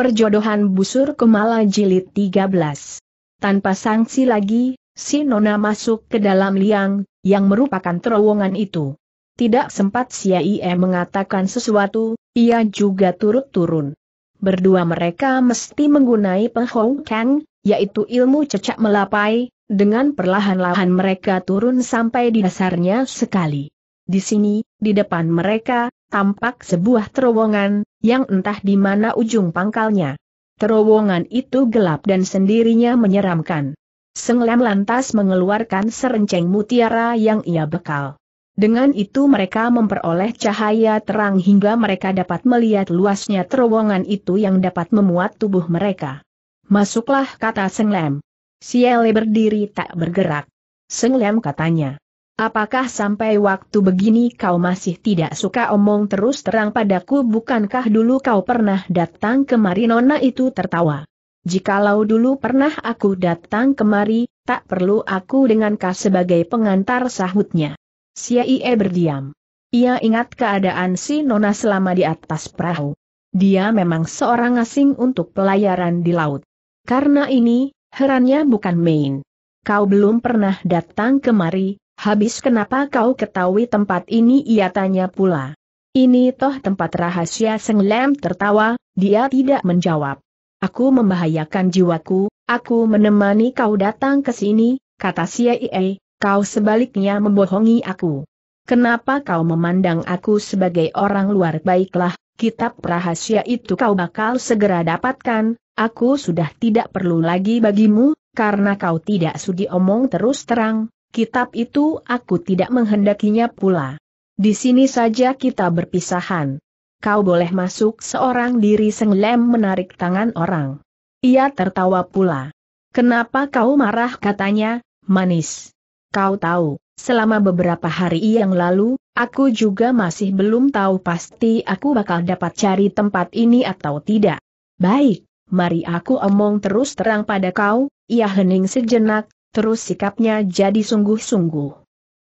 Perjodohan Busur Kemala Jilid 13 Tanpa sanksi lagi, si Nona masuk ke dalam liang, yang merupakan terowongan itu. Tidak sempat si Ie mengatakan sesuatu, ia juga turut turun. Berdua mereka mesti menggunai penghong kang, yaitu ilmu cecak melapai, dengan perlahan-lahan mereka turun sampai di dasarnya sekali. Di sini, di depan mereka, tampak sebuah terowongan, yang entah di mana ujung pangkalnya. Terowongan itu gelap dan sendirinya menyeramkan. Senglem lantas mengeluarkan serenceng mutiara yang ia bekal. Dengan itu mereka memperoleh cahaya terang hingga mereka dapat melihat luasnya terowongan itu yang dapat memuat tubuh mereka. Masuklah kata Senglem. Siele berdiri tak bergerak. Senglem katanya. Apakah sampai waktu begini kau masih tidak suka omong terus terang padaku bukankah dulu kau pernah datang kemari nona itu tertawa. Jikalau dulu pernah aku datang kemari, tak perlu aku dengan kau sebagai pengantar sahutnya. Ie berdiam. Ia ingat keadaan si nona selama di atas perahu. Dia memang seorang asing untuk pelayaran di laut. Karena ini, herannya bukan main. Kau belum pernah datang kemari, Habis kenapa kau ketahui tempat ini? Ia tanya pula. Ini toh tempat rahasia Seng Lem tertawa, dia tidak menjawab. Aku membahayakan jiwaku, aku menemani kau datang ke sini, kata si Ie, kau sebaliknya membohongi aku. Kenapa kau memandang aku sebagai orang luar? Baiklah, kitab rahasia itu kau bakal segera dapatkan, aku sudah tidak perlu lagi bagimu, karena kau tidak sudi omong terus terang, kitab itu aku tidak menghendakinya pula. Di sini saja kita berpisahan. Kau boleh masuk seorang diri Senglem menarik tangan orang. Ia tertawa pula. Kenapa kau marah katanya, manis. Kau tahu, selama beberapa hari yang lalu, aku juga masih belum tahu pasti aku bakal dapat cari tempat ini atau tidak. Baik, mari aku omong terus terang pada kau, ia hening sejenak, terus sikapnya jadi sungguh-sungguh.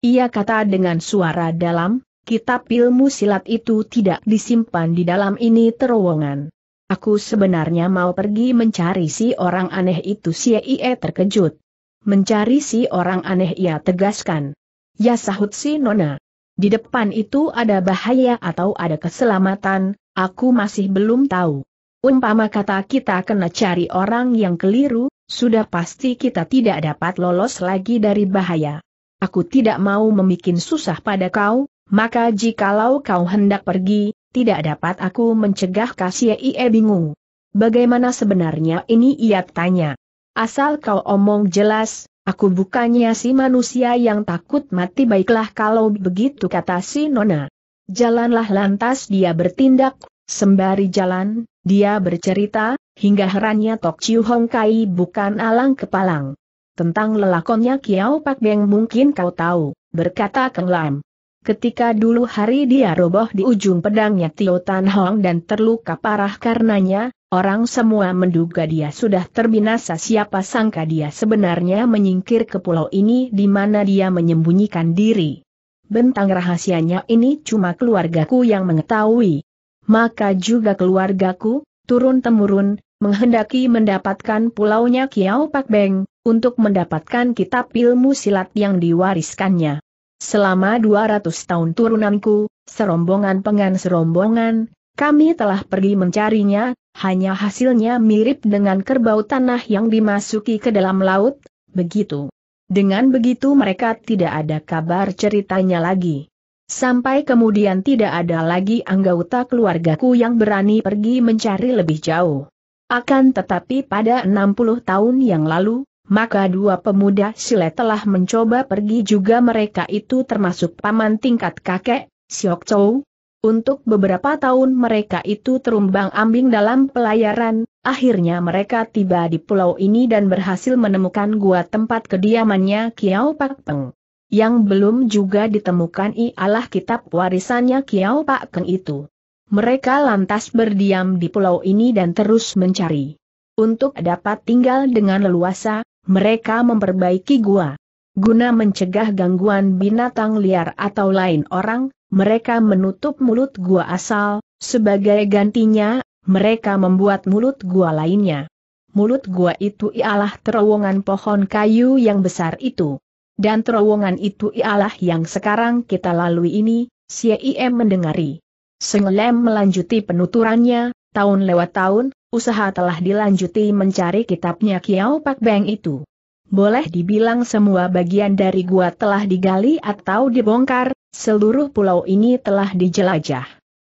Ia kata dengan suara dalam, kitab ilmu silat itu tidak disimpan di dalam ini terowongan. Aku sebenarnya mau pergi mencari si orang aneh itu si Ie terkejut. Mencari si orang aneh ia tegaskan. Ya sahut si Nona. Di depan itu ada bahaya atau ada keselamatan, aku masih belum tahu. Umpama kata kita kena cari orang yang keliru, sudah pasti kita tidak dapat lolos lagi dari bahaya. Aku tidak mau membuat susah pada kau, maka jikalau kau hendak pergi, tidak dapat aku mencegah kasih Ie bingung. Bagaimana sebenarnya ini ia tanya. Asal kau omong jelas, aku bukannya si manusia yang takut mati baiklah kalau begitu kata si Nona. Jalanlah lantas dia bertindak, sembari jalan, dia bercerita, hingga herannya Tok Chiu Hong Kai bukan alang kepalang. Tentang lelakonnya Kiao Pak Beng mungkin kau tahu, berkata Keng Lam. Ketika dulu hari dia roboh di ujung pedangnya Tio Tan Hong dan terluka parah karenanya, orang semua menduga dia sudah terbinasa siapa sangka dia sebenarnya menyingkir ke pulau ini di mana dia menyembunyikan diri. Bentang rahasianya ini cuma keluargaku yang mengetahui maka juga keluargaku, turun-temurun, menghendaki mendapatkan pulaunya Kiao Pak Beng, untuk mendapatkan kitab ilmu silat yang diwariskannya. Selama 200 tahun turunanku, serombongan pengan serombongan, kami telah pergi mencarinya, hanya hasilnya mirip dengan kerbau tanah yang dimasuki ke dalam laut, begitu. Dengan begitu mereka tidak ada kabar ceritanya lagi. Sampai kemudian tidak ada lagi anggota keluargaku yang berani pergi mencari lebih jauh. Akan tetapi pada 60 tahun yang lalu, maka dua pemuda silet telah mencoba pergi juga mereka itu termasuk paman tingkat kakek, Siok Chow. Untuk beberapa tahun mereka itu terumbang ambing dalam pelayaran, akhirnya mereka tiba di pulau ini dan berhasil menemukan gua tempat kediamannya Kiao Pak Peng. Yang belum juga ditemukan ialah kitab warisannya Kiao Pak Keng itu. Mereka lantas berdiam di pulau ini dan terus mencari. Untuk dapat tinggal dengan leluasa, mereka memperbaiki gua. Guna mencegah gangguan binatang liar atau lain orang, mereka menutup mulut gua asal, sebagai gantinya, mereka membuat mulut gua lainnya. Mulut gua itu ialah terowongan pohon kayu yang besar itu. Dan terowongan itu ialah yang sekarang kita lalui ini, CIM mendengari. Sengelem melanjuti penuturannya, tahun lewat tahun, usaha telah dilanjuti mencari kitabnya Kiao Pak Beng itu. Boleh dibilang semua bagian dari gua telah digali atau dibongkar, seluruh pulau ini telah dijelajah.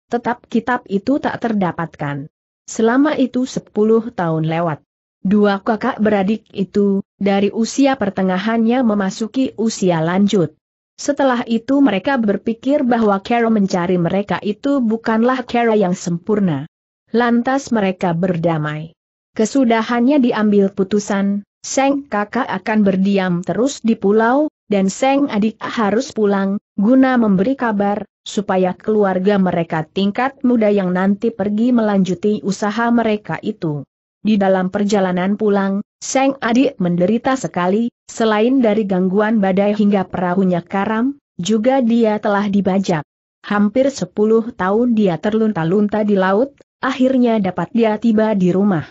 Tetap kitab itu tak terdapatkan. Selama itu sepuluh tahun lewat. Dua kakak beradik itu, dari usia pertengahannya memasuki usia lanjut. Setelah itu mereka berpikir bahwa cara mencari mereka itu bukanlah cara yang sempurna. Lantas mereka berdamai. Kesudahannya diambil putusan, Seng kakak akan berdiam terus di pulau, dan Seng adik harus pulang, guna memberi kabar, supaya keluarga mereka tingkat muda yang nanti pergi melanjuti usaha mereka itu. Di dalam perjalanan pulang, Seng adik menderita sekali, selain dari gangguan badai hingga perahunya karam, juga dia telah dibajak. Hampir sepuluh tahun dia terlunta-lunta di laut, akhirnya dapat dia tiba di rumah.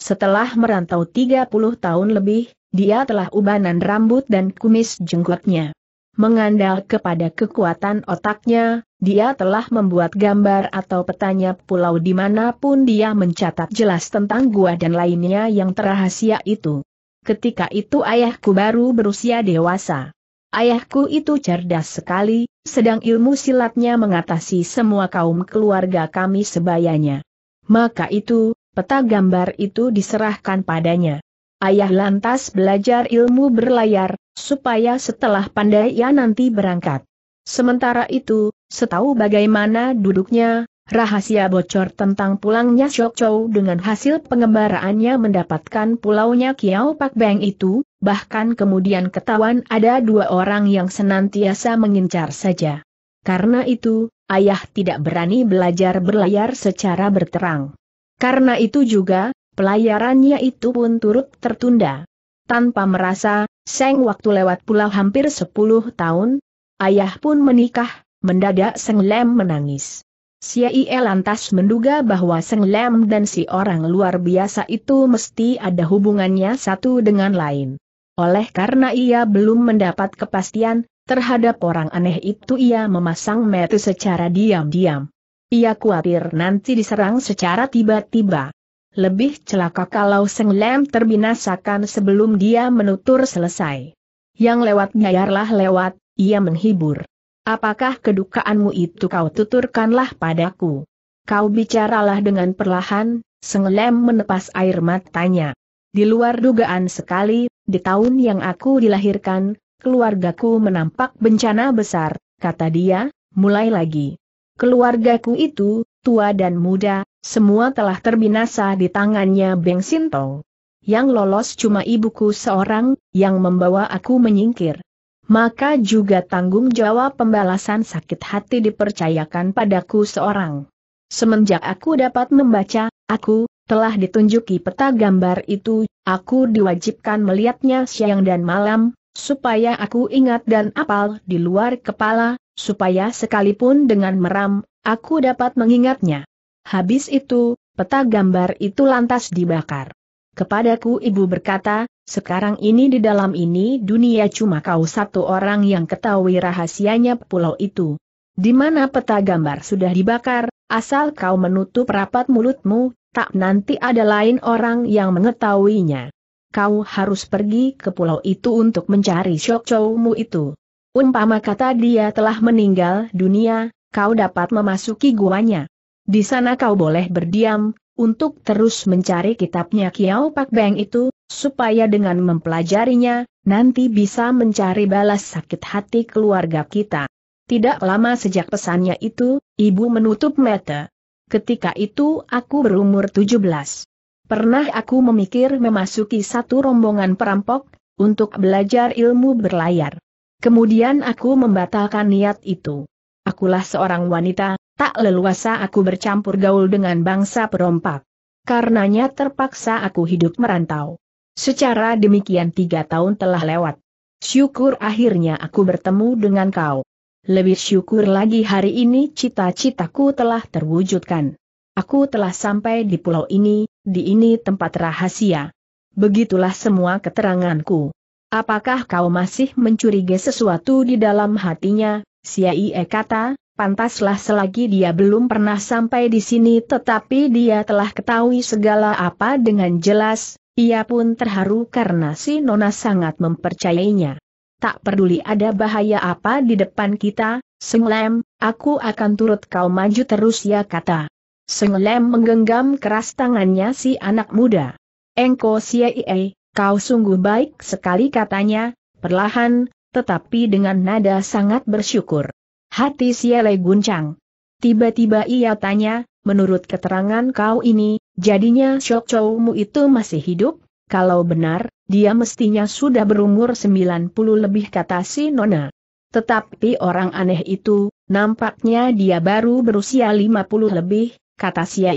Setelah merantau tiga puluh tahun lebih, dia telah ubanan rambut dan kumis jenggotnya. Mengandal kepada kekuatan otaknya, dia telah membuat gambar atau petanya pulau di mana pun dia mencatat jelas tentang gua dan lainnya yang terahasia itu. Ketika itu ayahku baru berusia dewasa. Ayahku itu cerdas sekali, sedang ilmu silatnya mengatasi semua kaum keluarga kami sebayanya. Maka itu, peta gambar itu diserahkan padanya. Ayah lantas belajar ilmu berlayar, supaya setelah pandai ia nanti berangkat. Sementara itu, setahu bagaimana duduknya, rahasia bocor tentang pulangnya Syok Chow dengan hasil pengembaraannya mendapatkan pulaunya Kiao Pak Beng itu, bahkan kemudian ketahuan ada dua orang yang senantiasa mengincar saja. Karena itu, ayah tidak berani belajar berlayar secara berterang. Karena itu juga, pelayarannya itu pun turut tertunda. Tanpa merasa, Seng waktu lewat pulau hampir sepuluh tahun, ayah pun menikah, mendadak Seng Lem menangis. Ie lantas menduga bahwa Seng Lem dan si orang luar biasa itu mesti ada hubungannya satu dengan lain. Oleh karena ia belum mendapat kepastian, terhadap orang aneh itu ia memasang metu secara diam-diam. Ia khawatir nanti diserang secara tiba-tiba. Lebih celaka kalau Seng Lem terbinasakan sebelum dia menutur selesai. Yang lewat biarlah lewat, ia menghibur. Apakah kedukaanmu itu kau tuturkanlah padaku? Kau bicaralah dengan perlahan, Seng Lem menepas air matanya. Di luar dugaan sekali, di tahun yang aku dilahirkan, keluargaku menampak bencana besar, kata dia, mulai lagi. Keluargaku itu, tua dan muda, semua telah terbinasa di tangannya Beng Sintong. Yang lolos cuma ibuku seorang, yang membawa aku menyingkir. Maka juga tanggung jawab pembalasan sakit hati dipercayakan padaku seorang. Semenjak aku dapat membaca, aku, telah ditunjuki peta gambar itu, aku diwajibkan melihatnya siang dan malam, supaya aku ingat dan apal di luar kepala, supaya sekalipun dengan meram, aku dapat mengingatnya. Habis itu, peta gambar itu lantas dibakar. Kepadaku ibu berkata, sekarang ini di dalam ini dunia cuma kau satu orang yang ketahui rahasianya pulau itu. Di mana peta gambar sudah dibakar, asal kau menutup rapat mulutmu, tak nanti ada lain orang yang mengetahuinya. Kau harus pergi ke pulau itu untuk mencari Syok Chowmu itu. Umpama kata dia telah meninggal dunia, kau dapat memasuki guanya. Di sana kau boleh berdiam, untuk terus mencari kitabnya Kiao Pak Beng itu, supaya dengan mempelajarinya, nanti bisa mencari balas sakit hati keluarga kita. Tidak lama sejak pesannya itu, ibu menutup mata. Ketika itu aku berumur 17. Pernah aku memikir memasuki satu rombongan perampok, untuk belajar ilmu berlayar. Kemudian aku membatalkan niat itu. Akulah seorang wanita, tak leluasa aku bercampur gaul dengan bangsa perompak. Karenanya terpaksa aku hidup merantau. Secara demikian tiga tahun telah lewat. Syukur akhirnya aku bertemu dengan kau. Lebih syukur lagi hari ini cita-citaku telah terwujudkan. Aku telah sampai di pulau ini, di ini tempat rahasia. Begitulah semua keteranganku. Apakah kau masih mencurigai sesuatu di dalam hatinya? Siai E kata, pantaslah selagi dia belum pernah sampai di sini tetapi dia telah ketahui segala apa dengan jelas, ia pun terharu karena si Nona sangat mempercayainya. Tak peduli ada bahaya apa di depan kita, Senglem, aku akan turut kau maju terus ya kata. Senglem menggenggam keras tangannya si anak muda. Engko Siei, kau sungguh baik sekali katanya, perlahan, tetapi dengan nada sangat bersyukur. Hati Siele guncang. Tiba-tiba ia tanya, menurut keterangan kau ini, jadinya Shok Chow itu masih hidup? Kalau benar, dia mestinya sudah berumur 90 lebih kata si Nona. Tetapi orang aneh itu, nampaknya dia baru berusia 50 lebih, kata Sia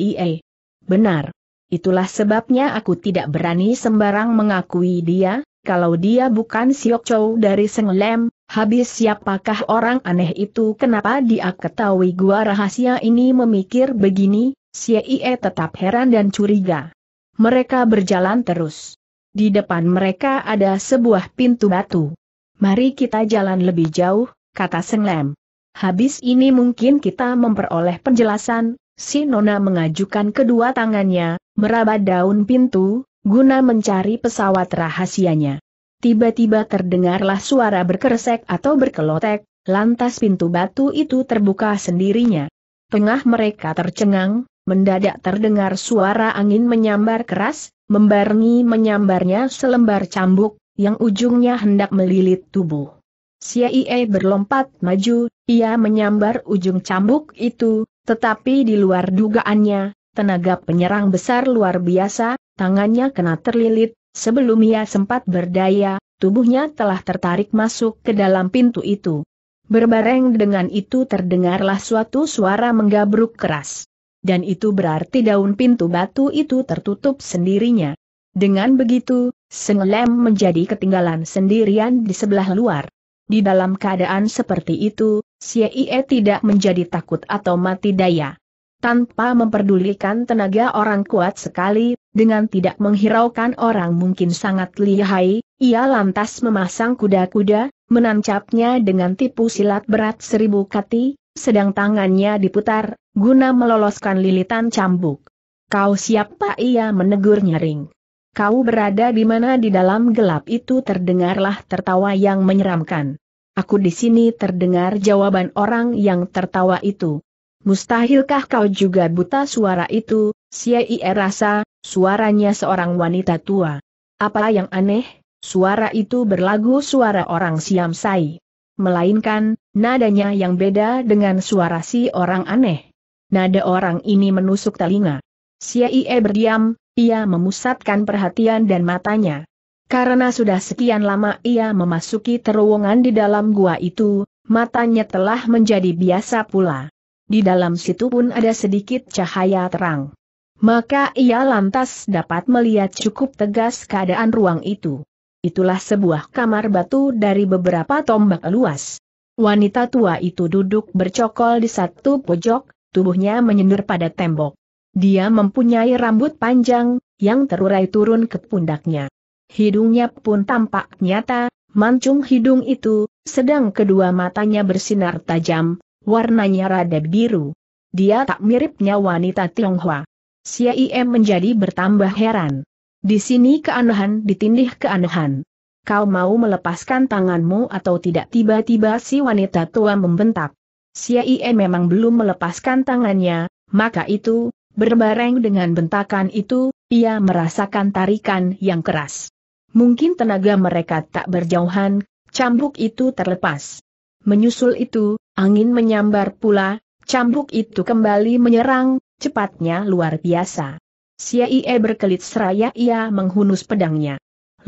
Benar. Itulah sebabnya aku tidak berani sembarang mengakui dia, kalau dia bukan Siok Chow dari Senglem, habis siapakah orang aneh itu kenapa dia ketahui gua rahasia ini memikir begini, Sia tetap heran dan curiga. Mereka berjalan terus. Di depan mereka ada sebuah pintu batu. Mari kita jalan lebih jauh, kata Senglem. Habis ini mungkin kita memperoleh penjelasan, Si Nona mengajukan kedua tangannya, meraba daun pintu, guna mencari pesawat rahasianya. Tiba-tiba terdengarlah suara berkeresek atau berkelotek, lantas pintu batu itu terbuka sendirinya. Tengah mereka tercengang, mendadak terdengar suara angin menyambar keras, membarengi menyambarnya selembar cambuk, yang ujungnya hendak melilit tubuh. Cie berlompat maju, ia menyambar ujung cambuk itu, tetapi di luar dugaannya, tenaga penyerang besar luar biasa, tangannya kena terlilit, sebelum ia sempat berdaya, tubuhnya telah tertarik masuk ke dalam pintu itu. Berbareng dengan itu terdengarlah suatu suara menggabruk keras. Dan itu berarti daun pintu batu itu tertutup sendirinya. Dengan begitu, Senglem menjadi ketinggalan sendirian di sebelah luar. Di dalam keadaan seperti itu, Xie tidak menjadi takut atau mati daya. Tanpa memperdulikan tenaga orang kuat sekali, dengan tidak menghiraukan orang mungkin sangat lihai, ia lantas memasang kuda-kuda, menancapnya dengan tipu silat berat seribu kati, sedang tangannya diputar, guna meloloskan lilitan cambuk. Kau siapa ia menegur nyaring. Kau berada di mana di dalam gelap itu terdengarlah tertawa yang menyeramkan. Aku di sini terdengar jawaban orang yang tertawa itu. Mustahilkah kau juga buta suara itu, Siai rasa, suaranya seorang wanita tua. Apa yang aneh, suara itu berlagu suara orang Siam Sai. Melainkan, nadanya yang beda dengan suara si orang aneh. Nada orang ini menusuk telinga. Siai berdiam, ia memusatkan perhatian dan matanya. Karena sudah sekian lama ia memasuki terowongan di dalam gua itu, matanya telah menjadi biasa pula. Di dalam situ pun ada sedikit cahaya terang. Maka ia lantas dapat melihat cukup tegas keadaan ruang itu. Itulah sebuah kamar batu dari beberapa tombak luas. Wanita tua itu duduk bercokol di satu pojok, tubuhnya menyender pada tembok. Dia mempunyai rambut panjang, yang terurai turun ke pundaknya. Hidungnya pun tampak nyata, mancung hidung itu, sedang kedua matanya bersinar tajam, warnanya rada biru. Dia tak miripnya wanita Tionghoa. Sia Iem menjadi bertambah heran. Di sini keanehan ditindih keanehan. Kau mau melepaskan tanganmu atau tidak tiba-tiba si wanita tua membentak. Sia Iem memang belum melepaskan tangannya, maka itu, Berbareng dengan bentakan itu, ia merasakan tarikan yang keras. Mungkin tenaga mereka tak berjauhan, cambuk itu terlepas. Menyusul itu, angin menyambar pula, cambuk itu kembali menyerang, cepatnya luar biasa. Sia Ie berkelit seraya ia menghunus pedangnya.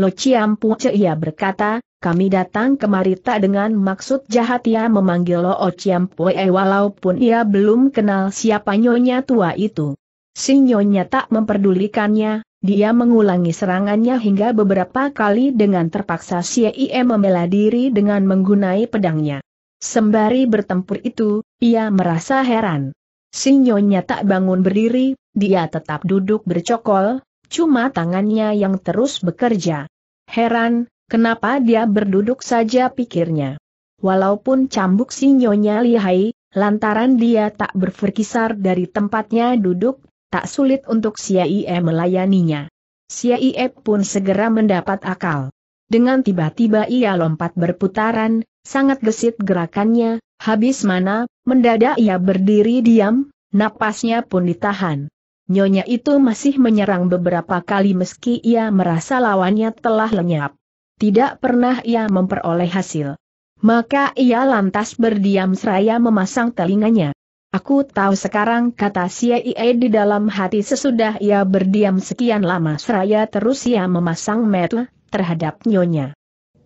Lo Ciampu ia berkata, kami datang kemari tak dengan maksud jahat ia memanggil Lo Ciampu walaupun ia belum kenal siapa nyonya tua itu. Si Nyonya tak memperdulikannya, dia mengulangi serangannya hingga beberapa kali dengan terpaksa Xie membela diri dengan menggunai pedangnya. Sembari bertempur itu, ia merasa heran. si Nyonya tak bangun berdiri, dia tetap duduk bercokol, cuma tangannya yang terus bekerja. Heran, kenapa dia berduduk saja pikirnya. Walaupun cambuk si Nyonya lihai, lantaran dia tak berfikisar dari tempatnya duduk, tak sulit untuk Siaie melayaninya. Siaie pun segera mendapat akal. Dengan tiba-tiba ia lompat berputaran, sangat gesit gerakannya, habis mana, mendadak ia berdiri diam, napasnya pun ditahan. Nyonya itu masih menyerang beberapa kali meski ia merasa lawannya telah lenyap. Tidak pernah ia memperoleh hasil. Maka ia lantas berdiam seraya memasang telinganya. Aku tahu sekarang kata Ie di dalam hati sesudah ia berdiam sekian lama seraya terus ia memasang metu terhadap nyonya.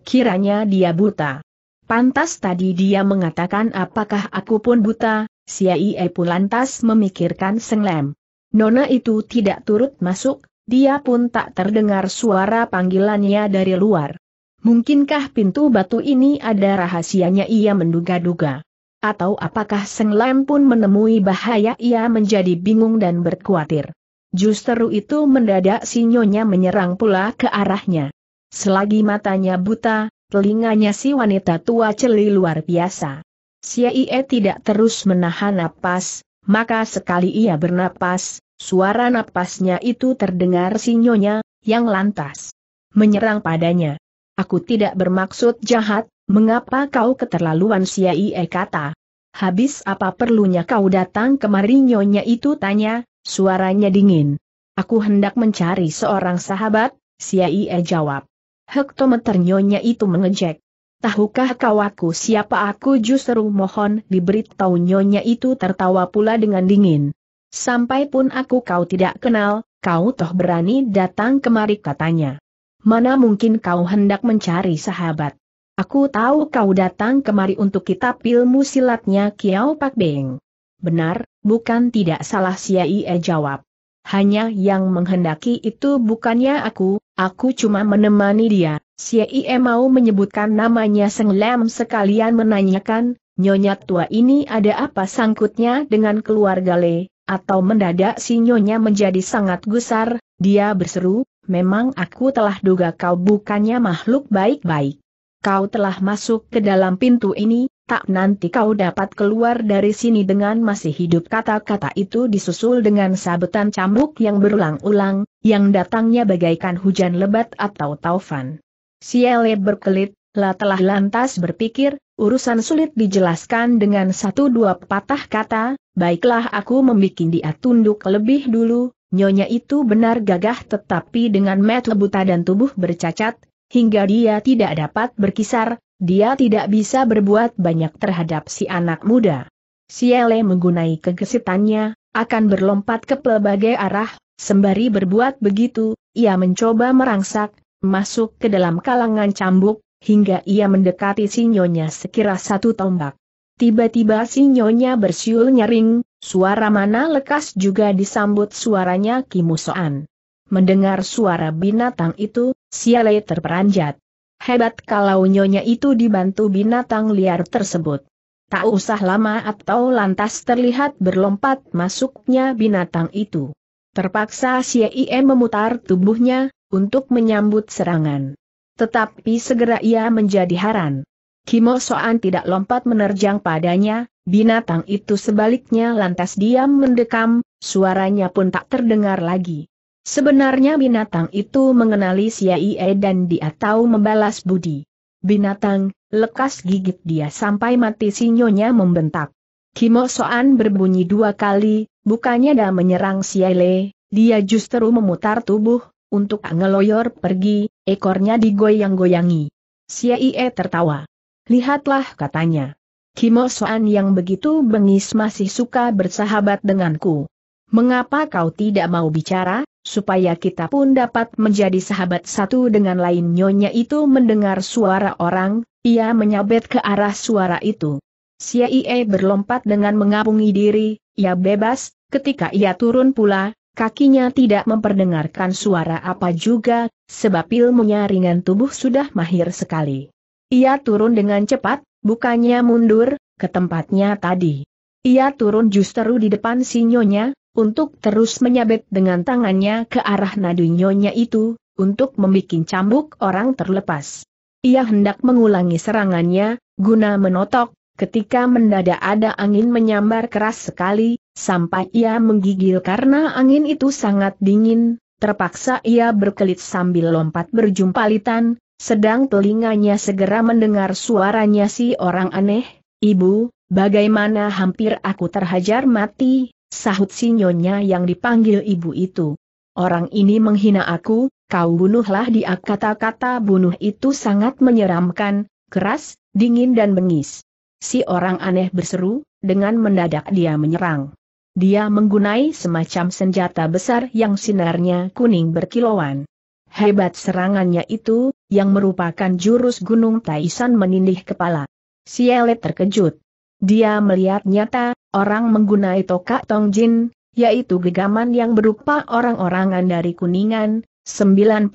Kiranya dia buta. Pantas tadi dia mengatakan apakah aku pun buta, Ie pun lantas memikirkan Senglem. Nona itu tidak turut masuk, dia pun tak terdengar suara panggilannya dari luar. Mungkinkah pintu batu ini ada rahasianya ia menduga-duga. Atau apakah Seng Lam pun menemui bahaya ia menjadi bingung dan berkhawatir. Justru itu mendadak si nyonya menyerang pula ke arahnya. Selagi matanya buta, telinganya si wanita tua celi luar biasa. Si Ie tidak terus menahan napas, maka sekali ia bernapas, suara napasnya itu terdengar si nyonya, yang lantas menyerang padanya. Aku tidak bermaksud jahat, Mengapa kau keterlaluan Siai E kata? Habis apa perlunya kau datang kemari nyonya itu tanya, suaranya dingin. Aku hendak mencari seorang sahabat, Siai E jawab. Hektometer nyonya itu mengejek. Tahukah kau aku siapa aku justru mohon diberitahu nyonya itu tertawa pula dengan dingin. Sampai pun aku kau tidak kenal, kau toh berani datang kemari katanya. Mana mungkin kau hendak mencari sahabat? Aku tahu kau datang kemari untuk kitab ilmu silatnya Kiao Pak Beng. Benar, bukan tidak salah Siai E jawab. Hanya yang menghendaki itu bukannya aku, aku cuma menemani dia. Siai E mau menyebutkan namanya Seng Lam sekalian menanyakan, Nyonya tua ini ada apa sangkutnya dengan keluarga Le, atau mendadak si Nyonya menjadi sangat gusar, dia berseru, memang aku telah duga kau bukannya makhluk baik-baik kau telah masuk ke dalam pintu ini, tak nanti kau dapat keluar dari sini dengan masih hidup kata-kata itu disusul dengan sabetan cambuk yang berulang-ulang, yang datangnya bagaikan hujan lebat atau taufan. Siele berkelit, lah telah lantas berpikir, urusan sulit dijelaskan dengan satu dua patah kata, baiklah aku membuat dia tunduk lebih dulu, nyonya itu benar gagah tetapi dengan met lebuta dan tubuh bercacat, hingga dia tidak dapat berkisar, dia tidak bisa berbuat banyak terhadap si anak muda. Siele menggunai kegesitannya, akan berlompat ke pelbagai arah, sembari berbuat begitu, ia mencoba merangsak, masuk ke dalam kalangan cambuk, hingga ia mendekati sinyonya sekira satu tombak. Tiba-tiba sinyonya bersiul nyaring, suara mana lekas juga disambut suaranya kimusoan. Mendengar suara binatang itu, Siale terperanjat. Hebat kalau nyonya itu dibantu binatang liar tersebut. Tak usah lama atau lantas terlihat berlompat masuknya binatang itu. Terpaksa Ie memutar tubuhnya, untuk menyambut serangan. Tetapi segera ia menjadi haran. Kimo Soan tidak lompat menerjang padanya, binatang itu sebaliknya lantas diam mendekam, suaranya pun tak terdengar lagi. Sebenarnya binatang itu mengenali Siaie dan dia tahu membalas budi. Binatang, lekas gigit dia sampai mati sinyonya membentak. Kimo Soan berbunyi dua kali, bukannya dah menyerang Siaile, dia justru memutar tubuh, untuk ngeloyor pergi, ekornya digoyang-goyangi. Siaie tertawa. Lihatlah katanya. Kimo Soan yang begitu bengis masih suka bersahabat denganku. Mengapa kau tidak mau bicara? supaya kita pun dapat menjadi sahabat satu dengan lain nyonya itu mendengar suara orang, ia menyabet ke arah suara itu. Ie berlompat dengan mengapungi diri, ia bebas, ketika ia turun pula, kakinya tidak memperdengarkan suara apa juga, sebab ilmunya ringan tubuh sudah mahir sekali. Ia turun dengan cepat, bukannya mundur, ke tempatnya tadi. ia turun justru di depan si nyonya, untuk terus menyabet dengan tangannya ke arah nadu nyonya itu, untuk membuat cambuk orang terlepas. Ia hendak mengulangi serangannya, guna menotok, ketika mendadak ada angin menyambar keras sekali, sampai ia menggigil karena angin itu sangat dingin, terpaksa ia berkelit sambil lompat berjumpalitan, sedang telinganya segera mendengar suaranya si orang aneh, Ibu, bagaimana hampir aku terhajar mati, sahut si nyonya yang dipanggil ibu itu. Orang ini menghina aku, kau bunuhlah dia kata-kata bunuh itu sangat menyeramkan, keras, dingin dan bengis. Si orang aneh berseru, dengan mendadak dia menyerang. Dia menggunai semacam senjata besar yang sinarnya kuning berkilauan. Hebat serangannya itu, yang merupakan jurus gunung Taisan menindih kepala. Si Elet terkejut. Dia melihat nyata, orang menggunai tokak Tongjin, yaitu gegaman yang berupa orang-orangan dari Kuningan, 91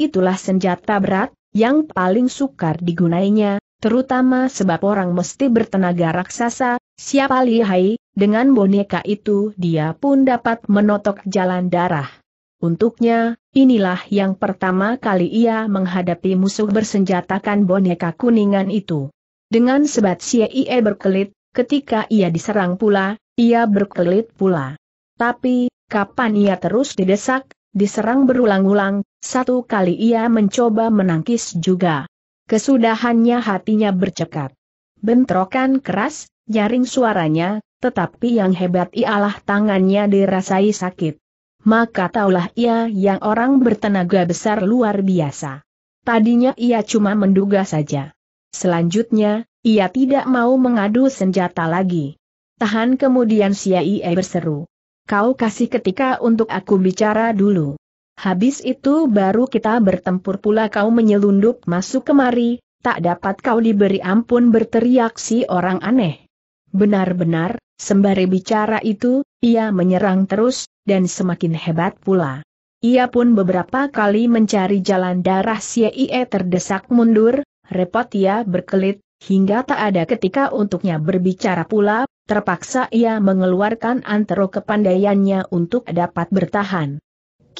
itulah senjata berat, yang paling sukar digunainya, terutama sebab orang mesti bertenaga raksasa, siapa lihai, dengan boneka itu dia pun dapat menotok jalan darah. Untuknya, inilah yang pertama kali ia menghadapi musuh bersenjatakan boneka kuningan itu. Dengan sebat Ie berkelit, Ketika ia diserang pula, ia berkelit pula. Tapi, kapan ia terus didesak, diserang berulang-ulang, satu kali ia mencoba menangkis juga. Kesudahannya hatinya bercekat. Bentrokan keras, nyaring suaranya, tetapi yang hebat ialah tangannya dirasai sakit. Maka taulah ia yang orang bertenaga besar luar biasa. Tadinya ia cuma menduga saja. Selanjutnya, ia tidak mau mengadu senjata lagi. Tahan kemudian Siai berseru. Kau kasih ketika untuk aku bicara dulu. Habis itu baru kita bertempur pula kau menyelundup masuk kemari, tak dapat kau diberi ampun berteriak si orang aneh. Benar-benar, sembari bicara itu, ia menyerang terus, dan semakin hebat pula. Ia pun beberapa kali mencari jalan darah Siai terdesak mundur, repot ia berkelit, hingga tak ada ketika untuknya berbicara pula, terpaksa ia mengeluarkan antero kepandaiannya untuk dapat bertahan.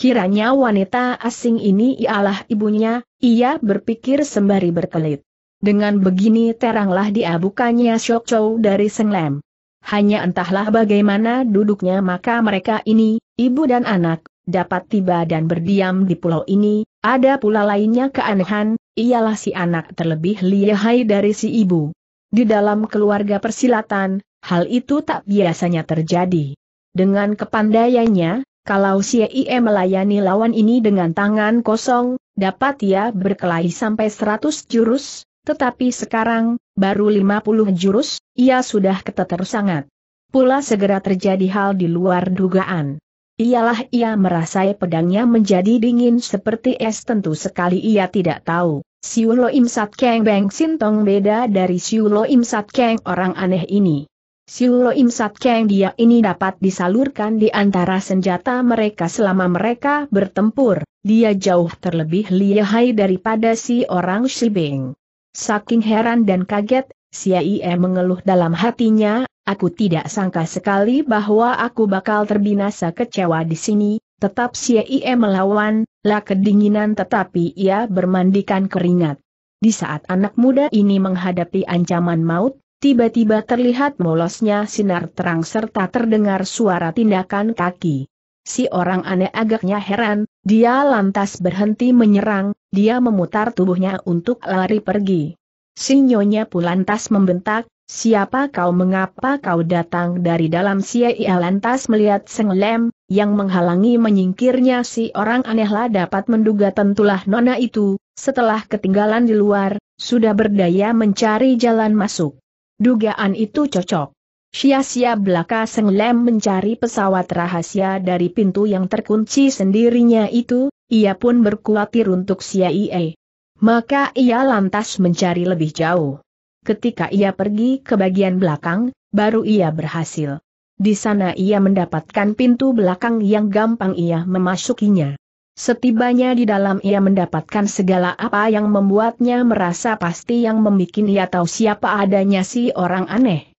Kiranya wanita asing ini ialah ibunya, ia berpikir sembari berkelit. Dengan begini teranglah dia bukannya Chow dari Senglem. Hanya entahlah bagaimana duduknya maka mereka ini, ibu dan anak, dapat tiba dan berdiam di pulau ini, ada pula lainnya keanehan, ialah si anak terlebih lihai dari si ibu. Di dalam keluarga persilatan, hal itu tak biasanya terjadi. Dengan kepandaiannya, kalau si IE melayani lawan ini dengan tangan kosong, dapat ia berkelahi sampai 100 jurus, tetapi sekarang, baru 50 jurus, ia sudah keteter sangat. Pula segera terjadi hal di luar dugaan ialah ia merasai pedangnya menjadi dingin seperti es tentu sekali ia tidak tahu. Siu Lo Im Sat Keng Beng Sintong beda dari Siu Lo Im Sat Keng orang aneh ini. Siu Lo Im Sat Keng dia ini dapat disalurkan di antara senjata mereka selama mereka bertempur, dia jauh terlebih lihai daripada si orang Shibeng. Saking heran dan kaget, Si Ie mengeluh dalam hatinya, aku tidak sangka sekali bahwa aku bakal terbinasa kecewa di sini, tetap si Ie melawan, lah kedinginan tetapi ia bermandikan keringat. Di saat anak muda ini menghadapi ancaman maut, tiba-tiba terlihat molosnya sinar terang serta terdengar suara tindakan kaki. Si orang aneh agaknya heran, dia lantas berhenti menyerang, dia memutar tubuhnya untuk lari pergi. Sinyonya pulantas membentak, siapa kau mengapa kau datang dari dalam Sia ia lantas melihat Seng Lem, yang menghalangi menyingkirnya si orang anehlah dapat menduga tentulah nona itu, setelah ketinggalan di luar, sudah berdaya mencari jalan masuk. Dugaan itu cocok. Sia-sia belaka Seng Lem mencari pesawat rahasia dari pintu yang terkunci sendirinya itu, ia pun berkhawatir untuk CIA. Maka ia lantas mencari lebih jauh. Ketika ia pergi ke bagian belakang, baru ia berhasil. Di sana ia mendapatkan pintu belakang yang gampang ia memasukinya. Setibanya di dalam ia mendapatkan segala apa yang membuatnya merasa pasti yang membuat ia tahu siapa adanya si orang aneh.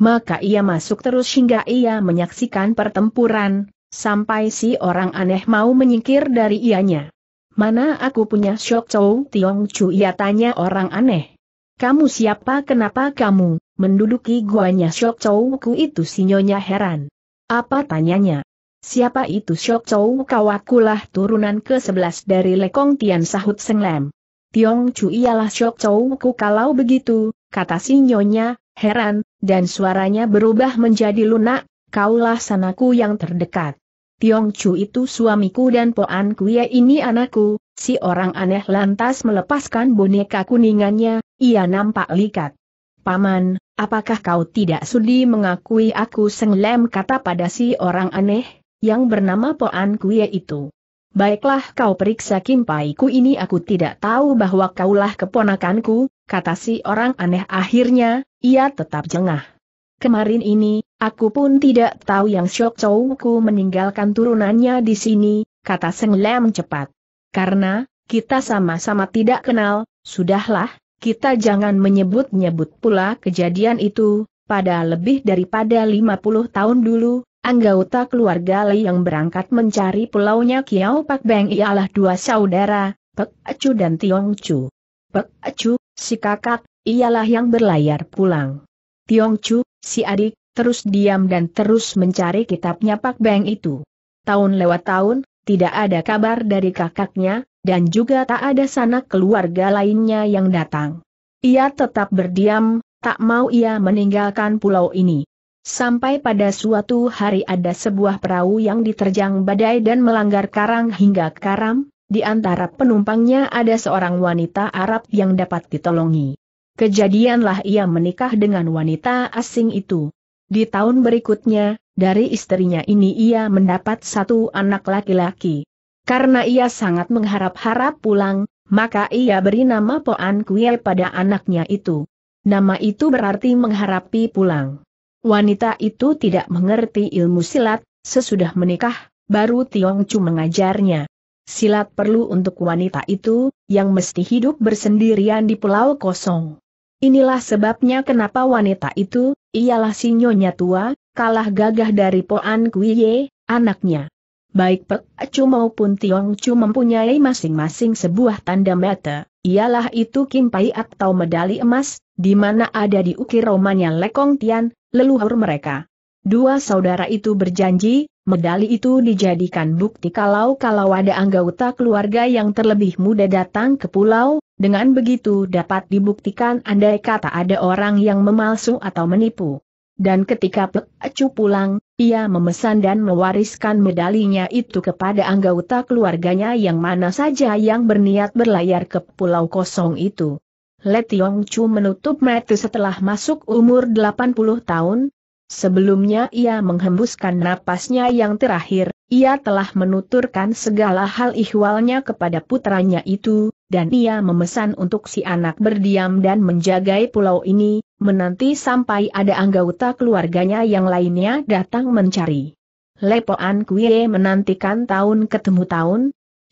Maka ia masuk terus hingga ia menyaksikan pertempuran, sampai si orang aneh mau menyingkir dari ianya. Mana aku punya Syok Chow Tiong Chu ia tanya orang aneh. Kamu siapa kenapa kamu menduduki guanya Syok Chow ku itu si Nyonya heran. Apa tanyanya? Siapa itu Syok Chow kau akulah turunan ke-11 dari Lekong Tian sahut Seng Lem. Tiong Chu ialah Syok Chow ku kalau begitu, kata si Nyonya, heran, dan suaranya berubah menjadi lunak, kaulah sanaku yang terdekat. Tiong Chu itu suamiku dan Poan Kuye ini anakku, si orang aneh lantas melepaskan boneka kuningannya, ia nampak likat. Paman, apakah kau tidak sudi mengakui aku Seng Lem kata pada si orang aneh, yang bernama Poan Kuye itu. Baiklah kau periksa kimpaiku ini aku tidak tahu bahwa kaulah keponakanku, kata si orang aneh akhirnya, ia tetap jengah. Kemarin ini, aku pun tidak tahu yang Syok Chouku meninggalkan turunannya di sini, kata Seng Lem cepat. Karena, kita sama-sama tidak kenal, sudahlah, kita jangan menyebut-nyebut pula kejadian itu, pada lebih daripada 50 tahun dulu, anggota keluarga Lei yang berangkat mencari pulaunya Kiao Pak Beng ialah dua saudara, Pek Acu dan Tiong Chu. Pek Acu, si kakak, ialah yang berlayar pulang. Tiong Chu, si adik, terus diam dan terus mencari kitabnya Pak Beng itu. Tahun lewat tahun, tidak ada kabar dari kakaknya, dan juga tak ada sanak keluarga lainnya yang datang. Ia tetap berdiam, tak mau ia meninggalkan pulau ini. Sampai pada suatu hari ada sebuah perahu yang diterjang badai dan melanggar karang hingga karam, di antara penumpangnya ada seorang wanita Arab yang dapat ditolongi. Kejadianlah ia menikah dengan wanita asing itu. Di tahun berikutnya, dari istrinya ini ia mendapat satu anak laki-laki. Karena ia sangat mengharap-harap pulang, maka ia beri nama Poan Kue pada anaknya itu. Nama itu berarti mengharapi pulang. Wanita itu tidak mengerti ilmu silat, sesudah menikah, baru Tiong Chu mengajarnya. Silat perlu untuk wanita itu, yang mesti hidup bersendirian di pulau kosong. Inilah sebabnya kenapa wanita itu, ialah si nyonya tua, kalah gagah dari Poan Kuiye, anaknya. Baik Pek Chu maupun Tiong Chu mempunyai masing-masing sebuah tanda mata, ialah itu kimpai atau medali emas, di mana ada di ukir romanya Lekong Tian, leluhur mereka. Dua saudara itu berjanji, medali itu dijadikan bukti kalau-kalau ada anggota keluarga yang terlebih muda datang ke pulau, dengan begitu dapat dibuktikan andai kata ada orang yang memalsu atau menipu. Dan ketika Acu pulang, ia memesan dan mewariskan medalinya itu kepada anggota keluarganya yang mana saja yang berniat berlayar ke pulau kosong itu. Le Tiong Chu menutup mata setelah masuk umur 80 tahun, Sebelumnya ia menghembuskan napasnya yang terakhir, ia telah menuturkan segala hal ihwalnya kepada putranya itu, dan ia memesan untuk si anak berdiam dan menjagai pulau ini, menanti sampai ada anggota keluarganya yang lainnya datang mencari. Lepoan Kue menantikan tahun ketemu tahun,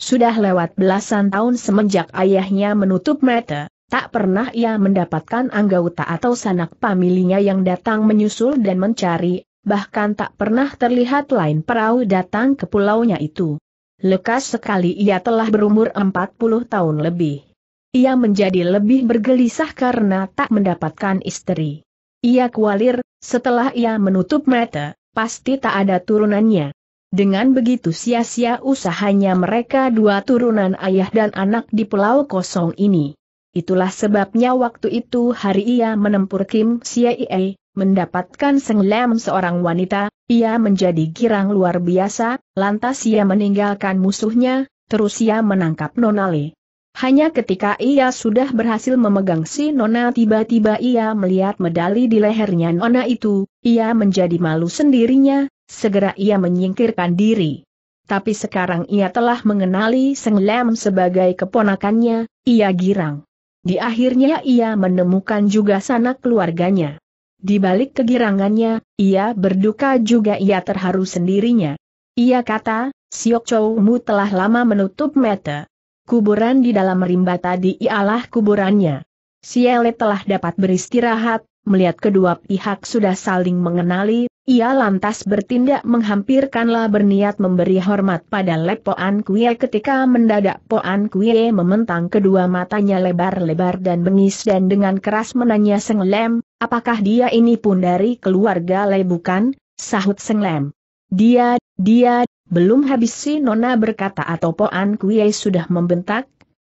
sudah lewat belasan tahun semenjak ayahnya menutup mata, Tak pernah ia mendapatkan anggota atau sanak familinya yang datang menyusul dan mencari, bahkan tak pernah terlihat lain perahu datang ke pulaunya itu. Lekas sekali ia telah berumur 40 tahun lebih. Ia menjadi lebih bergelisah karena tak mendapatkan istri. Ia kualir, setelah ia menutup mata, pasti tak ada turunannya. Dengan begitu sia-sia usahanya mereka dua turunan ayah dan anak di pulau kosong ini. Itulah sebabnya waktu itu hari ia menempur Kim Siei, mendapatkan Seng Lem seorang wanita, ia menjadi girang luar biasa, lantas ia meninggalkan musuhnya, terus ia menangkap Nonale. Hanya ketika ia sudah berhasil memegang si Nona tiba-tiba ia melihat medali di lehernya Nona itu, ia menjadi malu sendirinya, segera ia menyingkirkan diri. Tapi sekarang ia telah mengenali Seng Lem sebagai keponakannya, ia girang. Di akhirnya ia menemukan juga sanak keluarganya. Di balik kegirangannya, ia berduka juga ia terharu sendirinya. Ia kata, Siok Chow Mu telah lama menutup mata. Kuburan di dalam rimba tadi ialah kuburannya. Siele telah dapat beristirahat, melihat kedua pihak sudah saling mengenali, ia lantas bertindak menghampirkanlah berniat memberi hormat pada Lepoan Kue ketika mendadak Poan Kue mementang kedua matanya lebar-lebar dan bengis dan dengan keras menanya Seng Lem, apakah dia ini pun dari keluarga Le bukan? Sahut Seng Lem. Dia, dia, belum habis si Nona berkata atau Poan Kue sudah membentak,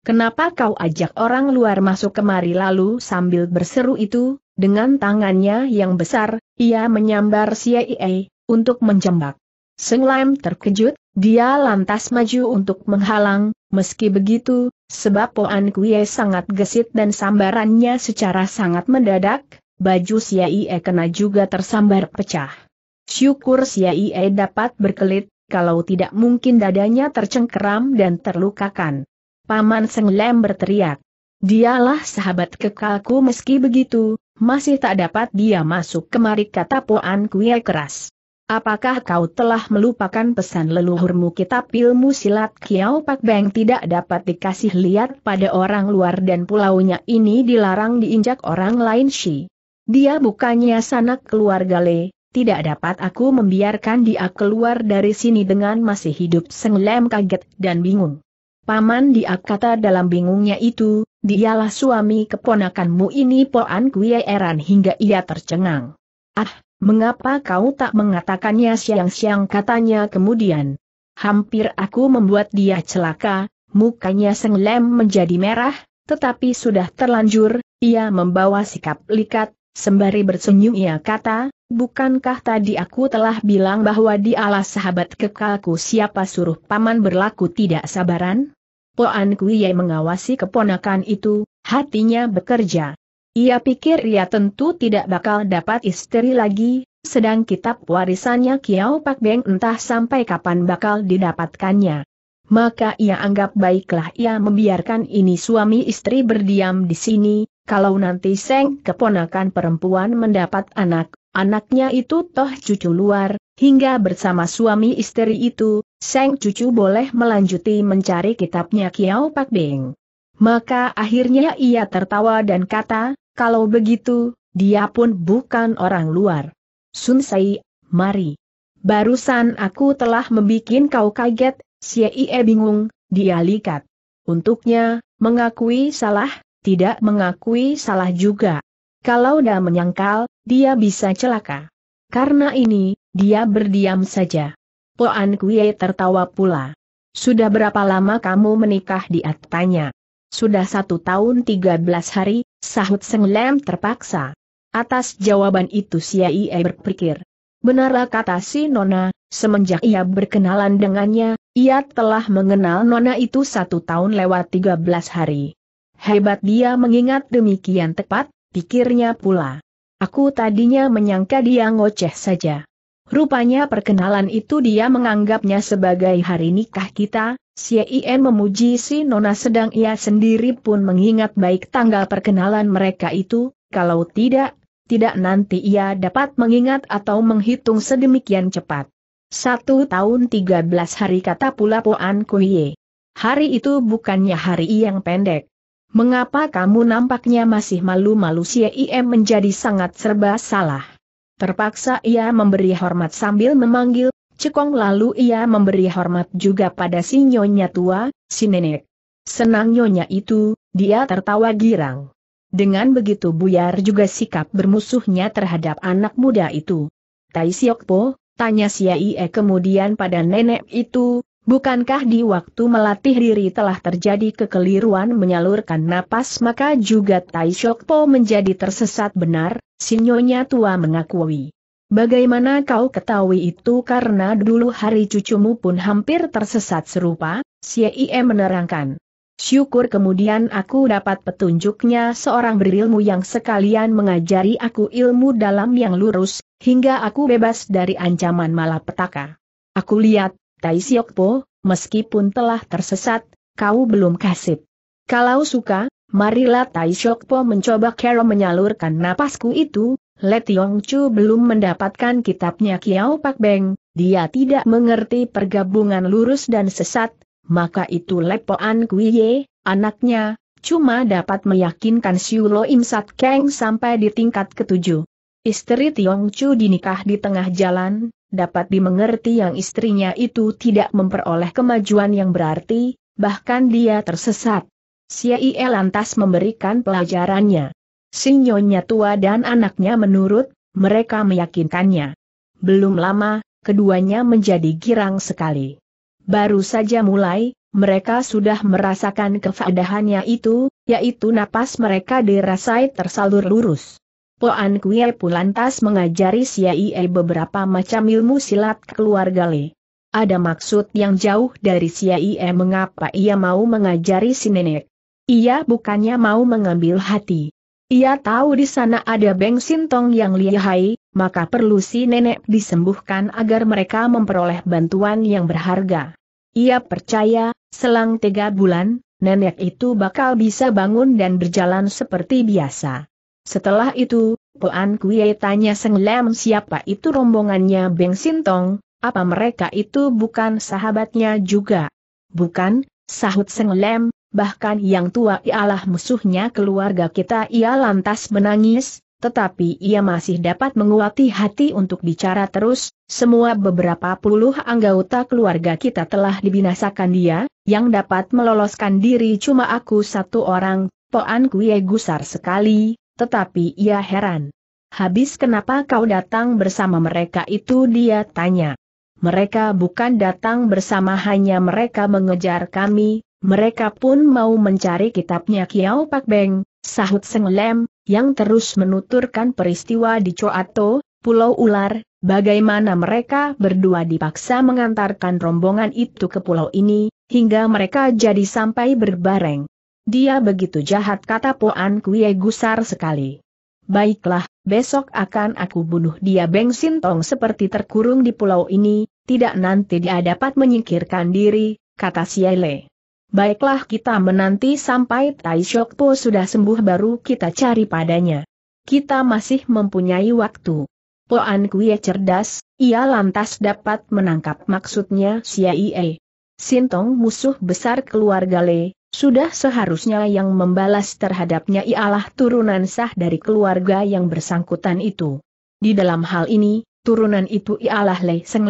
Kenapa kau ajak orang luar masuk kemari lalu sambil berseru itu, dengan tangannya yang besar, ia menyambar CIA, untuk menjembak. Seng Lam terkejut, dia lantas maju untuk menghalang, meski begitu, sebab Poan Kue sangat gesit dan sambarannya secara sangat mendadak, baju CIA kena juga tersambar pecah. Syukur CIA dapat berkelit, kalau tidak mungkin dadanya tercengkeram dan terlukakan. Paman Seng Lem berteriak. Dialah sahabat kekalku meski begitu, masih tak dapat dia masuk kemari kata Poan Kue keras. Apakah kau telah melupakan pesan leluhurmu kitab ilmu silat Kiao Pak Beng tidak dapat dikasih lihat pada orang luar dan pulaunya ini dilarang diinjak orang lain Shi. Dia bukannya sanak keluarga Le, tidak dapat aku membiarkan dia keluar dari sini dengan masih hidup Seng Lem kaget dan bingung. Paman dia kata dalam bingungnya itu, dialah suami keponakanmu ini Poan Kue Eran hingga ia tercengang. Ah, mengapa kau tak mengatakannya siang-siang katanya kemudian. Hampir aku membuat dia celaka, mukanya Seng Lem menjadi merah, tetapi sudah terlanjur, ia membawa sikap likat, sembari bersenyum ia kata, bukankah tadi aku telah bilang bahwa dialah sahabat kekalku siapa suruh paman berlaku tidak sabaran? Poan Kuye mengawasi keponakan itu, hatinya bekerja. Ia pikir ia tentu tidak bakal dapat istri lagi, sedang kitab warisannya Kiao Pak Beng entah sampai kapan bakal didapatkannya. Maka ia anggap baiklah ia membiarkan ini suami istri berdiam di sini, kalau nanti Seng keponakan perempuan mendapat anak, anaknya itu toh cucu luar, hingga bersama suami istri itu, Seng cucu boleh melanjuti mencari kitabnya Kiao Pak Beng. Maka akhirnya ia tertawa dan kata, kalau begitu, dia pun bukan orang luar. Sun Sai, mari. Barusan aku telah membuat kau kaget, Xie bingung, dia likat. Untuknya, mengakui salah, tidak mengakui salah juga. Kalau dah menyangkal, dia bisa celaka. Karena ini, dia berdiam saja. Poan Kue tertawa pula. Sudah berapa lama kamu menikah di tanya. Sudah satu tahun tiga belas hari, sahut Seng Lem terpaksa. Atas jawaban itu Siai berpikir. Benarlah kata si Nona, semenjak ia berkenalan dengannya, ia telah mengenal Nona itu satu tahun lewat tiga belas hari. Hebat dia mengingat demikian tepat, pikirnya pula. Aku tadinya menyangka dia ngoceh saja. Rupanya perkenalan itu dia menganggapnya sebagai hari nikah kita, Cien memuji si Nona sedang ia sendiri pun mengingat baik tanggal perkenalan mereka itu, kalau tidak, tidak nanti ia dapat mengingat atau menghitung sedemikian cepat. Satu tahun tiga belas hari kata pula Poan Kuye. Hari itu bukannya hari yang pendek. Mengapa kamu nampaknya masih malu-malu CIM menjadi sangat serba salah. Terpaksa ia memberi hormat sambil memanggil, cekong lalu ia memberi hormat juga pada si nyonya tua, si nenek. Senang nyonya itu, dia tertawa girang. Dengan begitu buyar juga sikap bermusuhnya terhadap anak muda itu. Tai Siokpo, tanya si Ie kemudian pada nenek itu, Bukankah di waktu melatih diri telah terjadi kekeliruan menyalurkan napas maka juga Tai Shokpo menjadi tersesat benar, sinyonya tua mengakui. Bagaimana kau ketahui itu karena dulu hari cucumu pun hampir tersesat serupa, Cie menerangkan. Syukur kemudian aku dapat petunjuknya seorang berilmu yang sekalian mengajari aku ilmu dalam yang lurus, hingga aku bebas dari ancaman malapetaka. Aku lihat, Tai Siokpo, meskipun telah tersesat, kau belum kasip. Kalau suka, marilah Tai Siokpo mencoba cara menyalurkan napasku itu, Let Yong Chu belum mendapatkan kitabnya Kiao Pak Beng, dia tidak mengerti pergabungan lurus dan sesat, maka itu Lepoan Kuiye, anaknya, cuma dapat meyakinkan Siu Lo Im Sat Kang sampai di tingkat ketujuh. Istri Tiong Chu dinikah di tengah jalan, dapat dimengerti yang istrinya itu tidak memperoleh kemajuan yang berarti, bahkan dia tersesat. Ie lantas memberikan pelajarannya. Sinyonya tua dan anaknya menurut, mereka meyakinkannya. Belum lama, keduanya menjadi girang sekali. Baru saja mulai, mereka sudah merasakan kefadahannya itu, yaitu napas mereka dirasai tersalur lurus. Poan Kue pun lantas mengajari Ie beberapa macam ilmu silat keluarga Le. Ada maksud yang jauh dari Ie mengapa ia mau mengajari si nenek. Ia bukannya mau mengambil hati. Ia tahu di sana ada Beng Sintong yang lihai, maka perlu si nenek disembuhkan agar mereka memperoleh bantuan yang berharga. Ia percaya, selang tiga bulan, nenek itu bakal bisa bangun dan berjalan seperti biasa. Setelah itu, Poan Kue tanya Seng Lem siapa itu rombongannya Beng Sintong, apa mereka itu bukan sahabatnya juga? Bukan, sahut Seng Lem, bahkan yang tua ialah musuhnya keluarga kita ia lantas menangis, tetapi ia masih dapat menguati hati untuk bicara terus, semua beberapa puluh anggota keluarga kita telah dibinasakan dia, yang dapat meloloskan diri cuma aku satu orang, Poan Kue gusar sekali, tetapi ia heran. Habis kenapa kau datang bersama mereka itu dia tanya. Mereka bukan datang bersama hanya mereka mengejar kami, mereka pun mau mencari kitabnya Kiao Pak Beng, sahut Seng Lem, yang terus menuturkan peristiwa di Coato, Pulau Ular, bagaimana mereka berdua dipaksa mengantarkan rombongan itu ke pulau ini, hingga mereka jadi sampai berbareng. Dia begitu jahat kata Poan Kue gusar sekali. Baiklah, besok akan aku bunuh dia Beng Sintong seperti terkurung di pulau ini, tidak nanti dia dapat menyingkirkan diri, kata Siele. Baiklah kita menanti sampai Tai Shok Po sudah sembuh baru kita cari padanya. Kita masih mempunyai waktu. Poan Kue cerdas, ia lantas dapat menangkap maksudnya Ie. Sintong musuh besar keluarga Le, sudah seharusnya yang membalas terhadapnya ialah turunan sah dari keluarga yang bersangkutan itu. Di dalam hal ini, turunan itu ialah Le Seng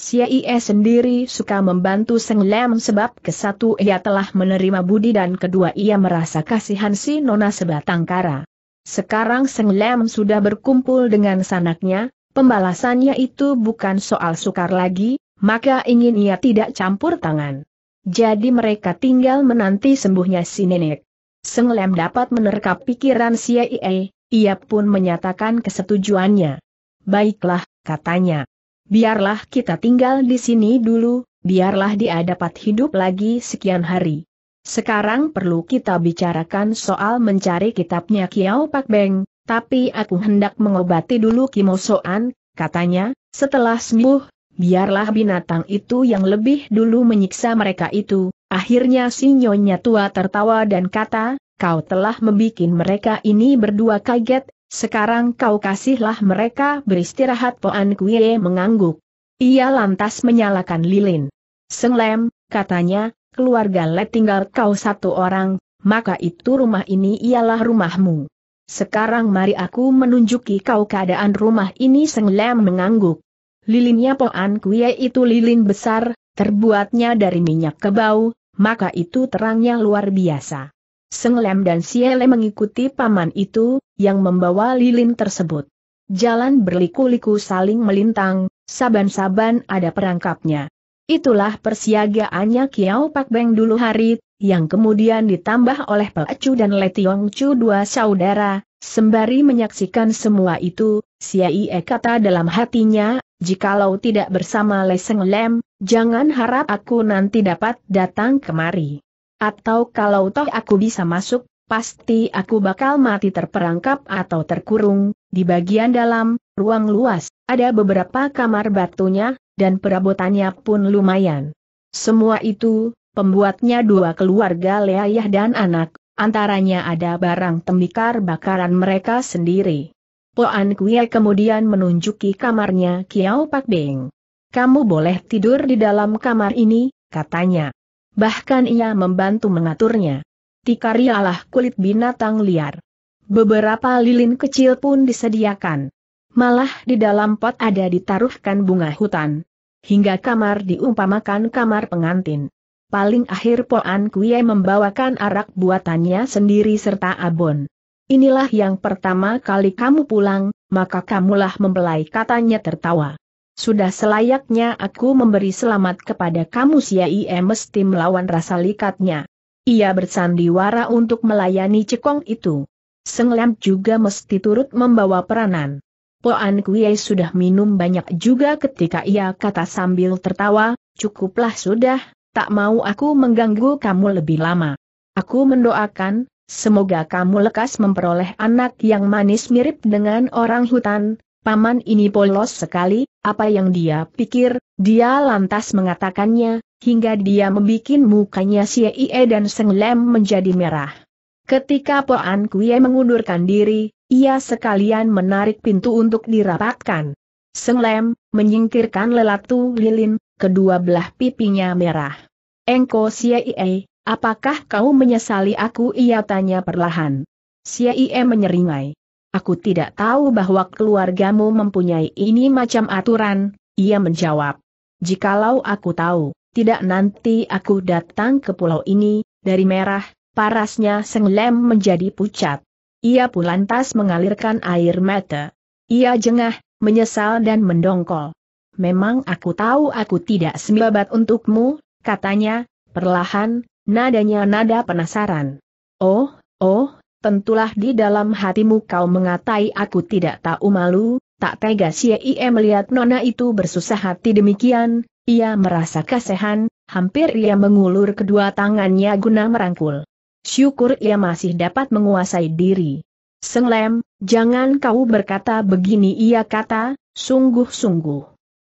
Lem. Ie sendiri suka membantu Seng Lem sebab kesatu ia telah menerima budi dan kedua ia merasa kasihan si Nona sebatang kara. Sekarang Seng Lem sudah berkumpul dengan sanaknya, pembalasannya itu bukan soal sukar lagi, maka ingin ia tidak campur tangan. Jadi mereka tinggal menanti sembuhnya si nenek. Seng Lem dapat menerkap pikiran Ie, ia pun menyatakan kesetujuannya. Baiklah, katanya biarlah kita tinggal di sini dulu, biarlah dia dapat hidup lagi sekian hari. Sekarang perlu kita bicarakan soal mencari kitabnya Kiao Pak Beng, tapi aku hendak mengobati dulu Kimosoan, katanya, setelah sembuh, biarlah binatang itu yang lebih dulu menyiksa mereka itu. Akhirnya si nyonya tua tertawa dan kata, kau telah membuat mereka ini berdua kaget, sekarang kau kasihlah mereka beristirahat Poan Kue mengangguk. Ia lantas menyalakan lilin. Senglem, katanya, keluarga Le tinggal kau satu orang, maka itu rumah ini ialah rumahmu. Sekarang mari aku menunjuki kau keadaan rumah ini Senglem mengangguk. Lilinnya Poan Kue itu lilin besar, terbuatnya dari minyak kebau, maka itu terangnya luar biasa. Senglem dan Siele mengikuti paman itu, yang membawa lilin tersebut. Jalan berliku-liku saling melintang, saban-saban ada perangkapnya. Itulah persiagaannya Kiao Pak Beng dulu hari, yang kemudian ditambah oleh Pak Chu dan Letiong Chu dua saudara, sembari menyaksikan semua itu, Siai kata dalam hatinya, jikalau tidak bersama Leseng Lem, jangan harap aku nanti dapat datang kemari. Atau kalau toh aku bisa masuk, pasti aku bakal mati terperangkap atau terkurung, di bagian dalam, ruang luas, ada beberapa kamar batunya, dan perabotannya pun lumayan. Semua itu, pembuatnya dua keluarga leayah dan anak, antaranya ada barang tembikar bakaran mereka sendiri. Poan Kue kemudian menunjuki kamarnya Kiao Pak Beng. Kamu boleh tidur di dalam kamar ini, katanya. Bahkan ia membantu mengaturnya. tikar ialah kulit binatang liar. Beberapa lilin kecil pun disediakan. Malah di dalam pot ada ditaruhkan bunga hutan. Hingga kamar diumpamakan kamar pengantin. Paling akhir Poan Kue membawakan arak buatannya sendiri serta abon. Inilah yang pertama kali kamu pulang, maka kamulah mempelai katanya tertawa. Sudah selayaknya aku memberi selamat kepada kamu Siai mesti melawan rasa likatnya. Ia bersandiwara untuk melayani cekong itu. Seng Lem juga mesti turut membawa peranan. Poan Kue sudah minum banyak juga ketika ia kata sambil tertawa, cukuplah sudah, tak mau aku mengganggu kamu lebih lama. Aku mendoakan, semoga kamu lekas memperoleh anak yang manis mirip dengan orang hutan, paman ini polos sekali, apa yang dia pikir, dia lantas mengatakannya, hingga dia membuat mukanya si Ie dan Seng Lem menjadi merah. Ketika Poan Kue mengundurkan diri, ia sekalian menarik pintu untuk dirapatkan. Seng Lem, menyingkirkan lelatu lilin, kedua belah pipinya merah. Engko Ie, apakah kau menyesali aku? Ia tanya perlahan. Ie menyeringai. Aku tidak tahu bahwa keluargamu mempunyai ini macam aturan, ia menjawab. Jikalau aku tahu, tidak nanti aku datang ke pulau ini, dari merah, parasnya Seng Lem menjadi pucat. Ia pun lantas mengalirkan air mata. Ia jengah, menyesal dan mendongkol. Memang aku tahu aku tidak sembabat untukmu, katanya, perlahan, nadanya nada penasaran. Oh, oh, tentulah di dalam hatimu kau mengatai aku tidak tahu malu, tak tega si Ie melihat nona itu bersusah hati demikian, ia merasa kasihan, hampir ia mengulur kedua tangannya guna merangkul. Syukur ia masih dapat menguasai diri. Seng Lem, jangan kau berkata begini ia kata, sungguh-sungguh.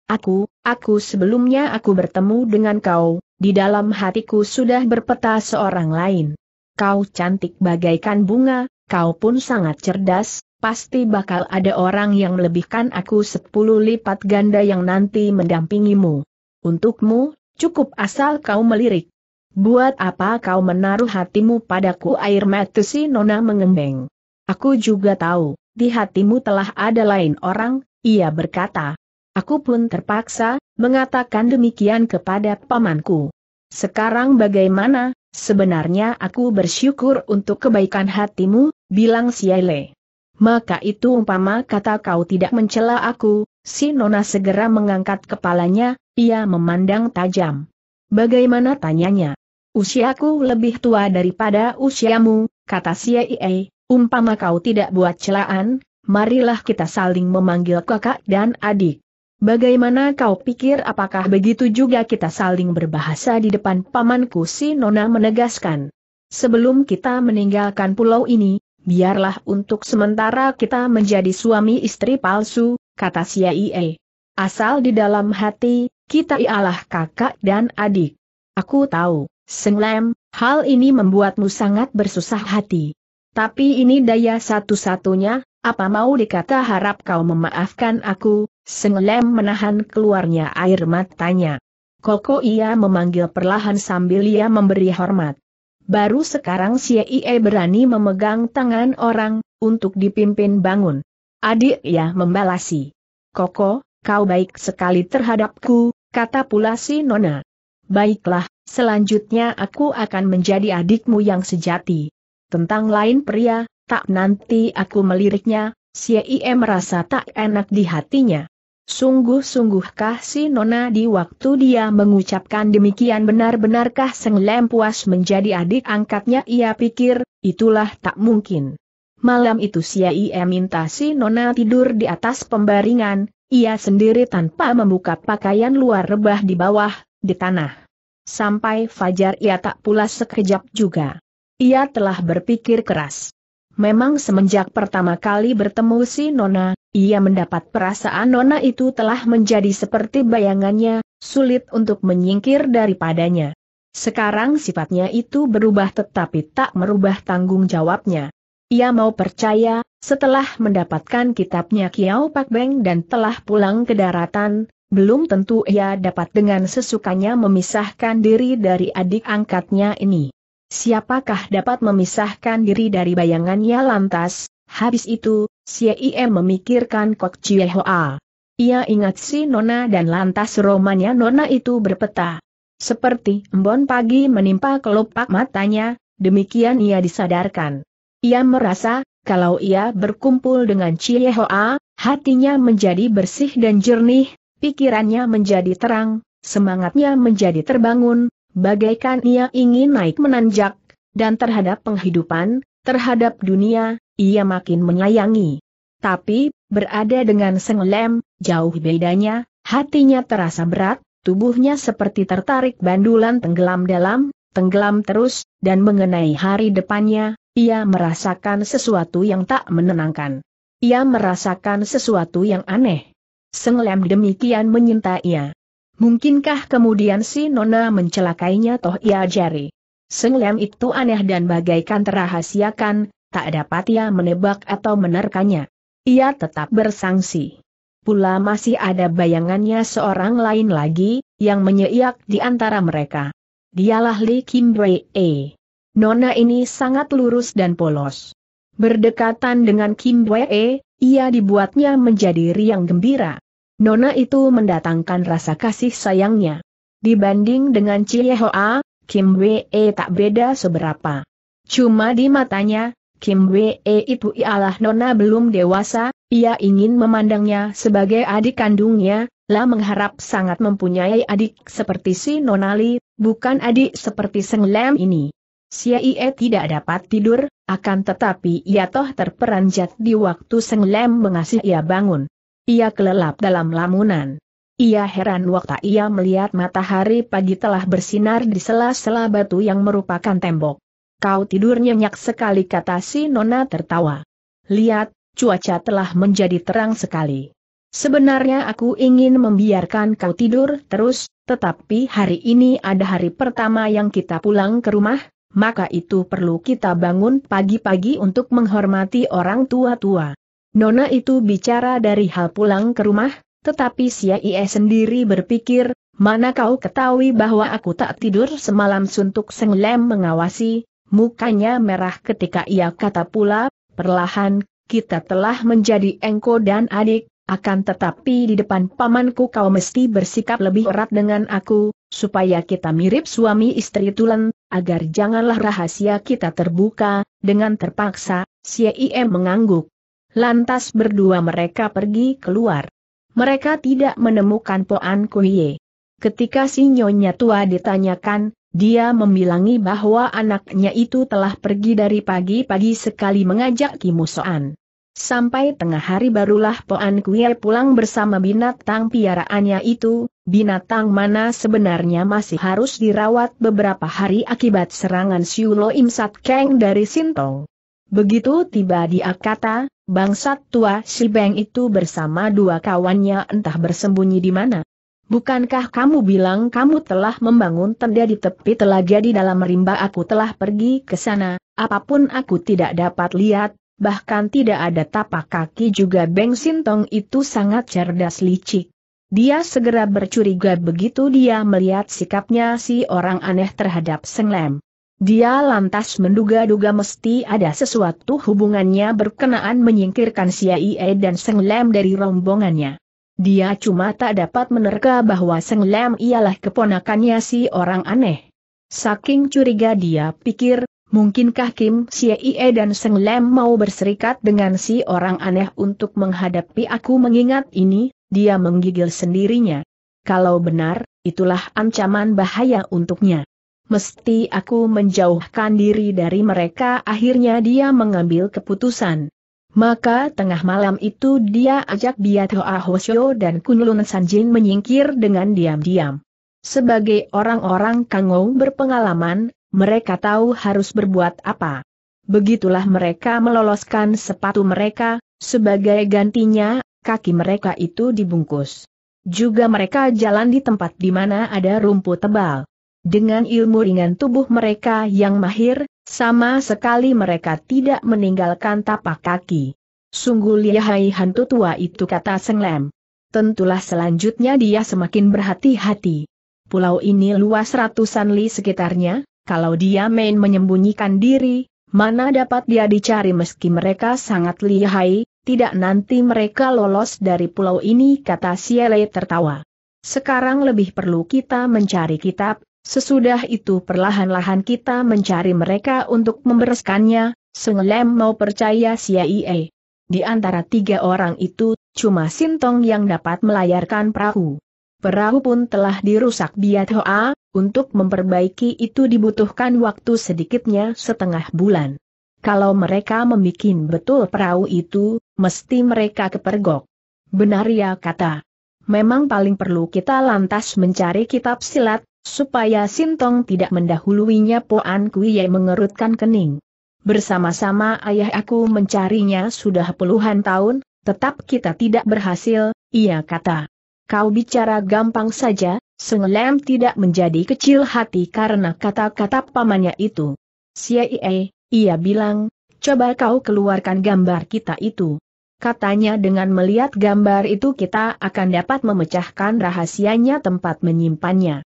Aku, aku sebelumnya aku bertemu dengan kau, di dalam hatiku sudah berpeta seorang lain. Kau cantik bagaikan bunga, kau pun sangat cerdas, pasti bakal ada orang yang melebihkan aku sepuluh lipat ganda yang nanti mendampingimu. Untukmu, cukup asal kau melirik. Buat apa kau menaruh hatimu padaku air mata si Nona mengembeng. Aku juga tahu, di hatimu telah ada lain orang, ia berkata. Aku pun terpaksa, mengatakan demikian kepada pamanku. Sekarang bagaimana, sebenarnya aku bersyukur untuk kebaikan hatimu, bilang Siale. Maka itu umpama kata kau tidak mencela aku, si Nona segera mengangkat kepalanya, ia memandang tajam. Bagaimana tanyanya? Usiaku lebih tua daripada usiamu, kata si Ie, umpama kau tidak buat celaan, marilah kita saling memanggil kakak dan adik. Bagaimana kau pikir apakah begitu juga kita saling berbahasa di depan pamanku si Nona menegaskan. Sebelum kita meninggalkan pulau ini, biarlah untuk sementara kita menjadi suami istri palsu, kata si Ie. Asal di dalam hati, kita ialah kakak dan adik. Aku tahu, Seng Lem, hal ini membuatmu sangat bersusah hati. Tapi ini daya satu-satunya, apa mau dikata harap kau memaafkan aku, Seng Lem menahan keluarnya air matanya. Koko ia memanggil perlahan sambil ia memberi hormat. Baru sekarang si Ie berani memegang tangan orang, untuk dipimpin bangun. Adik ia membalasi. Koko, kau baik sekali terhadapku, kata pula si Nona. Baiklah, selanjutnya aku akan menjadi adikmu yang sejati. Tentang lain pria, tak nanti aku meliriknya, si Ie merasa tak enak di hatinya. Sungguh-sungguhkah si Nona di waktu dia mengucapkan demikian benar-benarkah Seng Lem puas menjadi adik angkatnya ia pikir, itulah tak mungkin. Malam itu si Ie minta si Nona tidur di atas pembaringan, ia sendiri tanpa membuka pakaian luar rebah di bawah, di tanah. Sampai fajar ia tak pulas sekejap juga. Ia telah berpikir keras. Memang semenjak pertama kali bertemu si Nona, ia mendapat perasaan Nona itu telah menjadi seperti bayangannya, sulit untuk menyingkir daripadanya. Sekarang sifatnya itu berubah tetapi tak merubah tanggung jawabnya. Ia mau percaya, setelah mendapatkan kitabnya Kiao Pak Beng dan telah pulang ke daratan, belum tentu ia dapat dengan sesukanya memisahkan diri dari adik angkatnya ini. Siapakah dapat memisahkan diri dari bayangannya lantas, habis itu, Xie memikirkan Kok Chie Hoa. Ia ingat si Nona dan lantas romannya Nona itu berpeta. Seperti embon pagi menimpa kelopak matanya, demikian ia disadarkan. Ia merasa, kalau ia berkumpul dengan Chie Hoa, hatinya menjadi bersih dan jernih, pikirannya menjadi terang, semangatnya menjadi terbangun, bagaikan ia ingin naik menanjak, dan terhadap penghidupan, terhadap dunia, ia makin menyayangi. Tapi, berada dengan Seng Lem, jauh bedanya, hatinya terasa berat, tubuhnya seperti tertarik bandulan tenggelam dalam, tenggelam terus, dan mengenai hari depannya, ia merasakan sesuatu yang tak menenangkan. Ia merasakan sesuatu yang aneh. Seng Lem demikian menyintainya. Mungkinkah kemudian si Nona mencelakainya toh ia jari. Seng Lem itu aneh dan bagaikan terahasiakan, tak dapat ia menebak atau menerkanya ia tetap bersangsi. Pula masih ada bayangannya seorang lain lagi, yang menyeiak di antara mereka. Dialah Li Kim Wei. Nona ini sangat lurus dan polos. Berdekatan dengan Kim Wei, ia dibuatnya menjadi riang gembira. Nona itu mendatangkan rasa kasih sayangnya. Dibanding dengan Chie Hoa, Kim Wei tak beda seberapa. Cuma di matanya, Kim Wei itu ialah nona belum dewasa, ia ingin memandangnya sebagai adik kandungnya, lah mengharap sangat mempunyai adik seperti si Nonali, bukan adik seperti Seng Lem ini. Si Ie tidak dapat tidur, akan tetapi ia toh terperanjat di waktu Seng Lem mengasih ia bangun. Ia kelelap dalam lamunan. Ia heran waktu ia melihat matahari pagi telah bersinar di sela-sela batu yang merupakan tembok. Kau tidur nyenyak sekali kata si Nona tertawa. Lihat, cuaca telah menjadi terang sekali. Sebenarnya aku ingin membiarkan kau tidur terus, tetapi hari ini ada hari pertama yang kita pulang ke rumah, maka itu perlu kita bangun pagi-pagi untuk menghormati orang tua-tua. Nona itu bicara dari hal pulang ke rumah, tetapi si Ie sendiri berpikir, mana kau ketahui bahwa aku tak tidur semalam suntuk Senglem mengawasi, Mukanya merah ketika ia kata pula, perlahan, kita telah menjadi engko dan adik, akan tetapi di depan pamanku kau mesti bersikap lebih erat dengan aku, supaya kita mirip suami istri tulen, agar janganlah rahasia kita terbuka, dengan terpaksa, Cie mengangguk. Lantas berdua mereka pergi keluar. Mereka tidak menemukan Poan Kuye. Ketika si nyonya tua ditanyakan, dia membilangi bahwa anaknya itu telah pergi dari pagi-pagi sekali mengajak kimusoan. Sampai tengah hari barulah Poan Kuye pulang bersama binatang piaraannya itu, binatang mana sebenarnya masih harus dirawat beberapa hari akibat serangan Siulo Imsat Keng dari Sintong. Begitu tiba dia kata, bangsat tua si Beng itu bersama dua kawannya entah bersembunyi di mana. Bukankah kamu bilang kamu telah membangun tenda di tepi telaga di dalam rimba aku telah pergi ke sana, apa pun aku tidak dapat lihat, bahkan tidak ada tapak kaki juga Beng Sintong itu sangat cerdas licik. Dia segera bercuriga begitu dia melihat sikapnya si orang aneh terhadap Seng Lem. Dia lantas menduga-duga mesti ada sesuatu hubungannya berkenaan menyingkirkan si Ie dan Seng Lem dari rombongannya. Dia cuma tak dapat menerka bahwa Seng Lem ialah keponakannya si orang aneh. Saking curiga dia pikir, mungkinkah Kim Ie dan Seng Lem mau berserikat dengan si orang aneh untuk menghadapi aku mengingat ini, dia menggigil sendirinya. Kalau benar, itulah ancaman bahaya untuknya. Mesti aku menjauhkan diri dari mereka akhirnya dia mengambil keputusan. Maka tengah malam itu dia ajak Biat Hoa Hosyo dan Kunlun Sanjin menyingkir dengan diam-diam. Sebagai orang-orang Kangou berpengalaman, mereka tahu harus berbuat apa. Begitulah mereka meloloskan sepatu mereka, sebagai gantinya, kaki mereka itu dibungkus. Juga mereka jalan di tempat di mana ada rumput tebal. Dengan ilmu ringan tubuh mereka yang mahir, sama sekali mereka tidak meninggalkan tapak kaki. Sungguh lihai hantu tua itu kata Seng Lem. Tentulah selanjutnya dia semakin berhati-hati. Pulau ini luas ratusan li sekitarnya, kalau dia main menyembunyikan diri, mana dapat dia dicari meski mereka sangat lihai, tidak nanti mereka lolos dari pulau ini kata Siele tertawa. Sekarang lebih perlu kita mencari kitab, sesudah itu perlahan-lahan kita mencari mereka untuk membereskannya, Sengelem mau percaya Siaie. Di antara tiga orang itu, cuma Sintong yang dapat melayarkan perahu. Perahu pun telah dirusak Biat Hoa, untuk memperbaiki itu dibutuhkan waktu sedikitnya setengah bulan. Kalau mereka membuat betul perahu itu, mesti mereka kepergok. Benar ya kata. Memang paling perlu kita lantas mencari kitab silat, supaya Sintong tidak mendahuluinya Poan Kuye mengerutkan kening. Bersama-sama ayah aku mencarinya sudah puluhan tahun, tetap kita tidak berhasil, ia kata. Kau bicara gampang saja, Sengelem tidak menjadi kecil hati karena kata-kata pamannya itu. Siaie, ia bilang, coba kau keluarkan gambar kita itu. Katanya dengan melihat gambar itu kita akan dapat memecahkan rahasianya tempat menyimpannya.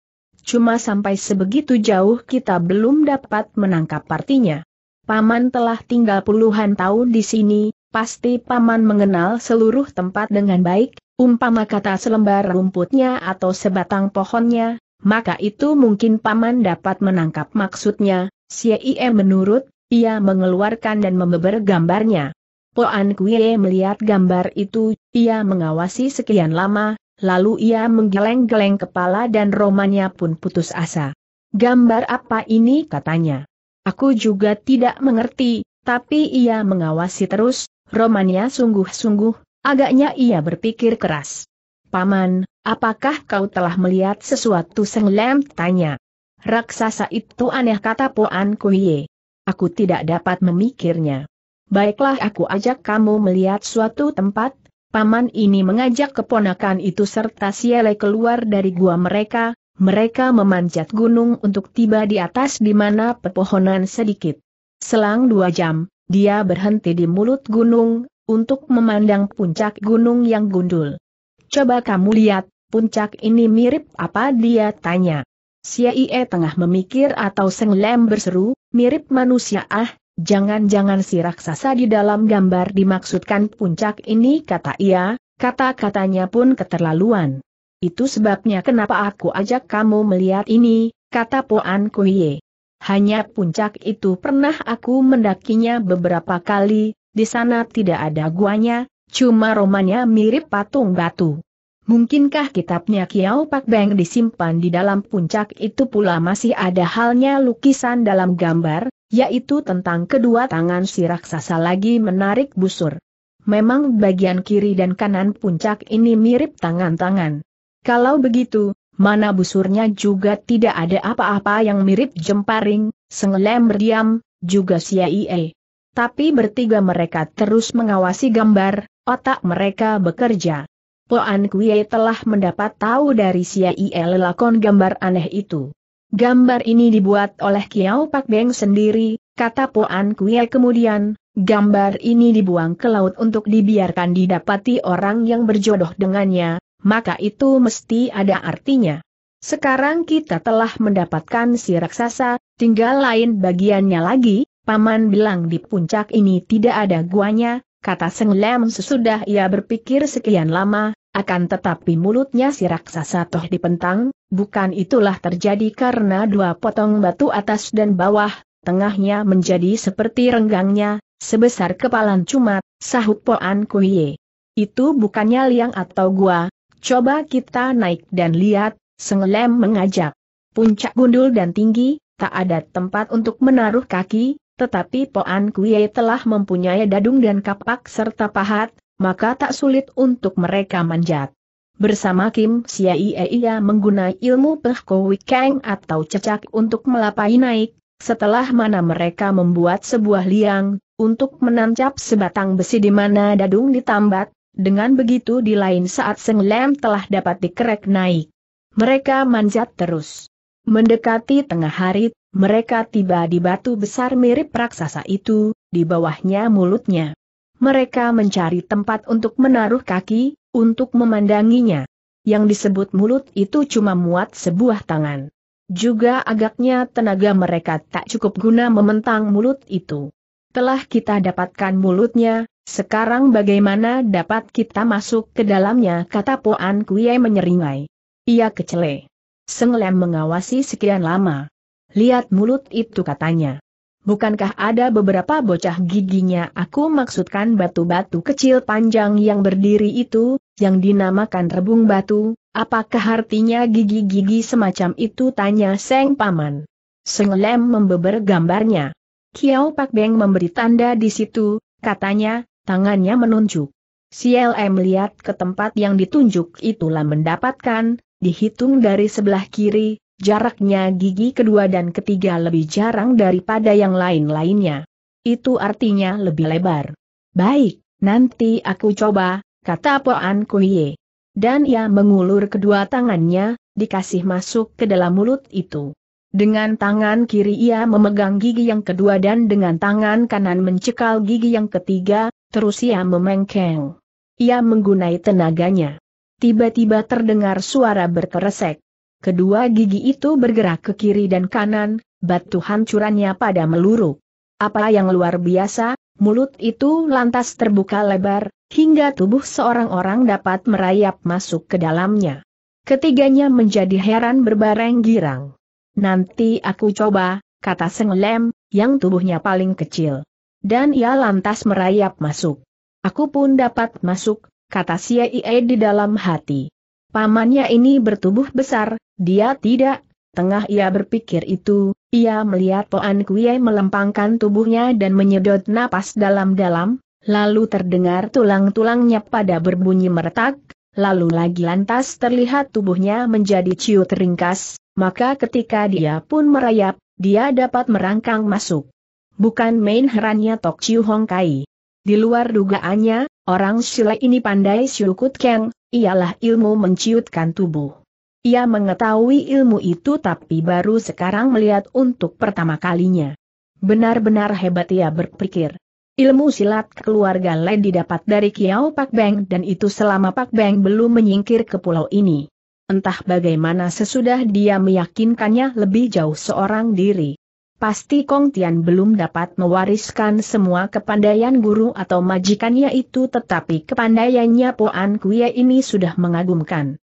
Cuma sampai sebegitu jauh kita belum dapat menangkap partinya. Paman telah tinggal puluhan tahun di sini, pasti Paman mengenal seluruh tempat dengan baik, umpama kata selembar rumputnya atau sebatang pohonnya, maka itu mungkin Paman dapat menangkap maksudnya, Cie menurut, ia mengeluarkan dan membeber gambarnya. Poan Kue melihat gambar itu, ia mengawasi sekian lama, lalu ia menggeleng-geleng kepala dan romannya pun putus asa. Gambar apa ini katanya? Aku juga tidak mengerti, tapi ia mengawasi terus, romannya sungguh-sungguh, agaknya ia berpikir keras. Paman, apakah kau telah melihat sesuatu Lem tanya. Raksasa itu aneh kata Poan Kuye. Aku tidak dapat memikirnya. Baiklah aku ajak kamu melihat suatu tempat, Paman ini mengajak keponakan itu serta Siele keluar dari gua mereka, mereka memanjat gunung untuk tiba di atas di mana pepohonan sedikit. Selang dua jam, dia berhenti di mulut gunung, untuk memandang puncak gunung yang gundul. Coba kamu lihat, puncak ini mirip apa dia tanya. Ie tengah memikir atau Senglem berseru, mirip manusia ah, jangan-jangan si raksasa di dalam gambar dimaksudkan puncak ini kata ia, kata-katanya pun keterlaluan. Itu sebabnya kenapa aku ajak kamu melihat ini, kata Poan Kuye. Hanya puncak itu pernah aku mendakinya beberapa kali, di sana tidak ada guanya, cuma romannya mirip patung batu. Mungkinkah kitabnya Kiao Pak Beng disimpan di dalam puncak itu pula masih ada halnya lukisan dalam gambar, yaitu tentang kedua tangan si raksasa lagi menarik busur. Memang bagian kiri dan kanan puncak ini mirip tangan-tangan. Kalau begitu, mana busurnya juga tidak ada apa-apa yang mirip jemparing, sengelem berdiam, juga Ie. Tapi bertiga mereka terus mengawasi gambar, otak mereka bekerja. Poan Kue telah mendapat tahu dari Ie lelakon gambar aneh itu. Gambar ini dibuat oleh Kiao Pak Beng sendiri, kata Poan Kue kemudian, gambar ini dibuang ke laut untuk dibiarkan didapati orang yang berjodoh dengannya, maka itu mesti ada artinya. Sekarang kita telah mendapatkan si raksasa, tinggal lain bagiannya lagi, Paman bilang di puncak ini tidak ada guanya, kata Seng Lem sesudah ia berpikir sekian lama, akan tetapi mulutnya si raksasa toh dipentang, bukan itulah terjadi karena dua potong batu atas dan bawah, tengahnya menjadi seperti renggangnya, sebesar kepalan cumat, sahut Poan Kuye. Itu bukannya liang atau gua, Coba kita naik dan lihat, Sengelem mengajak. Puncak gundul dan tinggi, tak ada tempat untuk menaruh kaki, tetapi Poan Kuye telah mempunyai dadung dan kapak serta pahat, maka tak sulit untuk mereka manjat. Bersama Kim Siai ia menggunakan ilmu Peh Kang atau cecak untuk melapai naik, setelah mana mereka membuat sebuah liang, untuk menancap sebatang besi di mana dadung ditambat, dengan begitu di lain saat Seng Lem telah dapat dikerek naik. Mereka manjat terus. Mendekati tengah hari, mereka tiba di batu besar mirip raksasa itu, di bawahnya mulutnya. Mereka mencari tempat untuk menaruh kaki, untuk memandanginya. Yang disebut mulut itu cuma muat sebuah tangan. juga agaknya tenaga mereka tak cukup guna mementang mulut itu. Telah kita dapatkan mulutnya, sekarang bagaimana dapat kita masuk ke dalamnya kata Poan Kuye menyeringai. Ia kecele. Senglem mengawasi sekian lama. Lihat mulut itu katanya. Bukankah ada beberapa bocah giginya aku maksudkan batu-batu kecil panjang yang berdiri itu, yang dinamakan rebung batu, apakah artinya gigi-gigi semacam itu tanya Seng Paman. Seng Lem membeber gambarnya. Kiao Pak Beng memberi tanda di situ, katanya, tangannya menunjuk. CLM melihat ke tempat yang ditunjuk itulah mendapatkan, dihitung dari sebelah kiri, jaraknya gigi kedua dan ketiga lebih jarang daripada yang lain-lainnya. Itu artinya lebih lebar. Baik, nanti aku coba, kata Poan Kuye. Dan ia mengulur kedua tangannya, dikasih masuk ke dalam mulut itu. Dengan tangan kiri ia memegang gigi yang kedua dan dengan tangan kanan mencekal gigi yang ketiga, terus ia memengkeng. Ia menggunai tenaganya. Tiba-tiba terdengar suara berkeresek. Kedua gigi itu bergerak ke kiri dan kanan, batu hancurannya pada meluruk. Apa yang luar biasa, mulut itu lantas terbuka lebar, hingga tubuh seorang orang dapat merayap masuk ke dalamnya. Ketiganya menjadi heran berbareng girang. Nanti aku coba, kata Seng Lem, yang tubuhnya paling kecil. Dan ia lantas merayap masuk. Aku pun dapat masuk, kata Sia Ie di dalam hati. Pamannya ini bertubuh besar, dia tidak, tengah ia berpikir itu, ia melihat Poan Kuye melempangkan tubuhnya dan menyedot napas dalam-dalam, lalu terdengar tulang-tulangnya pada berbunyi meretak, lalu lagi lantas terlihat tubuhnya menjadi ciut ringkas, maka ketika dia pun merayap, dia dapat merangkang masuk. Bukan main herannya Tok Chiu Hong Kai. Di luar dugaannya, orang Shile ini pandai syukut keng, ialah ilmu menciutkan tubuh. Ia mengetahui ilmu itu tapi baru sekarang melihat untuk pertama kalinya. Benar-benar hebat ia berpikir. Ilmu silat keluarga lain didapat dari Kiao Pak Beng dan itu selama Pak Beng belum menyingkir ke pulau ini. Entah bagaimana sesudah dia meyakinkannya lebih jauh seorang diri. Pasti Kong Tian belum dapat mewariskan semua kepandaian guru atau majikannya itu tetapi kepandaiannya Poan Kuya ini sudah mengagumkan.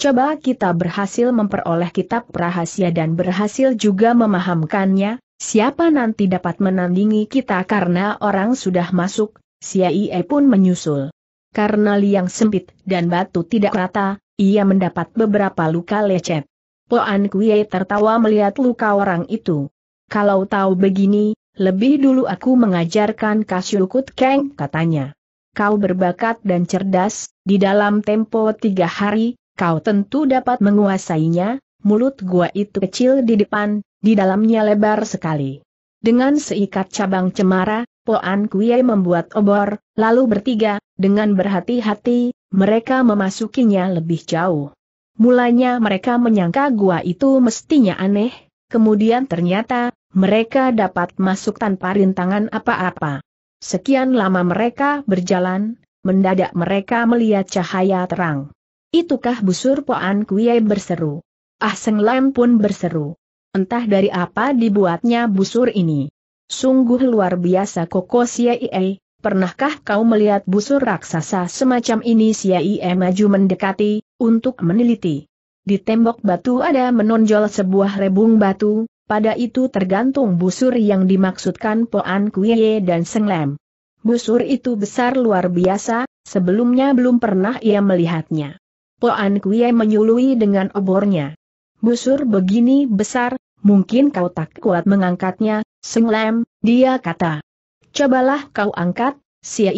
Coba kita berhasil memperoleh kitab rahasia dan berhasil juga memahamkannya, Siapa nanti dapat menandingi kita karena orang sudah masuk, Siaie pun menyusul. Karena liang sempit dan batu tidak rata, ia mendapat beberapa luka lecet. Poan Kuye tertawa melihat luka orang itu. Kalau tahu begini, lebih dulu aku mengajarkan Kasyukut Keng, katanya. Kau berbakat dan cerdas, di dalam tempo tiga hari, kau tentu dapat menguasainya, mulut gua itu kecil di depan, di dalamnya lebar sekali. Dengan seikat cabang cemara, Poan Kuye membuat obor, lalu bertiga, dengan berhati-hati, mereka memasukinya lebih jauh. Mulanya mereka menyangka gua itu mestinya aneh, kemudian ternyata, mereka dapat masuk tanpa rintangan apa-apa. Sekian lama mereka berjalan, mendadak mereka melihat cahaya terang. Itukah busur Poan Kuye berseru. Ah Seng Lam pun berseru. Entah dari apa dibuatnya busur ini. Sungguh luar biasa Koko Siaie, pernahkah kau melihat busur raksasa semacam ini Siaie maju mendekati, untuk meneliti. Di tembok batu ada menonjol sebuah rebung batu, pada itu tergantung busur yang dimaksudkan Poan Kuye dan Seng Lem. Busur itu besar luar biasa, sebelumnya belum pernah ia melihatnya. Poan Kuye menyului dengan obornya. Busur begini besar, mungkin kau tak kuat mengangkatnya, Seng Lem, dia kata. Cobalah kau angkat, Sia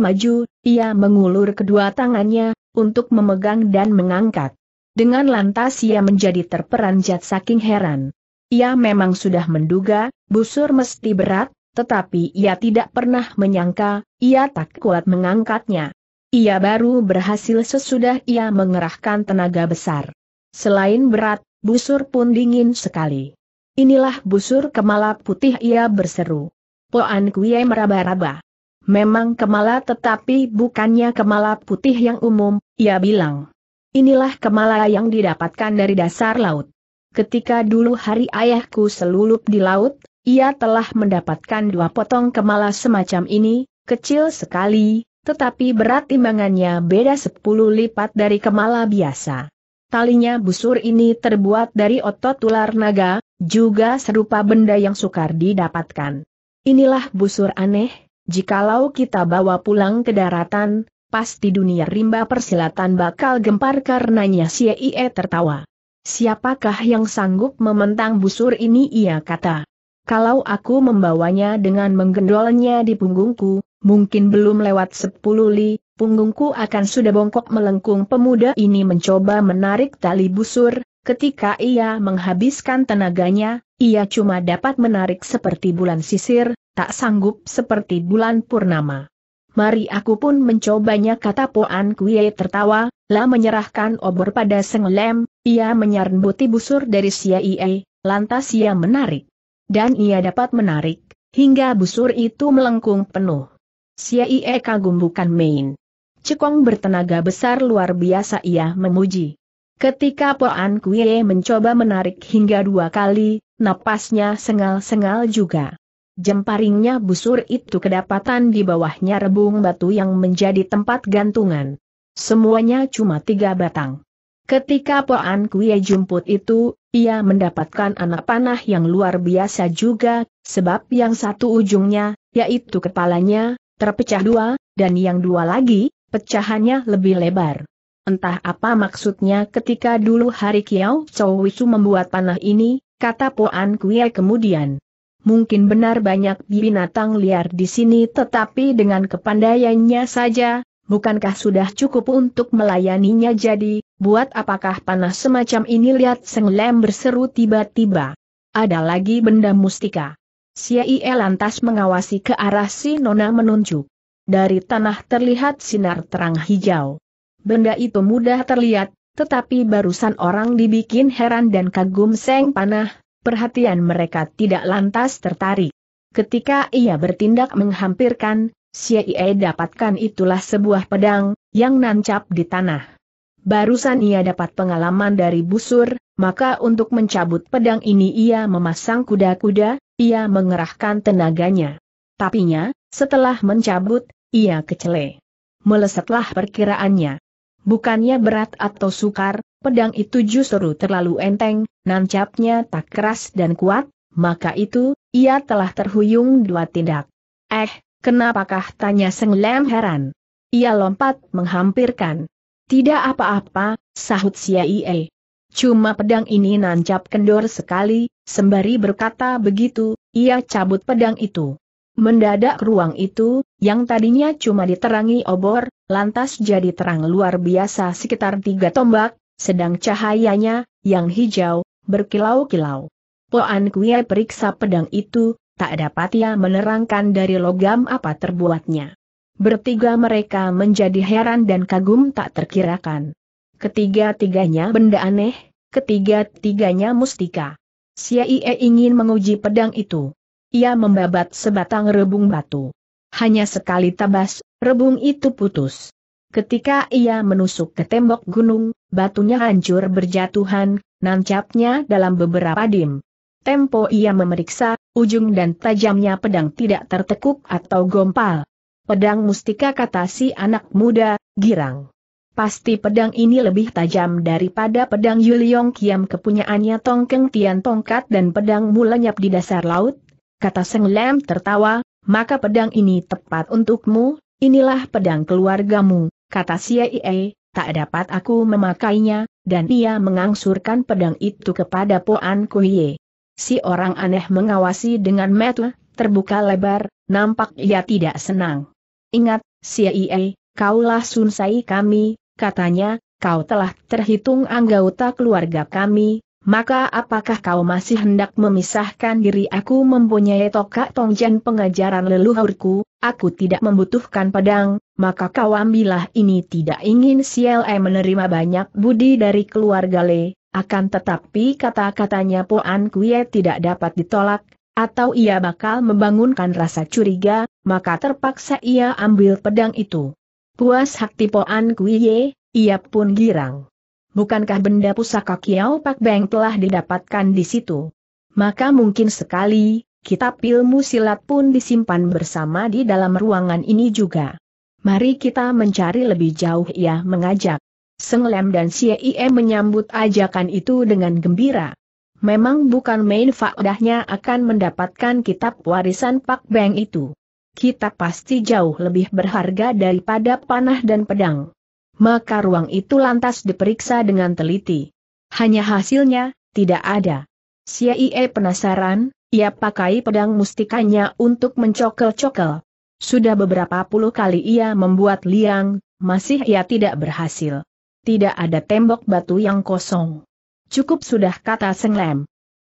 maju, ia mengulur kedua tangannya, untuk memegang dan mengangkat. Dengan lantas ia menjadi terperanjat saking heran. Ia memang sudah menduga, busur mesti berat, tetapi ia tidak pernah menyangka, ia tak kuat mengangkatnya. Ia baru berhasil sesudah ia mengerahkan tenaga besar. Selain berat, busur pun dingin sekali. Inilah busur kemala putih ia berseru. Poan Kuye meraba-raba. Memang kemala tetapi bukannya kemala putih yang umum, ia bilang. Inilah kemala yang didapatkan dari dasar laut. Ketika dulu hari ayahku selulup di laut, ia telah mendapatkan dua potong kemala semacam ini, kecil sekali, tetapi berat timbangannya beda sepuluh lipat dari kemala biasa. Talinya busur ini terbuat dari otot ular naga, juga serupa benda yang sukar didapatkan. Inilah busur aneh, jikalau kita bawa pulang ke daratan, pasti dunia rimba persilatan bakal gempar karenanya si Ie tertawa. Siapakah yang sanggup mementang busur ini ia kata. Kalau aku membawanya dengan menggendolnya di punggungku, mungkin belum lewat sepuluh li, punggungku akan sudah bongkok melengkung pemuda ini mencoba menarik tali busur, ketika ia menghabiskan tenaganya, ia cuma dapat menarik seperti bulan sisir, tak sanggup seperti bulan purnama. Mari aku pun mencobanya kata Poan Kuye tertawa, lah menyerahkan obor pada Seng Lem, ia menyarbuti busur dari Sia Ie, lantas ia menarik. Dan ia dapat menarik, hingga busur itu melengkung penuh. Sia Ie kagum bukan main. Cekong bertenaga besar luar biasa ia memuji. Ketika Poan Kue mencoba menarik hingga dua kali, napasnya sengal-sengal juga. Jemparingnya busur itu kedapatan di bawahnya rebung batu yang menjadi tempat gantungan. Semuanya cuma tiga batang. Ketika Poan Kue jumput itu, ia mendapatkan anak panah yang luar biasa juga, sebab yang satu ujungnya, yaitu kepalanya, terpecah dua, dan yang dua lagi, pecahannya lebih lebar. Entah apa maksudnya ketika dulu hari Kiao Chow Wisu membuat panah ini, kata Poan Kue kemudian. Mungkin benar banyak binatang liar di sini tetapi dengan kepandaiannya saja, bukankah sudah cukup untuk melayaninya jadi, buat apakah panah semacam ini lihat Seng Lem berseru tiba-tiba. Ada lagi benda mustika. Sia Ie lantas mengawasi ke arah si Nona menunjuk. Dari tanah terlihat sinar terang hijau. Benda itu mudah terlihat, tetapi barusan orang dibikin heran dan kagum seng panah, perhatian mereka tidak lantas tertarik. Ketika ia bertindak menghampirkan, Xie dapatkan itulah sebuah pedang, yang nancap di tanah. Barusan ia dapat pengalaman dari busur, maka untuk mencabut pedang ini ia memasang kuda-kuda, ia mengerahkan tenaganya. Tapinya, setelah mencabut, ia kecele. Melesetlah perkiraannya. Bukannya berat atau sukar, pedang itu justru terlalu enteng, nancapnya tak keras dan kuat, maka itu, ia telah terhuyung dua tindak. Eh, kenapakah tanya Seng Lem heran? Ia lompat menghampirkan. Tidak apa-apa, sahut Sia Ie. Cuma pedang ini nancap kendor sekali, sembari berkata begitu, ia cabut pedang itu. Mendadak ruang itu, yang tadinya cuma diterangi obor, lantas jadi terang luar biasa sekitar tiga tombak, sedang cahayanya, yang hijau, berkilau-kilau. Poan Kue periksa pedang itu, tak dapat ia menerangkan dari logam apa terbuatnya. Bertiga mereka menjadi heran dan kagum tak terkirakan. Ketiga-tiganya benda aneh, ketiga-tiganya mustika. Sia Ie ingin menguji pedang itu. Ia membabat sebatang rebung batu. Hanya sekali tabas, rebung itu putus. Ketika ia menusuk ke tembok gunung, batunya hancur berjatuhan, nancapnya dalam beberapa dim. Tempo ia memeriksa, ujung dan tajamnya pedang tidak tertekuk atau gompal. Pedang mustika kata si anak muda, girang. Pasti pedang ini lebih tajam daripada pedang Yuliong Kiam kepunyaannya Tongkeng Tian Tongkat dan pedang lenyap di dasar laut, kata Seng Lem tertawa, maka pedang ini tepat untukmu, inilah pedang keluargamu, kata Sia Ie, tak dapat aku memakainya, dan ia mengangsurkan pedang itu kepada Poan Kuye. Si orang aneh mengawasi dengan mata, terbuka lebar, nampak ia tidak senang. Ingat, Sia Ie, kaulah sunsai kami, katanya, kau telah terhitung anggota keluarga kami, maka apakah kau masih hendak memisahkan diri aku mempunyai tokak tongjan pengajaran leluhurku, aku tidak membutuhkan pedang, maka kau ambillah ini tidak ingin CLE menerima banyak budi dari keluarga Le, akan tetapi kata-katanya Poan Kue tidak dapat ditolak, atau ia bakal membangunkan rasa curiga, maka terpaksa ia ambil pedang itu. Puas hati Poan Kue, ia pun girang. Bukankah benda pusaka Kiao Pak Beng telah didapatkan di situ? Maka mungkin sekali, kitab ilmu silat pun disimpan bersama di dalam ruangan ini juga. Mari kita mencari lebih jauh ia mengajak. Seng Lem dan Xie menyambut ajakan itu dengan gembira. Memang bukan main faedahnya akan mendapatkan kitab warisan Pak Beng itu. Kitab pasti jauh lebih berharga daripada panah dan pedang. Maka ruang itu lantas diperiksa dengan teliti. Hanya hasilnya, tidak ada. Xie penasaran, ia pakai pedang mustikanya untuk mencokel-cokel. Sudah beberapa puluh kali ia membuat liang, masih ia tidak berhasil. Tidak ada tembok batu yang kosong. Cukup sudah kata Seng Lem.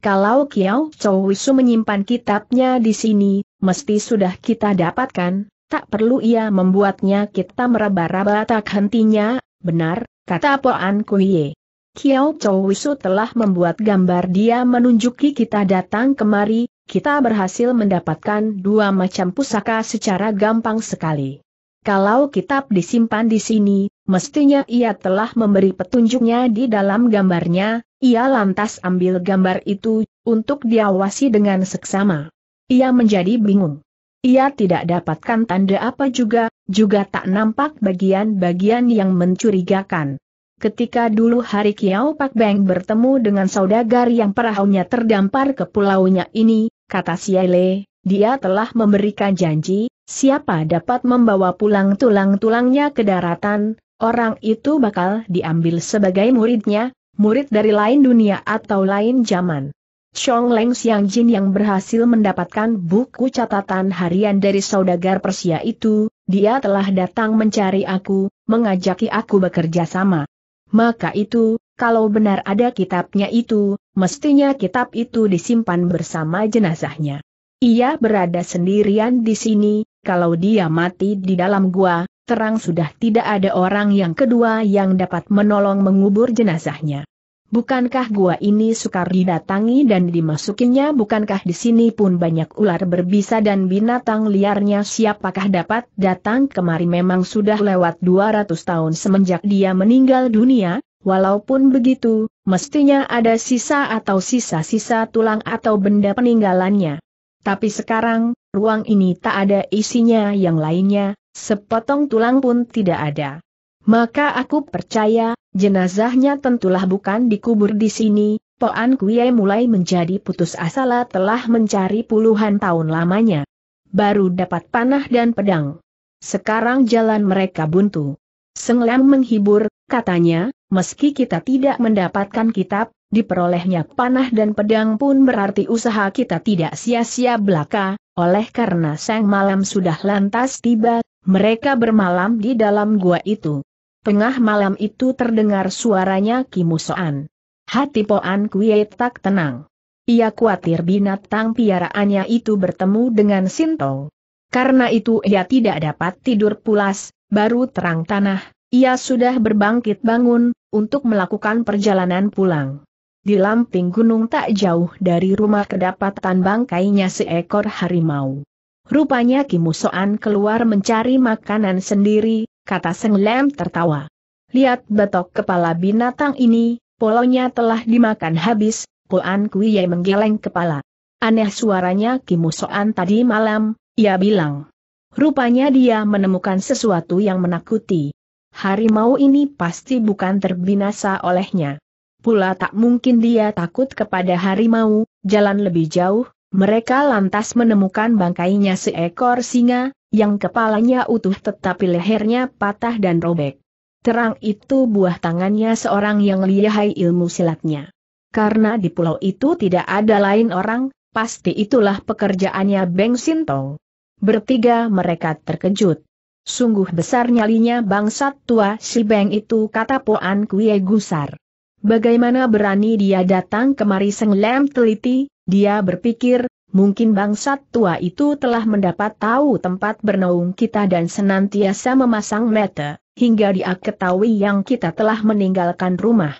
Kalau Kiao Chow Wisu menyimpan kitabnya di sini, mesti sudah kita dapatkan, tak perlu ia membuatnya kita meraba-raba tak hentinya, benar, kata Poan Kuye. Kiao Chow Wisu telah membuat gambar dia menunjuki kita datang kemari, kita berhasil mendapatkan dua macam pusaka secara gampang sekali. Kalau kitab disimpan di sini, mestinya ia telah memberi petunjuknya di dalam gambarnya, ia lantas ambil gambar itu, untuk diawasi dengan seksama. Ia menjadi bingung. Ia tidak dapatkan tanda apa juga, juga tak nampak bagian-bagian yang mencurigakan. Ketika dulu hari Kiao Pak Beng bertemu dengan saudagar yang perahunya terdampar ke pulaunya ini, kata Siale, dia telah memberikan janji, siapa dapat membawa pulang tulang-tulangnya ke daratan, orang itu bakal diambil sebagai muridnya, murid dari lain dunia atau lain zaman. Chong Leng Xiang Jin yang berhasil mendapatkan buku catatan harian dari saudagar Persia itu, dia telah datang mencari aku, mengajaki aku bekerja sama. Maka itu, kalau benar ada kitabnya itu, mestinya kitab itu disimpan bersama jenazahnya. Ia berada sendirian di sini, kalau dia mati di dalam gua, terang sudah tidak ada orang yang kedua yang dapat menolong mengubur jenazahnya. Bukankah gua ini sukar didatangi dan dimasukinya bukankah di sini pun banyak ular berbisa dan binatang liarnya? Siapakah dapat datang kemari? Memang sudah lewat 200 tahun semenjak dia meninggal dunia, walaupun begitu, mestinya ada sisa atau sisa-sisa tulang atau benda peninggalannya. Tapi sekarang, ruang ini tak ada isinya. Yang lainnya, sepotong tulang pun tidak ada. Maka aku percaya, jenazahnya tentulah bukan dikubur di sini, Poan Kuye mulai menjadi putus asa telah mencari puluhan tahun lamanya. Baru dapat panah dan pedang. Sekarang jalan mereka buntu. Senglam menghibur, katanya, meski kita tidak mendapatkan kitab, diperolehnya panah dan pedang pun berarti usaha kita tidak sia-sia belaka, oleh karena sang malam sudah lantas tiba, mereka bermalam di dalam gua itu. Tengah malam itu terdengar suaranya Kimusoan. Hati Poan Kue tak tenang. Ia khawatir binatang piaraannya itu bertemu dengan Sinto. Karena itu ia tidak dapat tidur pulas, baru terang tanah, ia sudah berbangkit bangun, untuk melakukan perjalanan pulang. Di lamping gunung tak jauh dari rumah kedapatan bangkainya seekor harimau. Rupanya Kimusoan keluar mencari makanan sendiri, kata Seng Lem tertawa. Lihat betok kepala binatang ini, polonya telah dimakan habis, Poan Kuye menggeleng kepala. Aneh suaranya Kimusoan tadi malam, ia bilang. Rupanya dia menemukan sesuatu yang menakuti. Harimau ini pasti bukan terbinasa olehnya. Pula tak mungkin dia takut kepada harimau, jalan lebih jauh, mereka lantas menemukan bangkainya seekor singa, yang kepalanya utuh tetapi lehernya patah dan robek. Terang itu buah tangannya seorang yang lihai ilmu silatnya. Karena di pulau itu tidak ada lain orang, pasti itulah pekerjaannya Beng Sintong. Bertiga mereka terkejut. Sungguh besar nyalinya bangsat tua si Beng itu kata Poan Kue gusar. Bagaimana berani dia datang kemari Seng Lem teliti, dia berpikir, mungkin bangsat tua itu telah mendapat tahu tempat bernaung kita dan senantiasa memasang mata, hingga dia ketahui yang kita telah meninggalkan rumah.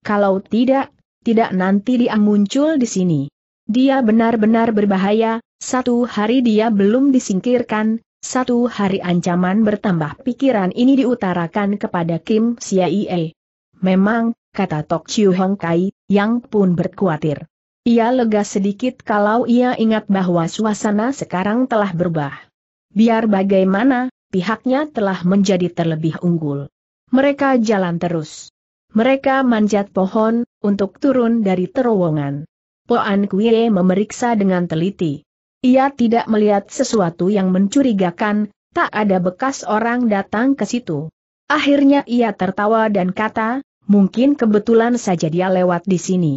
Kalau tidak, tidak nanti dia muncul di sini. Dia benar-benar berbahaya, satu hari dia belum disingkirkan, satu hari ancaman bertambah pikiran ini diutarakan kepada Kim Siaie. Memang, kata Tok Chiu Hong Kai, yang pun berkuatir. Ia lega sedikit kalau ia ingat bahwa suasana sekarang telah berubah. Biar bagaimana, pihaknya telah menjadi terlebih unggul. Mereka jalan terus. Mereka manjat pohon, untuk turun dari terowongan. Poan Kue memeriksa dengan teliti. Ia tidak melihat sesuatu yang mencurigakan, tak ada bekas orang datang ke situ. Akhirnya ia tertawa dan kata, mungkin kebetulan saja dia lewat di sini.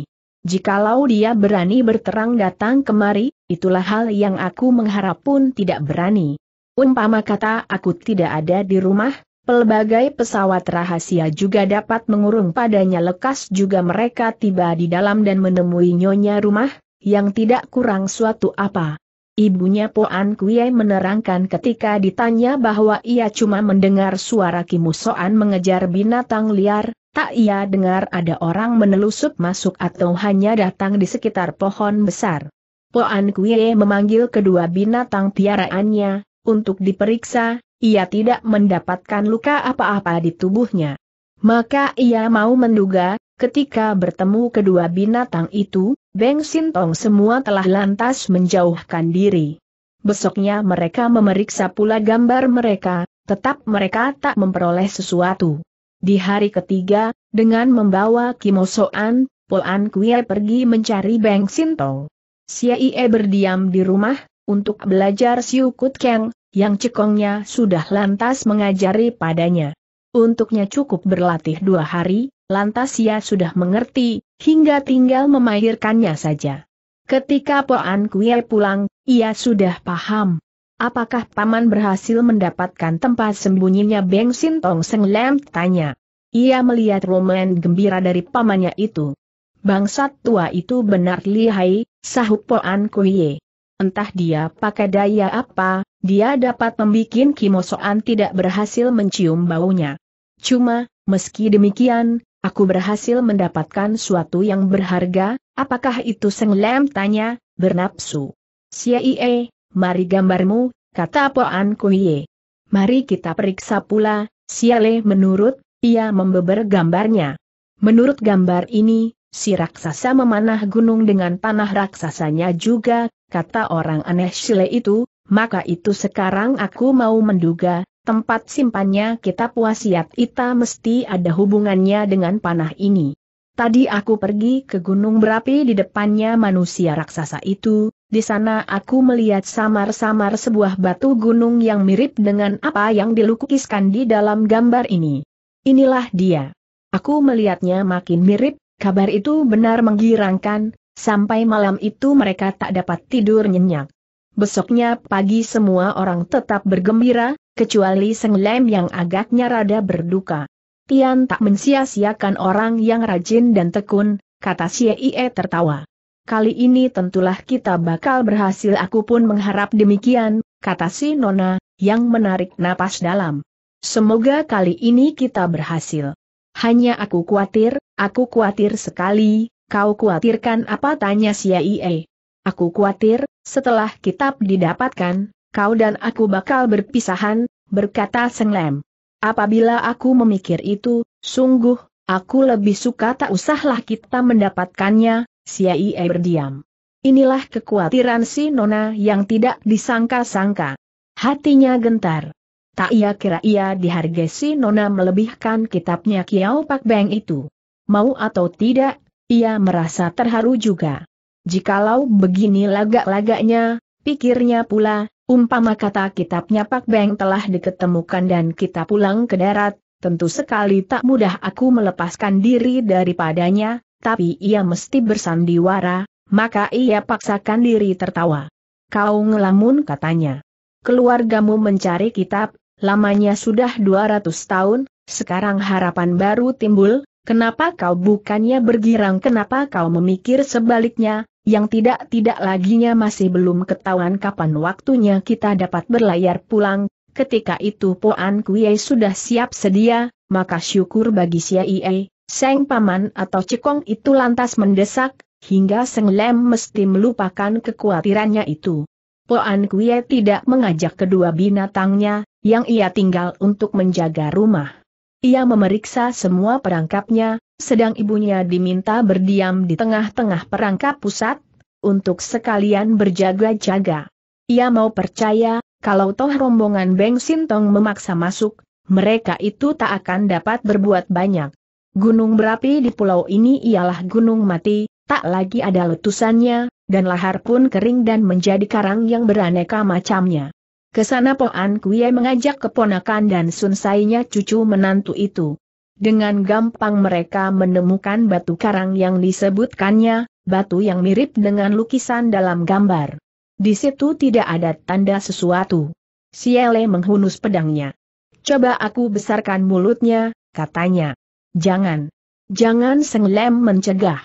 Jikalau dia berani berterang datang kemari, itulah hal yang aku mengharap pun tidak berani. Umpama kata aku tidak ada di rumah, pelbagai pesawat rahasia juga dapat mengurung padanya lekas juga mereka tiba di dalam dan menemui nyonya rumah, yang tidak kurang suatu apa. Ibunya Poan Kue menerangkan ketika ditanya bahwa ia cuma mendengar suara kimusoan mengejar binatang liar, tak ia dengar ada orang menelusup masuk atau hanya datang di sekitar pohon besar. Poan Kue memanggil kedua binatang piaraannya, untuk diperiksa, ia tidak mendapatkan luka apa-apa di tubuhnya. Maka ia mau menduga, ketika bertemu kedua binatang itu, Beng Sintong semua telah lantas menjauhkan diri. Besoknya mereka memeriksa pula gambar mereka, tetap mereka tak memperoleh sesuatu. Di hari ketiga, dengan membawa kimosoan, Poan Kue pergi mencari Beng Sintong. Ie berdiam di rumah, untuk belajar Siu Kut Keng, yang cekongnya sudah lantas mengajari padanya. Untuknya cukup berlatih dua hari, lantas ia sudah mengerti, hingga tinggal memahirkannya saja. Ketika Poan Kue pulang, ia sudah paham. Apakah Paman berhasil mendapatkan tempat sembunyinya Beng Sintong Seng Lem tanya. Ia melihat roman gembira dari pamannya itu. Bangsat tua itu benar lihai, sahut Poan Kue. Entah dia pakai daya apa, dia dapat membuat Kimosoan tidak berhasil mencium baunya. Cuma, meski demikian, aku berhasil mendapatkan suatu yang berharga, apakah itu Seng Lem tanya, bernapsu. Cie, mari gambarmu, kata Poan Kuye. Mari kita periksa pula, Siale menurut, ia membeber gambarnya. Menurut gambar ini, si raksasa memanah gunung dengan panah raksasanya juga, kata orang aneh Sile itu, maka itu sekarang aku mau menduga, tempat simpannya kitab wasiat Ita mesti ada hubungannya dengan panah ini. Tadi aku pergi ke gunung berapi di depannya manusia raksasa itu, di sana aku melihat samar-samar sebuah batu gunung yang mirip dengan apa yang dilukiskan di dalam gambar ini. Inilah dia. Aku melihatnya makin mirip, kabar itu benar menggirangkan, sampai malam itu mereka tak dapat tidur nyenyak. Besoknya pagi semua orang tetap bergembira, kecuali Seng Lem yang agaknya rada berduka. Tian tak mensia-siakan orang yang rajin dan tekun, kata Xie tertawa. Kali ini tentulah kita bakal berhasil aku pun mengharap demikian, kata si Nona, yang menarik napas dalam. Semoga kali ini kita berhasil. Hanya aku khawatir, aku khawatir sekali, kau khawatirkan apa tanya Xie Aku khawatir, setelah kitab didapatkan, kau dan aku bakal berpisahan, berkata Seng Lem. Apabila aku memikir itu, sungguh, aku lebih suka tak usahlah kita mendapatkannya, Siai berdiam. Inilah kekhawatiran si Nona yang tidak disangka-sangka. Hatinya gentar. Tak ia kira ia dihargai si Nona melebihkan kitabnya Kiao Pak Beng itu. Mau atau tidak, ia merasa terharu juga. Jikalau begini lagak-lagaknya, pikirnya pula, umpama kata kitabnya Pak Beng telah diketemukan dan kita pulang ke darat, tentu sekali tak mudah aku melepaskan diri daripadanya, tapi ia mesti bersandiwara, maka ia paksakan diri tertawa. Kau ngelamun katanya. Keluargamu mencari kitab, lamanya sudah 200 tahun, sekarang harapan baru timbul, kenapa kau bukannya bergirang kenapa kau memikir sebaliknya, yang tidak-tidak laginya masih belum ketahuan kapan waktunya kita dapat berlayar pulang, ketika itu Poan Kue sudah siap sedia, maka syukur bagi Ie, Seng Paman atau Cekong itu lantas mendesak, hingga Seng Lem mesti melupakan kekhawatirannya itu. Poan Kue tidak mengajak kedua binatangnya, yang ia tinggal untuk menjaga rumah. Ia memeriksa semua perangkapnya, sedang ibunya diminta berdiam di tengah-tengah perangkap pusat, untuk sekalian berjaga-jaga. Ia mau percaya, kalau toh rombongan Beng Sintong memaksa masuk, mereka itu tak akan dapat berbuat banyak. Gunung berapi di pulau ini ialah gunung mati, tak lagi ada letusannya, dan lahar pun kering dan menjadi karang yang beraneka macamnya. Ke sana Poan Kuye mengajak keponakan dan sunsainya cucu menantu itu. Dengan gampang mereka menemukan batu karang yang disebutkannya, batu yang mirip dengan lukisan dalam gambar. Di situ tidak ada tanda sesuatu. Siele menghunus pedangnya. Coba aku besarkan mulutnya, katanya. Jangan. Jangan Senglem mencegah.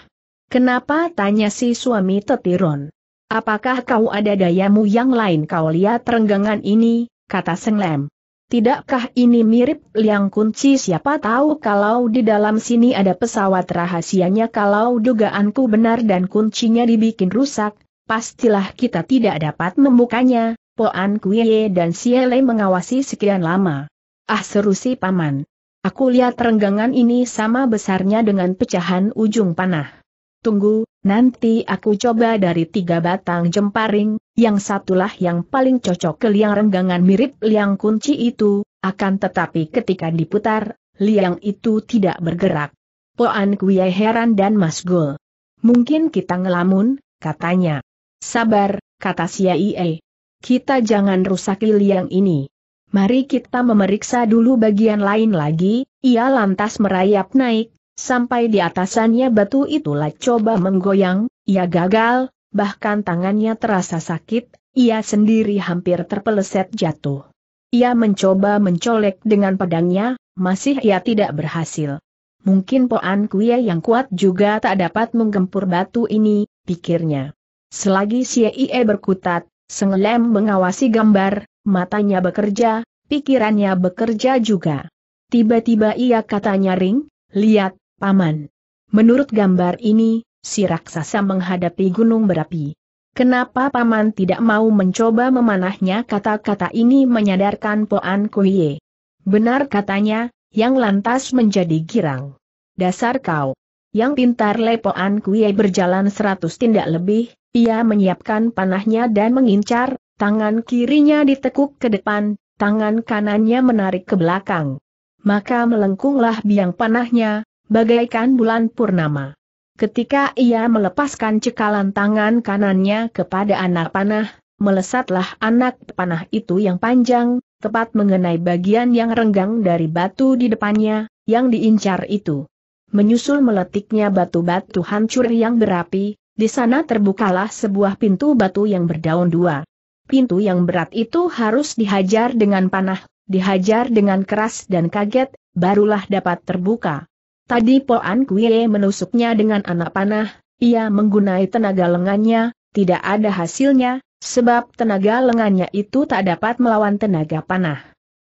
Kenapa tanya si suami Tetiron? Apakah kau ada dayamu yang lain kau lihat renggangan ini, kata Senglem. Tidakkah ini mirip liang kunci siapa tahu kalau di dalam sini ada pesawat rahasianya kalau dugaanku benar dan kuncinya dibikin rusak, pastilah kita tidak dapat membukanya, Poan Kuye dan Siele mengawasi sekian lama. Ah seru si paman. Aku lihat renggangan ini sama besarnya dengan pecahan ujung panah. Tunggu, nanti aku coba dari tiga batang jemparing, yang satulah yang paling cocok ke liang renggangan mirip liang kunci itu, akan tetapi ketika diputar, liang itu tidak bergerak. Poan Kuye heran dan masgul. Mungkin kita ngelamun, katanya. Sabar, kata Ie. Kita jangan rusak liang ini. Mari kita memeriksa dulu bagian lain lagi, ia lantas merayap naik, sampai di atasannya batu itulah coba menggoyang, ia gagal, bahkan tangannya terasa sakit, ia sendiri hampir terpeleset jatuh. Ia mencoba mencolek dengan pedangnya, masih ia tidak berhasil. Mungkin Poan Kuya yang kuat juga tak dapat menggempur batu ini, pikirnya. Selagi Ie berkutat, Sengelem mengawasi gambar, matanya bekerja, pikirannya bekerja juga. Tiba-tiba ia kata nyaring, lihat, paman. Menurut gambar ini, si raksasa menghadapi gunung berapi. Kenapa paman tidak mau mencoba memanahnya kata-kata ini menyadarkan Poan Kuye. Benar katanya, yang lantas menjadi girang. Dasar kau. Yang pintar Lepoan Kuye berjalan seratus tindak lebih, ia menyiapkan panahnya dan mengincar, tangan kirinya ditekuk ke depan, tangan kanannya menarik ke belakang. Maka melengkunglah biang panahnya, bagaikan bulan purnama. Ketika ia melepaskan cekalan tangan kanannya kepada anak panah, melesatlah anak panah itu yang panjang, tepat mengenai bagian yang renggang dari batu di depannya, yang diincar itu. Menyusul meletiknya batu-batu hancur yang berapi, di sana terbukalah sebuah pintu batu yang berdaun dua. Pintu yang berat itu harus dihajar dengan panah, dihajar dengan keras dan kaget, barulah dapat terbuka. Tadi Poan Kuye menusuknya dengan anak panah, ia menggunai tenaga lengannya, tidak ada hasilnya, sebab tenaga lengannya itu tak dapat melawan tenaga panah.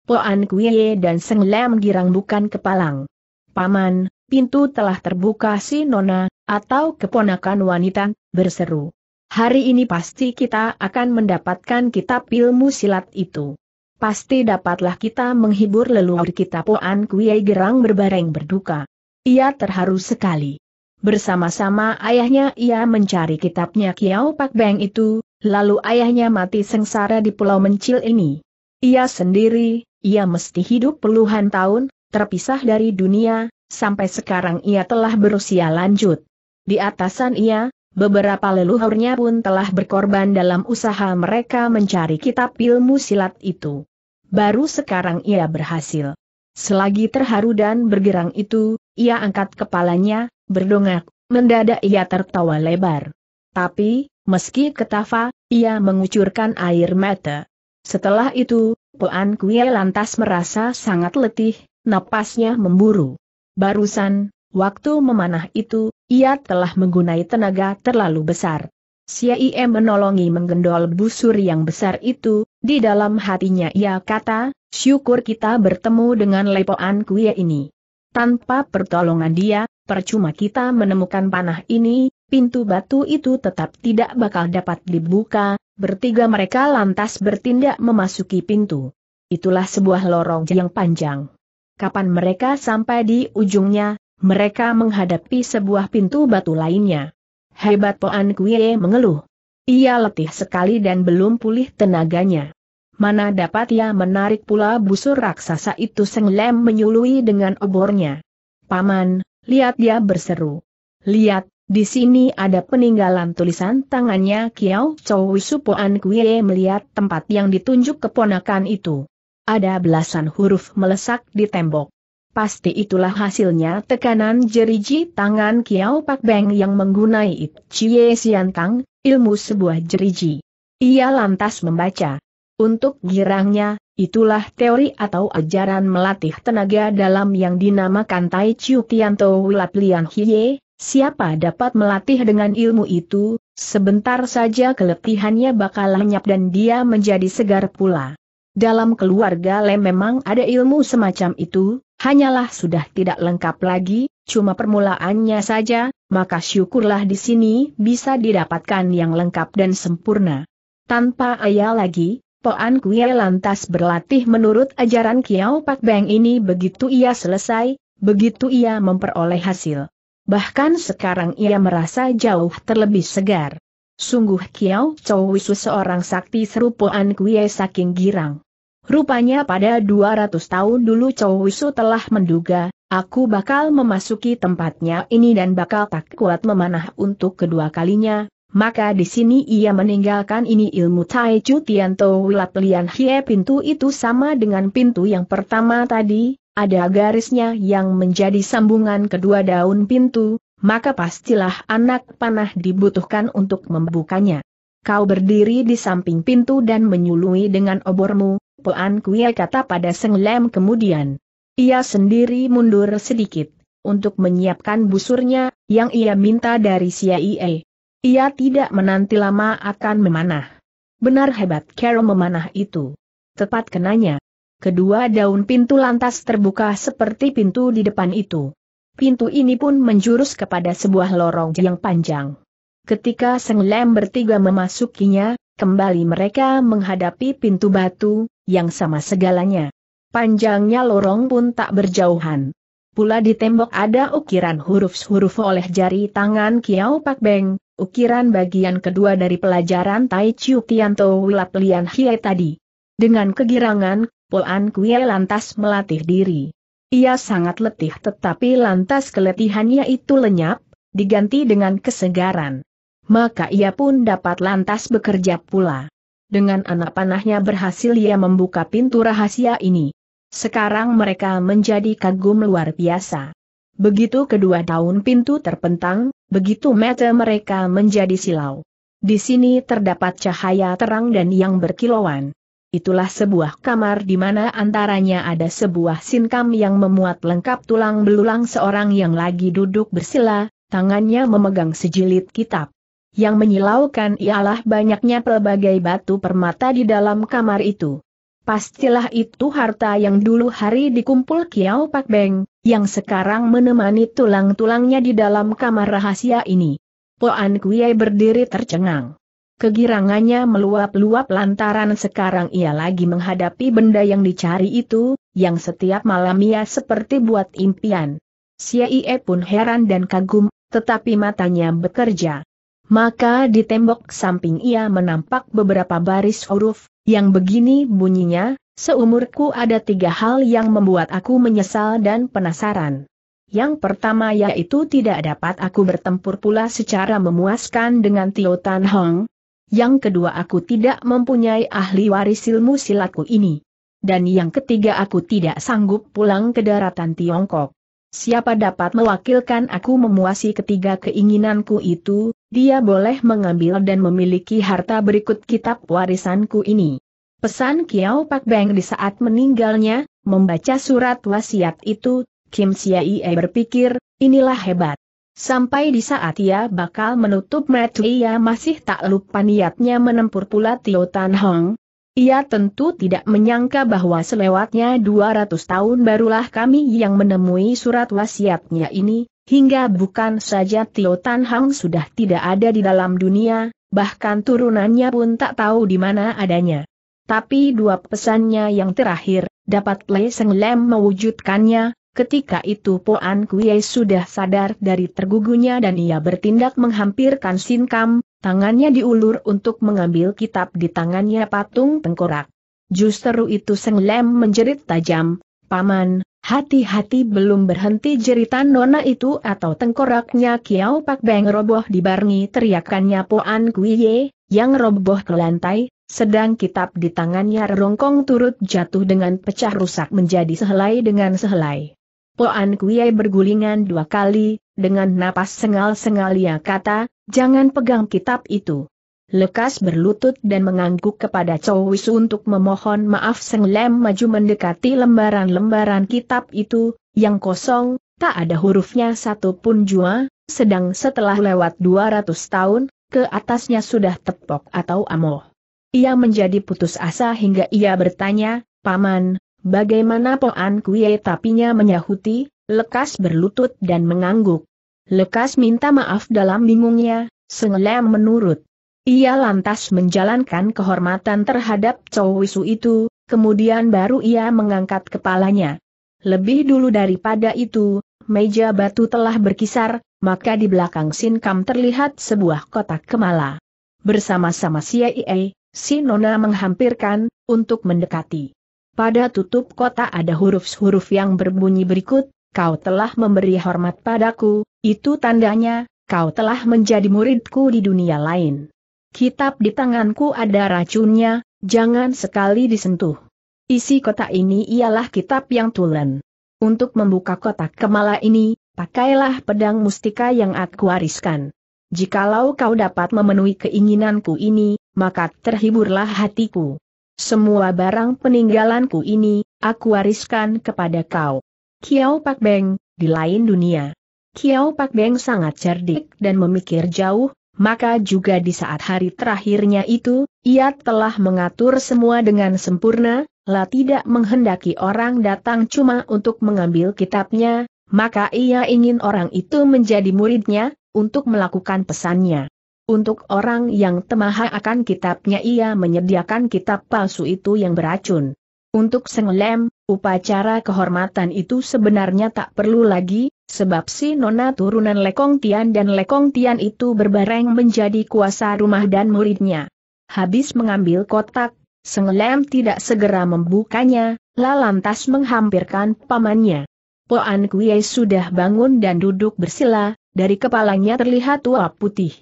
Poan Kuye dan Seng Lem girang bukan kepalang. Paman, pintu telah terbuka si Nona, atau keponakan wanita, berseru. Hari ini pasti kita akan mendapatkan kitab ilmu silat itu. Pasti dapatlah kita menghibur leluhur kita Poan Kuei Gerang berbareng berduka. Ia terharu sekali. Bersama-sama ayahnya ia mencari kitabnya Kiao Pak Beng itu, lalu ayahnya mati sengsara di pulau mencil ini. Ia sendiri, ia mesti hidup puluhan tahun, terpisah dari dunia, sampai sekarang ia telah berusia lanjut. Di atasan ia, beberapa leluhurnya pun telah berkorban dalam usaha mereka mencari kitab ilmu silat itu. Baru sekarang ia berhasil. Selagi terharu dan bergerang itu, ia angkat kepalanya, berdongak, mendadak ia tertawa lebar. Tapi, meski ketawa, ia mengucurkan air mata. Setelah itu, Poan Kuye lantas merasa sangat letih, napasnya memburu. Barusan, Waktu memanah itu, ia telah menggunai tenaga terlalu besar. Cie menolongi menggendol busur yang besar itu, di dalam hatinya ia kata, syukur kita bertemu dengan lepoan kuya ini. Tanpa pertolongan dia, percuma kita menemukan panah ini, pintu batu itu tetap tidak bakal dapat dibuka, bertiga mereka lantas bertindak memasuki pintu. Itulah sebuah lorong yang panjang. Kapan mereka sampai di ujungnya, mereka menghadapi sebuah pintu batu lainnya. Hebat Poan Kuye mengeluh. Ia letih sekali dan belum pulih tenaganya. Mana dapat ia menarik pula busur raksasa itu Seng Lem menyului dengan obornya. Paman, lihat dia berseru. Lihat, di sini ada peninggalan tulisan tangannya Kiao Chow Poan Kuye melihat tempat yang ditunjuk keponakan itu. Ada belasan huruf melesak di tembok. Pasti itulah hasilnya tekanan jeriji tangan Kiao Pak Beng yang menggunai Cie Siantang, ilmu sebuah jeriji. Ia lantas membaca. Untuk girangnya, itulah teori atau ajaran melatih tenaga dalam yang dinamakan Tai Chiu Tianto Wilat Liang Hie. Siapa dapat melatih dengan ilmu itu, sebentar saja keletihannya bakal lenyap dan dia menjadi segar pula. Dalam keluarga Lem memang ada ilmu semacam itu, hanyalah sudah tidak lengkap lagi, cuma permulaannya saja, maka syukurlah di sini bisa didapatkan yang lengkap dan sempurna. Tanpa ayah lagi, Poan Kuye lantas berlatih menurut ajaran Kiao Pak Beng ini begitu ia selesai, begitu ia memperoleh hasil. Bahkan sekarang ia merasa jauh terlebih segar. Sungguh Kiao Chow Wisu seorang sakti seru Poan Kuye saking girang. Rupanya pada 200 tahun dulu Chow Wisu telah menduga, aku bakal memasuki tempatnya ini dan bakal tak kuat memanah untuk kedua kalinya, maka di sini ia meninggalkan ini ilmu Tai Chu Tianto Lian Hie pintu itu sama dengan pintu yang pertama tadi, ada garisnya yang menjadi sambungan kedua daun pintu, maka pastilah anak panah dibutuhkan untuk membukanya. Kau berdiri di samping pintu dan menyului dengan obormu, Poan Kuya kata pada Seng Lem kemudian. Ia sendiri mundur sedikit, untuk menyiapkan busurnya, yang ia minta dari Ie. Ia tidak menanti lama akan memanah. Benar hebat Carol memanah itu. Tepat kenanya. Kedua daun pintu lantas terbuka seperti pintu di depan itu. Pintu ini pun menjurus kepada sebuah lorong yang panjang. Ketika Seng Lem bertiga memasukinya, kembali mereka menghadapi pintu batu, yang sama segalanya. Panjangnya lorong pun tak berjauhan. Pula di tembok ada ukiran huruf-huruf oleh jari tangan Kiao Pak Beng, ukiran bagian kedua dari pelajaran Tai Chiu Tianto Wilap Lian Hie tadi. Dengan kegirangan, Polan Kue lantas melatih diri. Ia sangat letih tetapi lantas keletihannya itu lenyap, diganti dengan kesegaran. Maka ia pun dapat lantas bekerja pula. Dengan anak panahnya berhasil ia membuka pintu rahasia ini. Sekarang mereka menjadi kagum luar biasa. Begitu kedua daun pintu terpentang, begitu mata mereka menjadi silau. Di sini terdapat cahaya terang dan yang berkilauan. Itulah sebuah kamar di mana antaranya ada sebuah sinkam yang memuat lengkap tulang belulang seorang yang lagi duduk bersila, tangannya memegang sejilid kitab. Yang menyilaukan ialah banyaknya pelbagai batu permata di dalam kamar itu. Pastilah itu harta yang dulu hari dikumpul Kiao Pak Beng, yang sekarang menemani tulang-tulangnya di dalam kamar rahasia ini. Poan Kuei berdiri tercengang. Kegirangannya meluap-luap lantaran sekarang ia lagi menghadapi benda yang dicari itu, yang setiap malam ia seperti buat impian. Ie pun heran dan kagum, tetapi matanya bekerja. Maka di tembok samping ia menampak beberapa baris huruf, yang begini bunyinya, seumurku ada tiga hal yang membuat aku menyesal dan penasaran. Yang pertama yaitu tidak dapat aku bertempur pula secara memuaskan dengan Tio Tan Hong. Yang kedua aku tidak mempunyai ahli waris ilmu silatku ini. Dan yang ketiga aku tidak sanggup pulang ke daratan Tiongkok. Siapa dapat mewakilkan aku memuasi ketiga keinginanku itu, dia boleh mengambil dan memiliki harta berikut kitab warisanku ini. Pesan Kiao Pak Beng di saat meninggalnya, membaca surat wasiat itu, Kim Siai berpikir, inilah hebat. Sampai di saat ia bakal menutup mata ia masih tak lupa niatnya menempur pula Tio Tan Hong, ia tentu tidak menyangka bahwa selewatnya 200 tahun barulah kami yang menemui surat wasiatnya ini, hingga bukan saja Tio Tan Hang sudah tidak ada di dalam dunia, bahkan turunannya pun tak tahu di mana adanya. Tapi dua pesannya yang terakhir, dapat Lei Seng Lem mewujudkannya, Ketika itu Poan Kuei sudah sadar dari tergugunya dan ia bertindak menghampirkan Sin Kam, tangannya diulur untuk mengambil kitab di tangannya patung tengkorak. Justru itu Seng Lem menjerit tajam, Paman, hati-hati belum berhenti jeritan nona itu atau tengkoraknya Kiao Pak Beng roboh dibarengi teriakannya Poan Kuei, yang roboh ke lantai, sedang kitab di tangannya rongkong turut jatuh dengan pecah rusak menjadi sehelai dengan sehelai. Poan Kuei bergulingan dua kali, dengan napas sengal-sengal ia kata, jangan pegang kitab itu. Lekas berlutut dan mengangguk kepada Chow Wisu untuk memohon maaf Seng Lem maju mendekati lembaran-lembaran kitab itu, yang kosong, tak ada hurufnya satu pun jua, sedang setelah lewat 200 tahun, ke atasnya sudah tepok atau amoh. Ia menjadi putus asa hingga ia bertanya, Paman, Bagaimana Poan Kue tapinya menyahuti, lekas berlutut dan mengangguk. Lekas minta maaf dalam bingungnya, Sengelem menurut. Ia lantas menjalankan kehormatan terhadap Chow Wisu itu, kemudian baru ia mengangkat kepalanya. Lebih dulu daripada itu, meja batu telah berkisar, maka di belakang Sin Kam terlihat sebuah kotak kemala. Bersama-sama Ie, si Nona menghampirkan, untuk mendekati. Pada tutup kota ada huruf-huruf yang berbunyi berikut, kau telah memberi hormat padaku, itu tandanya, kau telah menjadi muridku di dunia lain. Kitab di tanganku ada racunnya, jangan sekali disentuh. Isi kotak ini ialah kitab yang tulen. Untuk membuka kotak kemala ini, pakailah pedang mustika yang aku wariskan. Jikalau kau dapat memenuhi keinginanku ini, maka terhiburlah hatiku. Semua barang peninggalanku ini, aku wariskan kepada kau. Kiao Pak Beng, di lain dunia. Kiao Pak Beng sangat cerdik dan memikir jauh, maka juga di saat hari terakhirnya itu, ia telah mengatur semua dengan sempurna, lah tidak menghendaki orang datang cuma untuk mengambil kitabnya, maka ia ingin orang itu menjadi muridnya, untuk melakukan pesannya. Untuk orang yang temaha akan kitabnya ia menyediakan kitab palsu itu yang beracun. Untuk Senglem, upacara kehormatan itu sebenarnya tak perlu lagi, sebab si Nona turunan Lekong Tian dan Lekong Tian itu berbareng menjadi kuasa rumah dan muridnya. Habis mengambil kotak, Senglem tidak segera membukanya, lalantas menghampirkan pamannya. Poan Kuei sudah bangun dan duduk bersila, dari kepalanya terlihat tua putih.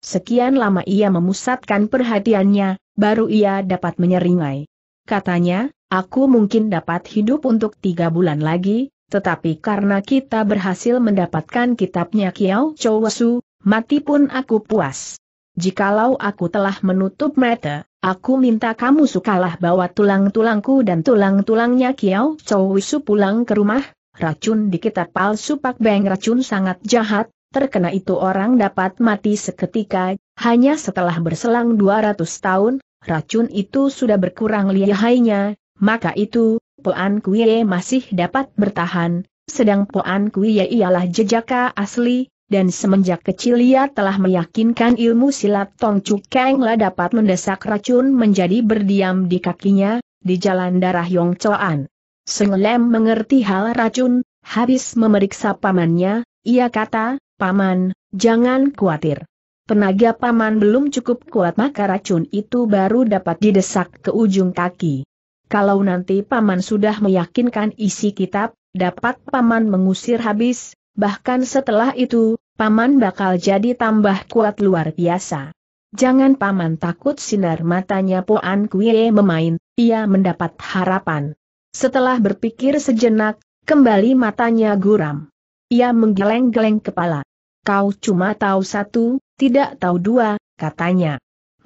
Sekian lama ia memusatkan perhatiannya, baru ia dapat menyeringai. Katanya, aku mungkin dapat hidup untuk tiga bulan lagi, tetapi karena kita berhasil mendapatkan kitabnya Kiao Chowasu, mati pun aku puas. Jikalau aku telah menutup mata, aku minta kamu sukalah bawa tulang-tulangku dan tulang-tulangnya Kiao Chowasu pulang ke rumah, racun di kitab palsu Pak Beng racun sangat jahat, terkena itu orang dapat mati seketika, hanya setelah berselang 200 tahun, racun itu sudah berkurang lihainya, maka itu, Poan Kuye masih dapat bertahan, sedang Poan Kuye ialah jejaka asli, dan semenjak kecil ia telah meyakinkan ilmu silat Tong Chu Kang lah dapat mendesak racun menjadi berdiam di kakinya, di jalan darah Yong Choan. Senglem mengerti hal racun, habis memeriksa pamannya, ia kata, Paman, jangan khawatir. Tenaga paman belum cukup kuat maka racun itu baru dapat didesak ke ujung kaki. Kalau nanti paman sudah meyakinkan isi kitab, dapat paman mengusir habis, bahkan setelah itu, paman bakal jadi tambah kuat luar biasa. Jangan paman takut sinar matanya Poan Kuye memain, ia mendapat harapan. Setelah berpikir sejenak, kembali matanya guram. Ia menggeleng-geleng kepala. Kau cuma tahu satu, tidak tahu dua, katanya.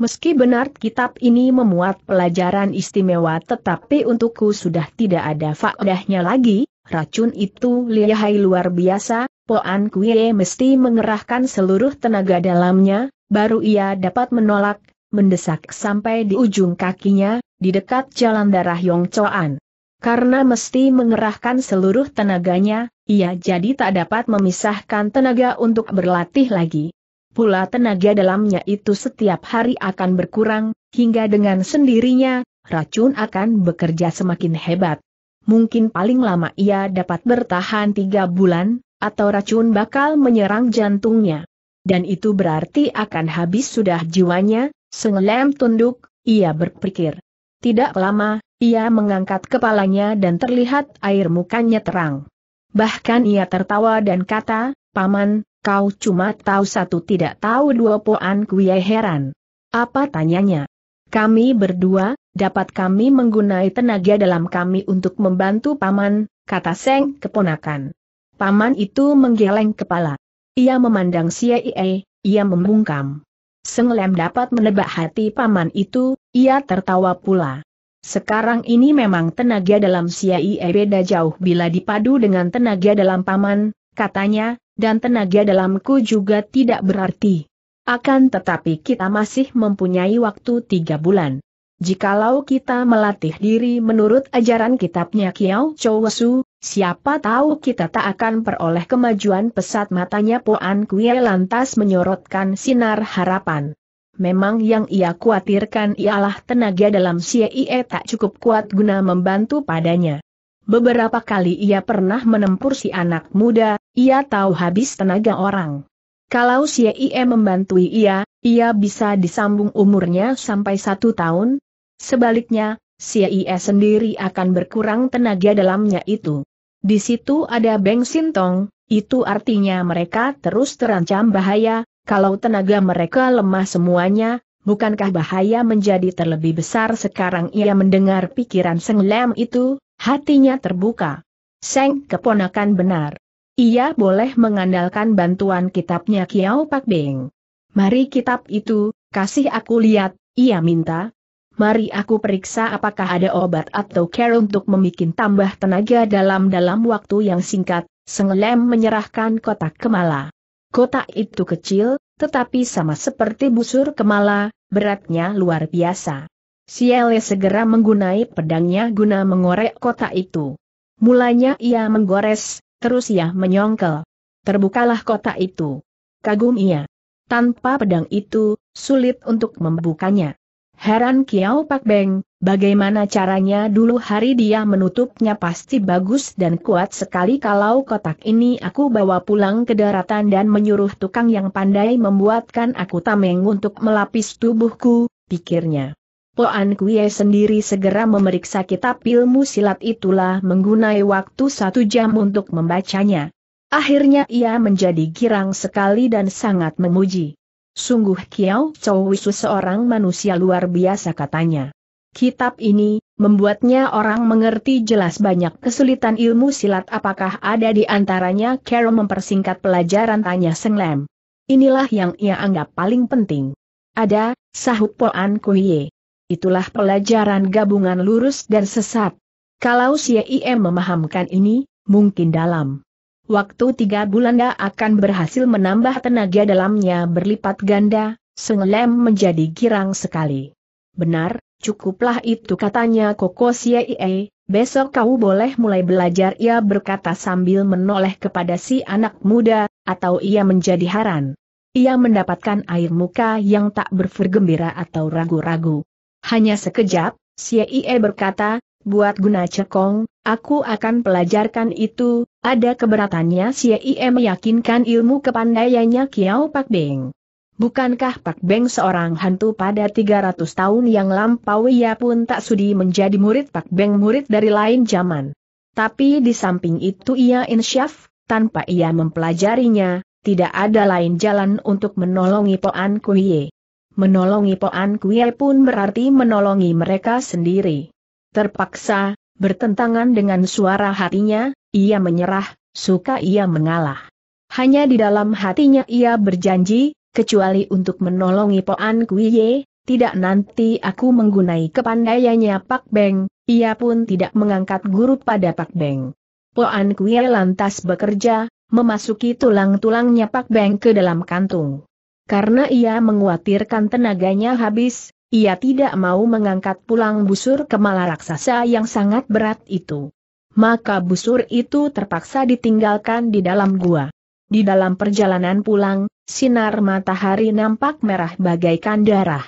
Meski benar kitab ini memuat pelajaran istimewa tetapi untukku sudah tidak ada faedahnya lagi, racun itu lihai luar biasa, Poan Kuye mesti mengerahkan seluruh tenaga dalamnya, baru ia dapat menolak, mendesak sampai di ujung kakinya, di dekat jalan darah Yong Choan. Karena mesti mengerahkan seluruh tenaganya, ia jadi tak dapat memisahkan tenaga untuk berlatih lagi. Pula tenaga dalamnya itu setiap hari akan berkurang, hingga dengan sendirinya, racun akan bekerja semakin hebat. mungkin paling lama ia dapat bertahan tiga bulan, atau racun bakal menyerang jantungnya. Dan itu berarti akan habis sudah jiwanya, sengelem tunduk, ia berpikir. Tidak lama, ia mengangkat kepalanya dan terlihat air mukanya terang. Bahkan ia tertawa dan kata, Paman, kau cuma tahu satu tidak tahu dua poan kuye heran. Apa tanyanya? Kami berdua, dapat kami menggunai tenaga dalam kami untuk membantu Paman, kata Seng keponakan. Paman itu menggeleng kepala. Ia memandang Ie, ia membungkam. Senglem dapat menebak hati paman itu, ia tertawa pula. Sekarang ini memang tenaga dalam Siai beda jauh bila dipadu dengan tenaga dalam paman, katanya, dan tenaga dalamku juga tidak berarti. Akan tetapi kita masih mempunyai waktu tiga bulan. Jikalau kita melatih diri menurut ajaran kitabnya Kiao Chow Su, siapa tahu kita tak akan peroleh kemajuan pesat matanya Poan Kue lantas menyorotkan sinar harapan. Memang yang ia khawatirkan ialah tenaga dalam Ie tak cukup kuat guna membantu padanya. Beberapa kali ia pernah menempur si anak muda, ia tahu habis tenaga orang. Kalau Ie membantu ia, ia bisa disambung umurnya sampai satu tahun. Sebaliknya, Ie sendiri akan berkurang tenaga dalamnya itu. Di situ ada Beng Sintong, itu artinya mereka terus terancam bahaya, kalau tenaga mereka lemah semuanya, bukankah bahaya menjadi terlebih besar sekarang ia mendengar pikiran Seng Lem itu, hatinya terbuka. Seng keponakan benar. Ia boleh mengandalkan bantuan kitabnya Kiao Pak Beng. Mari kitab itu, kasih aku lihat, ia minta. Mari aku periksa apakah ada obat atau care untuk membuat tambah tenaga dalam dalam waktu yang singkat, Seng Lem menyerahkan kotak kemala. Kotak itu kecil, tetapi sama seperti busur kemala, beratnya luar biasa. Siele segera menggunai pedangnya guna mengorek kotak itu. Mulanya ia menggores, terus ia menyongkel. Terbukalah kotak itu. Kagum ia. Tanpa pedang itu, sulit untuk membukanya. Heran Kiao Pak Beng, bagaimana caranya dulu hari dia menutupnya pasti bagus dan kuat sekali kalau kotak ini aku bawa pulang ke daratan dan menyuruh tukang yang pandai membuatkan aku tameng untuk melapis tubuhku, pikirnya. Poan Kue sendiri segera memeriksa kitab ilmu silat itulah menggunai waktu satu jam untuk membacanya. Akhirnya ia menjadi girang sekali dan sangat memuji. Sungguh Kiao Chow Wisu seorang manusia luar biasa katanya. Kitab ini, membuatnya orang mengerti jelas banyak kesulitan ilmu silat apakah ada di antaranya Carol mempersingkat pelajaran tanya Seng Lem. Inilah yang ia anggap paling penting. Ada, sahut Poan Kuye. Itulah pelajaran gabungan lurus dan sesat. Kalau si IM memahamkan ini, mungkin dalam Waktu tiga bulan dia akan berhasil menambah tenaga dalamnya berlipat ganda, Sengelem menjadi girang sekali. Benar, cukuplah itu katanya Koko Siei, besok kau boleh mulai belajar ia berkata sambil menoleh kepada si anak muda, atau ia menjadi haran. Ia mendapatkan air muka yang tak berfirgembira atau ragu-ragu. Hanya sekejap, Siei berkata, buat guna cekong, aku akan pelajarkan itu, ada keberatannya si Ie meyakinkan ilmu kepandaiannya Kiao Pak Beng. Bukankah Pak Beng seorang hantu pada 300 tahun yang lampau ia pun tak sudi menjadi murid Pak Beng murid dari lain zaman. Tapi di samping itu ia insyaf, tanpa ia mempelajarinya, tidak ada lain jalan untuk menolongi Poan Kuye. Menolongi Poan Kuye pun berarti menolongi mereka sendiri. Terpaksa, bertentangan dengan suara hatinya, ia menyerah, suka ia mengalah. Hanya di dalam hatinya ia berjanji, kecuali untuk menolongi Poan Kuiye, tidak nanti aku menggunai kepandaiannya Pak Beng, ia pun tidak mengangkat guru pada Pak Beng. Poan Kuiye lantas bekerja, memasuki tulang-tulangnya Pak Beng ke dalam kantung. Karena ia mengkhawatirkan tenaganya habis, ia tidak mau mengangkat pulang busur kemala raksasa yang sangat berat itu. Maka busur itu terpaksa ditinggalkan di dalam gua. Di dalam perjalanan pulang, sinar matahari nampak merah bagaikan darah.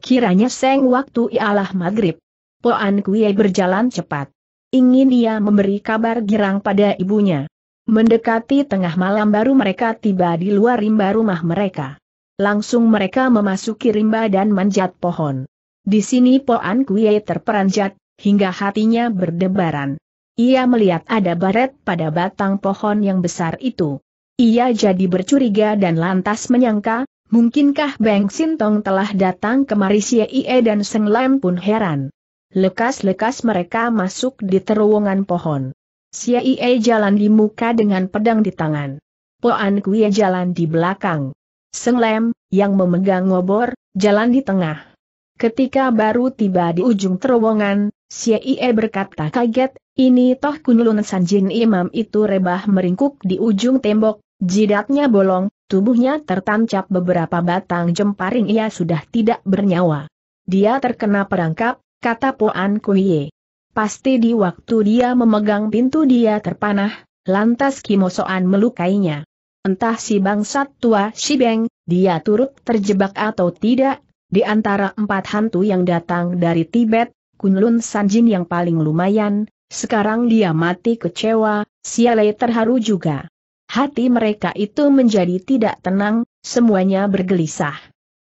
Kiranya seng waktu ialah maghrib. Poan Kue berjalan cepat. ingin ia memberi kabar girang pada ibunya. Mendekati tengah malam baru mereka tiba di luar rimba rumah mereka. Langsung mereka memasuki rimba dan manjat pohon. Di sini Poan Kue terperanjat, hingga hatinya berdebaran. Ia melihat ada baret pada batang pohon yang besar itu. Ia jadi bercuriga dan lantas menyangka, mungkinkah Beng Sintong telah datang kemari Xie dan Seng Lem pun heran. Lekas-lekas mereka masuk di terowongan pohon. Xie jalan di muka dengan pedang di tangan. Poan Kue jalan di belakang. Seng Lem, yang memegang ngobor, jalan di tengah. Ketika baru tiba di ujung terowongan, Xie berkata kaget, ini toh Kunlun Sanjin Imam itu rebah meringkuk di ujung tembok, jidatnya bolong, tubuhnya tertancap beberapa batang jemparing ia sudah tidak bernyawa. Dia terkena perangkap, kata Poan Kuye. Pasti di waktu dia memegang pintu dia terpanah, lantas Kimosoan melukainya. Entah si bangsat tua Shibeng, dia turut terjebak atau tidak, di antara empat hantu yang datang dari Tibet, Kunlun Sanjin yang paling lumayan, sekarang dia mati kecewa, Siale terharu juga. Hati mereka itu menjadi tidak tenang, semuanya bergelisah.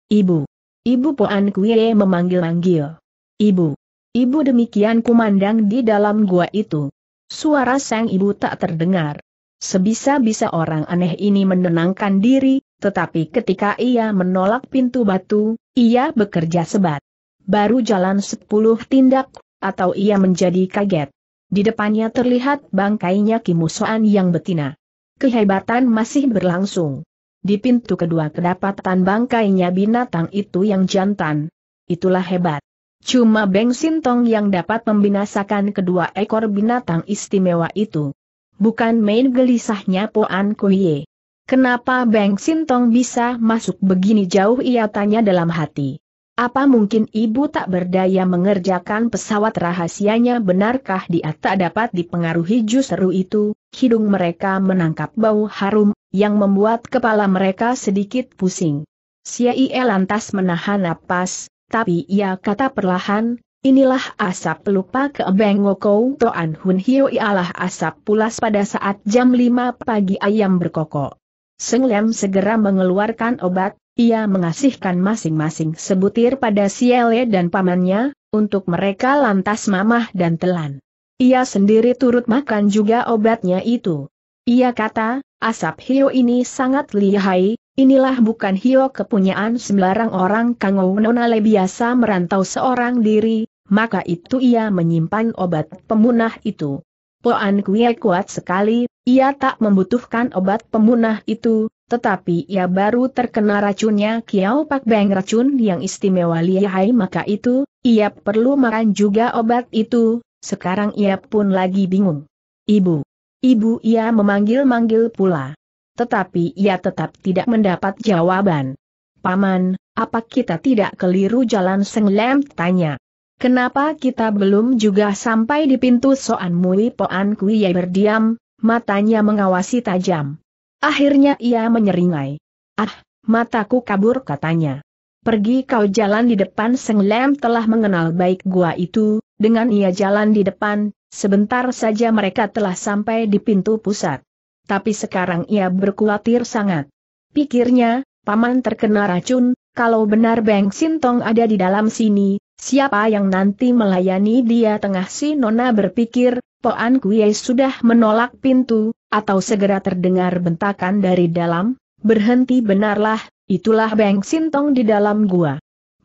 Ibu. Ibu Poan Kue memanggil-manggil. Ibu. Ibu demikian kumandang di dalam gua itu. Suara sang ibu tak terdengar. Sebisa-bisa orang aneh ini menenangkan diri, tetapi ketika ia menolak pintu batu, ia bekerja sebat. Baru jalan sepuluh tindak, atau ia menjadi kaget. Di depannya terlihat bangkainya Kimusoan yang betina. Kehebatan masih berlangsung. Di pintu kedua kedapatan bangkainya binatang itu yang jantan. Itulah hebat. Cuma Beng Sintong yang dapat membinasakan kedua ekor binatang istimewa itu. Bukan main gelisahnya Poan Kuye. Kenapa Beng Sintong bisa masuk begini jauh ia tanya dalam hati. Apa mungkin ibu tak berdaya mengerjakan pesawat rahasianya benarkah dia tak dapat dipengaruhi justru itu, hidung mereka menangkap bau harum, yang membuat kepala mereka sedikit pusing. Siai lantas menahan napas, tapi ia kata perlahan, inilah asap pelupa ke Bengoko Toan Hun Hiu ialah asap pulas pada saat jam 5 pagi ayam berkokok. Seng Lem segera mengeluarkan obat, ia mengasihkan masing-masing sebutir pada Siele dan pamannya, untuk mereka lantas mamah dan telan. Ia sendiri turut makan juga obatnya itu. Ia kata, asap hio ini sangat lihai, inilah bukan hio kepunyaan sembarang orang kangou nonale biasa merantau seorang diri, maka itu ia menyimpan obat pemunah itu. Poan Kue kuat sekali, ia tak membutuhkan obat pemunah itu, tetapi ia baru terkena racunnya Kiao Pak Beng racun yang istimewa lihai maka itu, ia perlu makan juga obat itu, sekarang ia pun lagi bingung. Ibu. Ibu ia memanggil-manggil pula. Tetapi ia tetap tidak mendapat jawaban. Paman, apa kita tidak keliru jalan Seng Lem tanya. Kenapa kita belum juga sampai di pintu Soan Mui Poan Kui berdiam, matanya mengawasi tajam. Akhirnya ia menyeringai. Ah, mataku kabur katanya. Pergi kau jalan di depan Seng Lem telah mengenal baik gua itu, dengan ia jalan di depan, sebentar saja mereka telah sampai di pintu pusat. Tapi sekarang ia berkhawatir sangat. Pikirnya, paman terkena racun, kalau benar Beng Sintong ada di dalam sini, siapa yang nanti melayani dia tengah si Nona berpikir, Poan Kue sudah menolak pintu, atau segera terdengar bentakan dari dalam, berhenti benarlah, itulah Beng Sintong di dalam gua.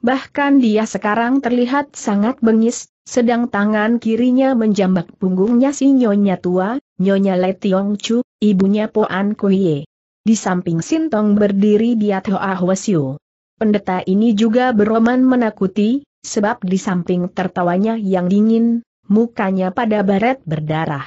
Bahkan dia sekarang terlihat sangat bengis, sedang tangan kirinya menjambak punggungnya si nyonya tua, nyonya Le Tiong Chu, ibunya Poan Kuye. Di samping Sintong berdiri Biat Hoa Hwasyo. Pendeta ini juga beroman menakuti, sebab di samping tertawanya yang dingin, mukanya pada baret berdarah.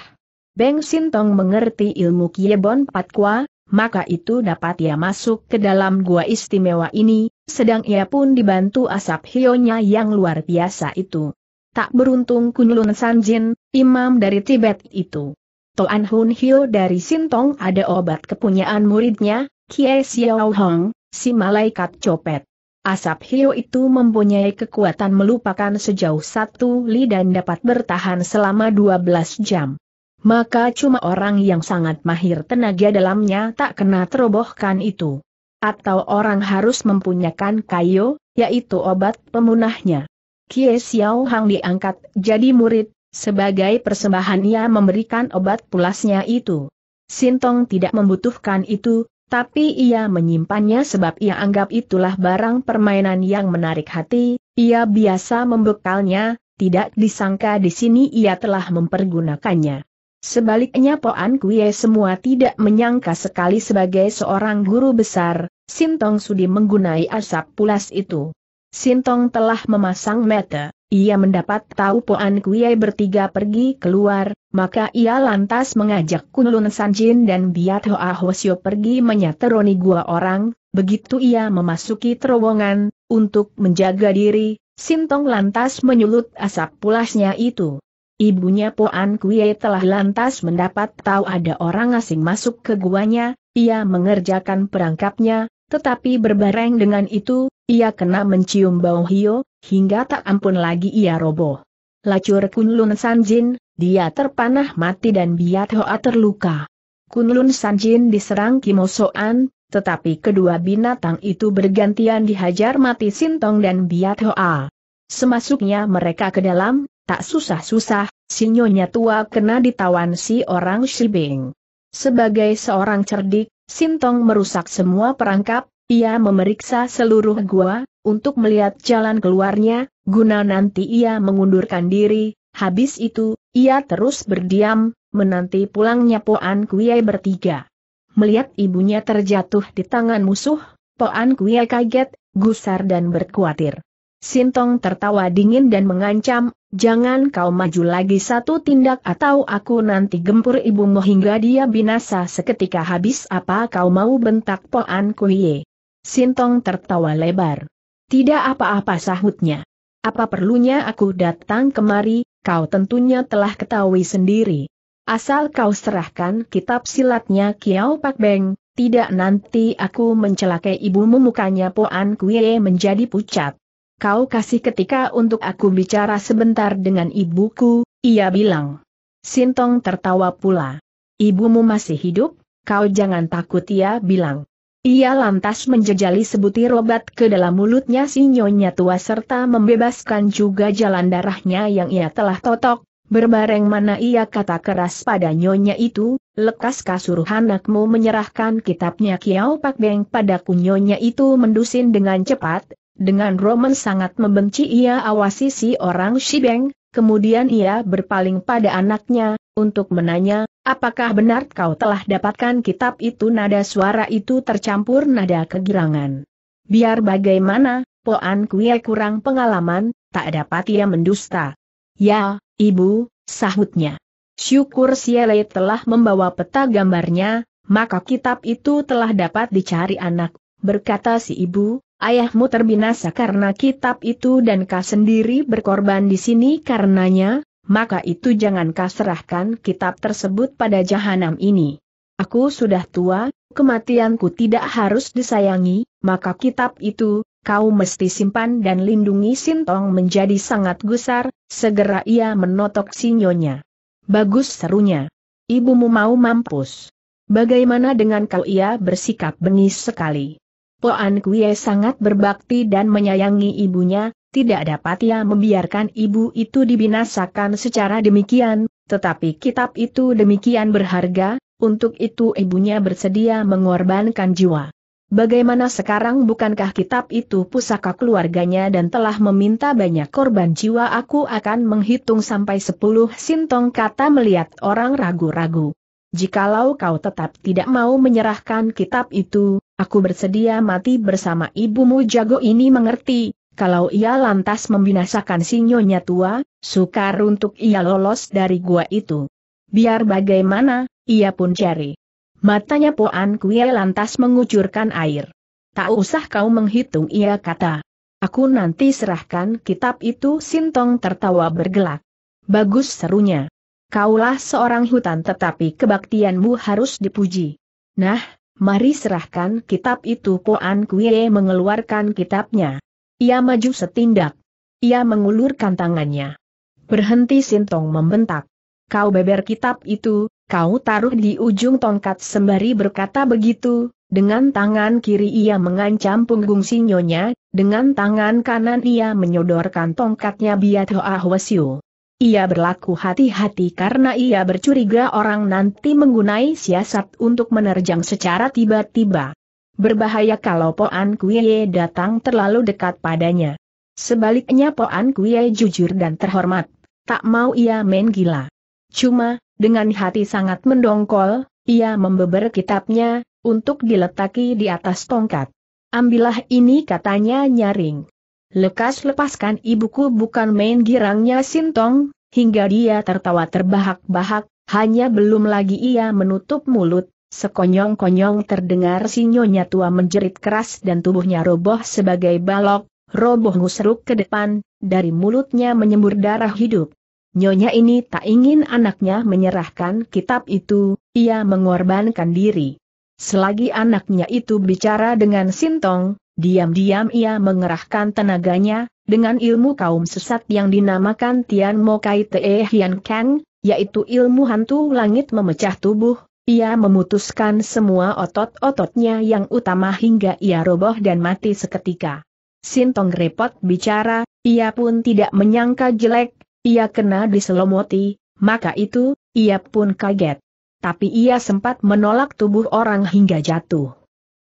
Beng Sintong mengerti ilmu Kiebon Patkwa, maka itu dapat ia masuk ke dalam gua istimewa ini, sedang ia pun dibantu asap hionya yang luar biasa itu. Tak beruntung Kunlun Sanjin, imam dari Tibet itu. Toan Hun Hio dari Sintong ada obat kepunyaan muridnya, Kie Xiao Hong, si malaikat copet. asap hiu itu mempunyai kekuatan melupakan sejauh satu li dan dapat bertahan selama 12 jam. Maka cuma orang yang sangat mahir tenaga dalamnya tak kena terobohkan itu. Atau orang harus mempunyakan kayu, yaitu obat pemunahnya. Kie Xiao Hang diangkat jadi murid, sebagai persembahan ia memberikan obat pulasnya itu. Sintong tidak membutuhkan itu, tapi ia menyimpannya sebab ia anggap itulah barang permainan yang menarik hati, ia biasa membekalnya, tidak disangka di sini ia telah mempergunakannya. Sebaliknya Poan Kue semua tidak menyangka sekali sebagai seorang guru besar, Sintong Sudi menggunai asap pulas itu. Sintong telah memasang mata, ia mendapat tahu Poan Kue bertiga pergi keluar, maka ia lantas mengajak Kunlun Sanjin dan Biat Hoa Hosio pergi menyateroni gua orang, begitu ia memasuki terowongan, untuk menjaga diri, Sintong lantas menyulut asap pulasnya itu. Ibunya Poan Kue telah lantas mendapat tahu ada orang asing masuk ke guanya, ia mengerjakan perangkapnya, tetapi berbareng dengan itu, ia kena mencium bau hio, hingga tak ampun lagi ia roboh. Lacur Kunlun Sanjin, dia terpanah mati dan Biat Hoa terluka. Kunlun Sanjin diserang Kimosoan, tetapi kedua binatang itu bergantian dihajar mati Sintong dan Biat Hoa. Semasuknya mereka ke dalam, tak susah-susah, si nyonya tua kena ditawan si orang Shibing. Sebagai seorang cerdik, Sintong merusak semua perangkap, ia memeriksa seluruh gua, untuk melihat jalan keluarnya, guna nanti ia mengundurkan diri, habis itu, ia terus berdiam, menanti pulangnya Poan Kuei bertiga. Melihat ibunya terjatuh di tangan musuh, Poan Kuei kaget, gusar dan berkuatir. Sintong tertawa dingin dan mengancam, jangan kau maju lagi satu tindak atau aku nanti gempur ibumu hingga dia binasa seketika habis apa kau mau bentak Poan Kuye. Sintong tertawa lebar. Tidak apa-apa sahutnya. Apa perlunya aku datang kemari, kau tentunya telah ketahui sendiri. Asal kau serahkan kitab silatnya Kiao Pak Beng, tidak nanti aku mencelakai ibumu mukanya Poan Kuye menjadi pucat. Kau kasih ketika untuk aku bicara sebentar dengan ibuku, ia bilang. Sintong tertawa pula. Ibumu masih hidup, kau jangan takut ia bilang. Ia lantas menjejali sebutir obat ke dalam mulutnya si nyonya tua serta membebaskan juga jalan darahnya yang ia telah totok, berbareng mana ia kata keras pada nyonya itu, lekas kasuruh anakmu menyerahkan kitabnya Kiao Pak Beng pada kunyonya itu mendusin dengan cepat, dengan Roman sangat membenci ia awasi si orang Shibeng, kemudian ia berpaling pada anaknya, untuk menanya, apakah benar kau telah dapatkan kitab itu nada suara itu tercampur nada kegirangan. Biar bagaimana, Poan Kue kurang pengalaman, tak dapat ia mendusta. Ya, ibu, sahutnya. Syukur Siele telah membawa peta gambarnya, maka kitab itu telah dapat dicari anak, berkata si ibu, ayahmu terbinasa karena kitab itu dan kau sendiri berkorban di sini karenanya, maka itu jangan kau serahkan kitab tersebut pada jahanam ini. Aku sudah tua, kematianku tidak harus disayangi, maka kitab itu, kau mesti simpan dan lindungi Sintong menjadi sangat gusar, segera ia menotok sinyonya. Bagus serunya. Ibumu mau mampus. Bagaimana dengan kau ia bersikap bengis sekali. Poan Kue sangat berbakti dan menyayangi ibunya, tidak dapat ia membiarkan ibu itu dibinasakan secara demikian, tetapi kitab itu demikian berharga, untuk itu ibunya bersedia mengorbankan jiwa. Bagaimana sekarang bukankah kitab itu pusaka keluarganya dan telah meminta banyak korban jiwa aku akan menghitung sampai sepuluh sintong kata melihat orang ragu-ragu. Jikalau kau tetap tidak mau menyerahkan kitab itu, Aku bersedia mati bersama ibumu jago ini mengerti, kalau ia lantas membinasakan si nyonya tua, sukar untuk ia lolos dari gua itu. Biar bagaimana, ia pun cari. Matanya Poan Kue lantas mengucurkan air. Tak usah kau menghitung ia kata. Aku nanti serahkan kitab itu Sintong tertawa bergelak. Bagus serunya. Kaulah seorang hutan tetapi kebaktianmu harus dipuji. Nah, mari serahkan kitab itu Poan Kuye mengeluarkan kitabnya. Ia maju setindak. Ia mengulurkan tangannya. Berhenti Sintong membentak. Kau beber kitab itu, kau taruh di ujung tongkat sembari berkata begitu, dengan tangan kiri ia mengancam punggung sinyonya, dengan tangan kanan ia menyodorkan tongkatnya biat Hoa Hwasyo. Ia berlaku hati-hati karena ia bercuriga orang nanti menggunai siasat untuk menerjang secara tiba-tiba. Berbahaya kalau Poan Kuye datang terlalu dekat padanya. Sebaliknya Poan Kuye jujur dan terhormat. Tak mau ia main gila. Cuma, dengan hati sangat mendongkol, ia membeber kitabnya, untuk diletaki di atas tongkat. Ambillah ini katanya nyaring. Lekas lepaskan ibuku bukan main girangnya Sintong, hingga dia tertawa terbahak-bahak, hanya belum lagi ia menutup mulut, sekonyong-konyong terdengar sinyonya tua menjerit keras dan tubuhnya roboh sebagai balok, roboh ngusruk ke depan, dari mulutnya menyembur darah hidup. Nyonya ini tak ingin anaknya menyerahkan kitab itu, ia mengorbankan diri. Selagi anaknya itu bicara dengan Sintong, Diam-diam ia mengerahkan tenaganya, dengan ilmu kaum sesat yang dinamakan Tian Mo Kai Te Hian Kang, yaitu ilmu hantu langit memecah tubuh, ia memutuskan semua otot-ototnya yang utama hingga ia roboh dan mati seketika. Sintong repot bicara, ia pun tidak menyangka jelek, ia kena diselomoti, maka itu, ia pun kaget. Tapi ia sempat menolak tubuh orang hingga jatuh.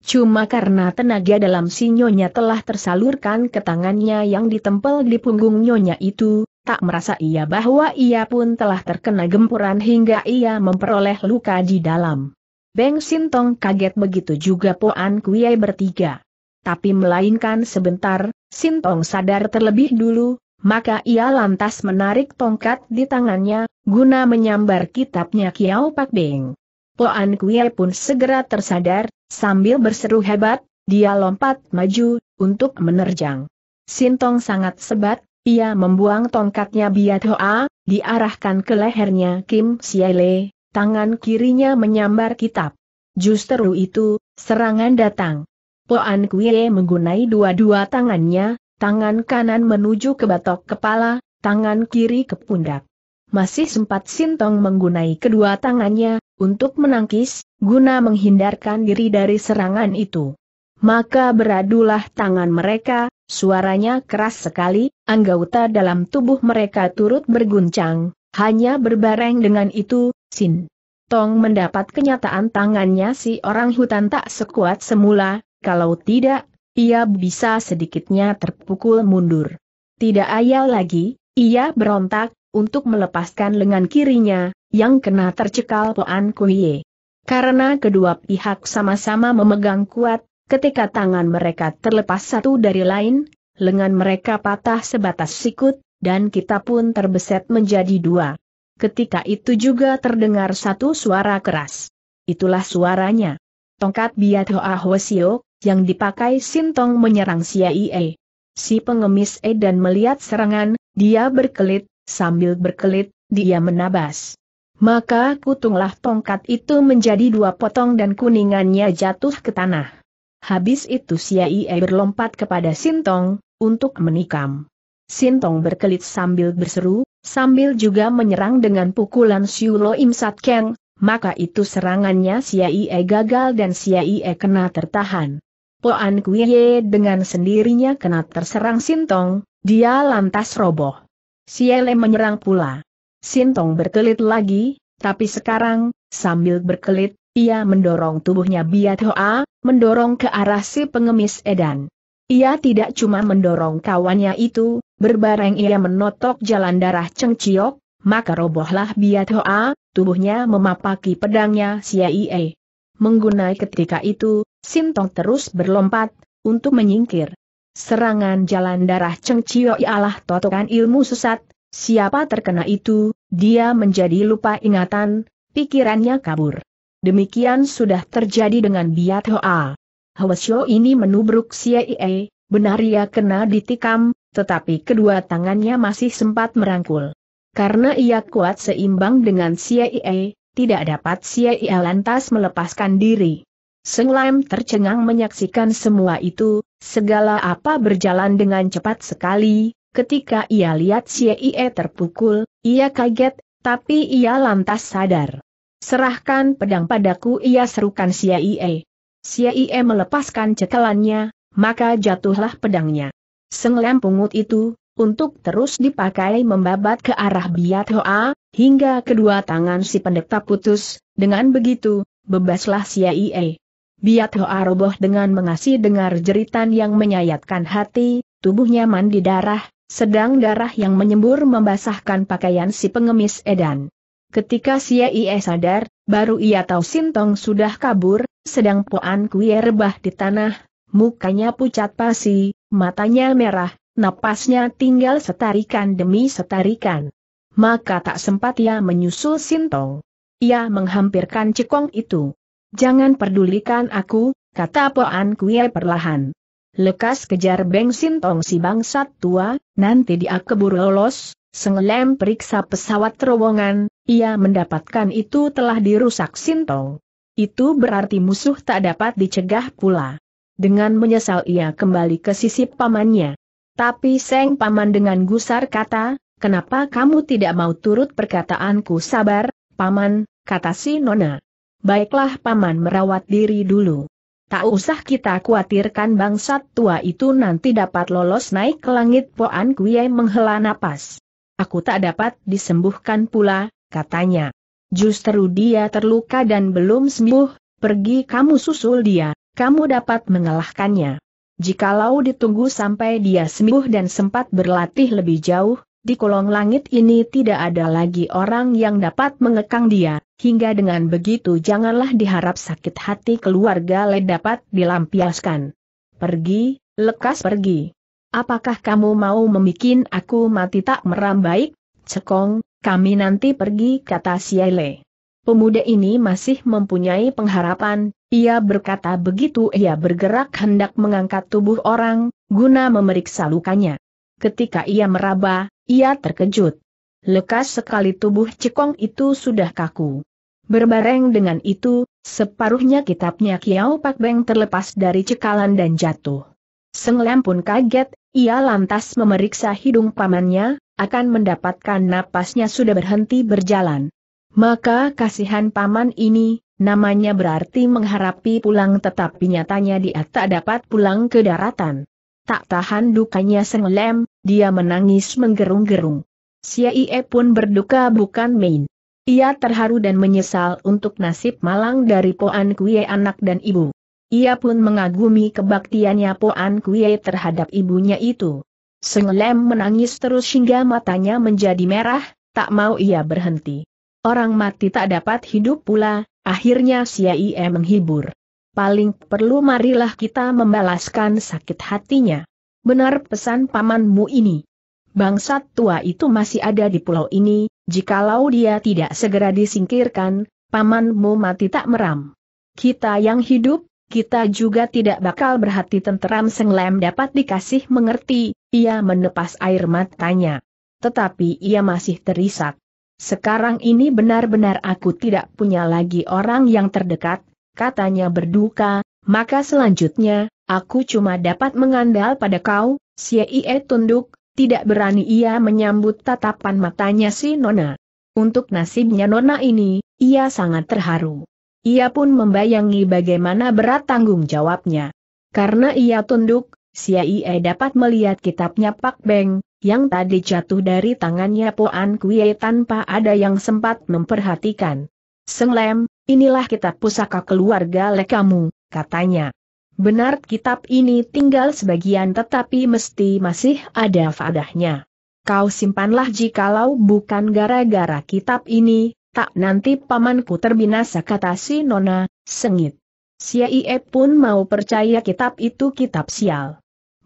Cuma karena tenaga dalam si nyonya telah tersalurkan ke tangannya yang ditempel di punggung nyonya itu, tak merasa ia bahwa ia pun telah terkena gempuran hingga ia memperoleh luka di dalam. Beng Sintong kaget begitu juga Poan Kuei bertiga. Tapi melainkan sebentar, Sintong sadar terlebih dulu, maka ia lantas menarik tongkat di tangannya, guna menyambar kitabnya Kiao Pak Beng. Poan Kuei pun segera tersadar, Sambil berseru hebat, dia lompat maju, untuk menerjang. Sintong sangat sebat, ia membuang tongkatnya Biat Hoa, diarahkan ke lehernya Kim Siele, tangan kirinya menyambar kitab. Justru itu, serangan datang. Poan Kuye menggunai dua-dua tangannya, tangan kanan menuju ke batok kepala, tangan kiri ke pundak. Masih sempat Sintong menggunai kedua tangannya, untuk menangkis, guna menghindarkan diri dari serangan itu. Maka beradulah tangan mereka, suaranya keras sekali, anggota dalam tubuh mereka turut berguncang, hanya berbareng dengan itu, Sin. Tong mendapat kenyataan tangannya si orang hutan tak sekuat semula, kalau tidak, ia bisa sedikitnya terpukul mundur. Tidak ayal lagi, ia berontak, untuk melepaskan lengan kirinya, yang kena tercekal Poan Kuye. Karena kedua pihak sama-sama memegang kuat, ketika tangan mereka terlepas satu dari lain, lengan mereka patah sebatas sikut, dan kita pun terbeset menjadi dua. Ketika itu juga terdengar satu suara keras. Itulah suaranya. Tongkat Biat Hoa Hwasyo, yang dipakai Sintong menyerang Ie. Si pengemis Edan melihat serangan, dia berkelit, sambil berkelit, dia menabas. Maka kutunglah tongkat itu menjadi dua potong dan kuningannya jatuh ke tanah. Habis itu Siai berlompat kepada Sintong, untuk menikam. Sintong berkelit sambil berseru, sambil juga menyerang dengan pukulan Siulo Imsat Keng, maka itu serangannya Siai gagal dan Siai kena tertahan. Poan Kuye dengan sendirinya kena terserang Sintong, dia lantas roboh. Siele menyerang pula. Sintong berkelit lagi, tapi sekarang, sambil berkelit, ia mendorong tubuhnya Biat Hoa, mendorong ke arah si pengemis Edan. Ia tidak cuma mendorong kawannya itu, berbareng ia menotok jalan darah Cheng Chiok, maka robohlah Biat Hoa, tubuhnya memapaki pedangnya Ie. Menggunai ketika itu, Sintong terus berlompat, untuk menyingkir. Serangan jalan darah Cheng Chiok ialah totokan ilmu sesat, Siapa terkena itu, dia menjadi lupa ingatan, pikirannya kabur. Demikian sudah terjadi dengan Biat Hoa. Hwasyo ini menubruk Ie, benar ia kena ditikam, tetapi kedua tangannya masih sempat merangkul. Karena ia kuat seimbang dengan Ie, tidak dapat Ie lantas melepaskan diri. Seng Lam tercengang menyaksikan semua itu, segala apa berjalan dengan cepat sekali, ketika ia lihat Xie terpukul, ia kaget, tapi ia lantas sadar. Serahkan pedang padaku ia serukan Xie Xie melepaskan cekelannya, maka jatuhlah pedangnya. Seng Lam pungut itu, untuk terus dipakai membabat ke arah Biat Hoa, hingga kedua tangan si pendeta putus, dengan begitu, bebaslah Xie Biat Hoa roboh dengan mengasih dengar jeritan yang menyayatkan hati, tubuhnya mandi darah, sedang darah yang menyembur membasahkan pakaian si pengemis Edan. Ketika Xie sadar, baru ia tahu Sintong sudah kabur, sedang Poan Kue rebah di tanah, mukanya pucat pasi, matanya merah, napasnya tinggal setarikan demi setarikan. Maka tak sempat ia menyusul Sintong. Ia menghampirkan cekong itu. Jangan pedulikan aku, kata Poan Kue perlahan. Lekas kejar Beng Sintong si bangsat tua, nanti dia keburu lolos, sengelem periksa pesawat terowongan, ia mendapatkan itu telah dirusak Sintong. Itu berarti musuh tak dapat dicegah pula. Dengan menyesal ia kembali ke sisi pamannya. Tapi Seng Paman dengan gusar kata, kenapa kamu tidak mau turut perkataanku sabar, Paman, kata si Nona. Baiklah paman merawat diri dulu. Tak usah kita khawatirkan bangsat tua itu nanti dapat lolos naik ke langit Poan Kuye menghela napas. Aku tak dapat disembuhkan pula, katanya. Justru dia terluka dan belum sembuh, pergi kamu susul dia, kamu dapat mengalahkannya. Jikalau ditunggu sampai dia sembuh dan sempat berlatih lebih jauh, di kolong langit ini tidak ada lagi orang yang dapat mengekang dia, hingga dengan begitu janganlah diharap sakit hati keluarga Le dapat dilampiaskan. Pergi, lekas pergi. Apakah kamu mau membikin aku mati tak meram baik? Cekong, kami nanti pergi kata Siele. Pemuda ini masih mempunyai pengharapan, ia berkata begitu ia bergerak hendak mengangkat tubuh orang, guna memeriksa lukanya. Ketika ia meraba, ia terkejut. Lekas sekali tubuh cekong itu sudah kaku. Berbareng dengan itu, separuhnya kitabnya Kiao Pak Beng terlepas dari cekalan dan jatuh. Senglem pun kaget, ia lantas memeriksa hidung pamannya, akan mendapatkan napasnya sudah berhenti berjalan. Maka kasihan paman ini, namanya berarti mengharapi pulang tetapi nyatanya dia tak dapat pulang ke daratan. Tak tahan dukanya Senglem, dia menangis menggerung-gerung. Ie pun berduka bukan main. Ia terharu dan menyesal untuk nasib malang dari Poan Kue anak dan ibu. Ia pun mengagumi kebaktiannya Poan Kue terhadap ibunya itu. Senglem menangis terus hingga matanya menjadi merah, tak mau ia berhenti. Orang mati tak dapat hidup pula, akhirnya Ie menghibur. Paling perlu marilah kita membalaskan sakit hatinya. Benar pesan pamanmu ini. Bangsat tua itu masih ada di pulau ini, jikalau dia tidak segera disingkirkan, pamanmu mati tak meram. Kita yang hidup, kita juga tidak bakal berhati tenteram Senglem dapat dikasih mengerti, ia menepas air matanya. Tetapi ia masih terisak. Sekarang ini benar-benar aku tidak punya lagi orang yang terdekat, katanya berduka, maka selanjutnya, Aku cuma dapat mengandal pada kau, Xie tunduk, tidak berani ia menyambut tatapan matanya si Nona. Untuk nasibnya Nona ini, ia sangat terharu. Ia pun membayangi bagaimana berat tanggung jawabnya. Karena ia tunduk, Xie dapat melihat kitabnya Pak Beng, yang tadi jatuh dari tangannya Poan Kue tanpa ada yang sempat memperhatikan. Senglem, inilah kitab pusaka keluarga lekamu, katanya. Benar kitab ini tinggal sebagian tetapi mesti masih ada fadahnya. Kau simpanlah jikalau bukan gara-gara kitab ini, tak nanti pamanku terbinasa kata si Nona, sengit. Ie pun mau percaya kitab itu kitab sial.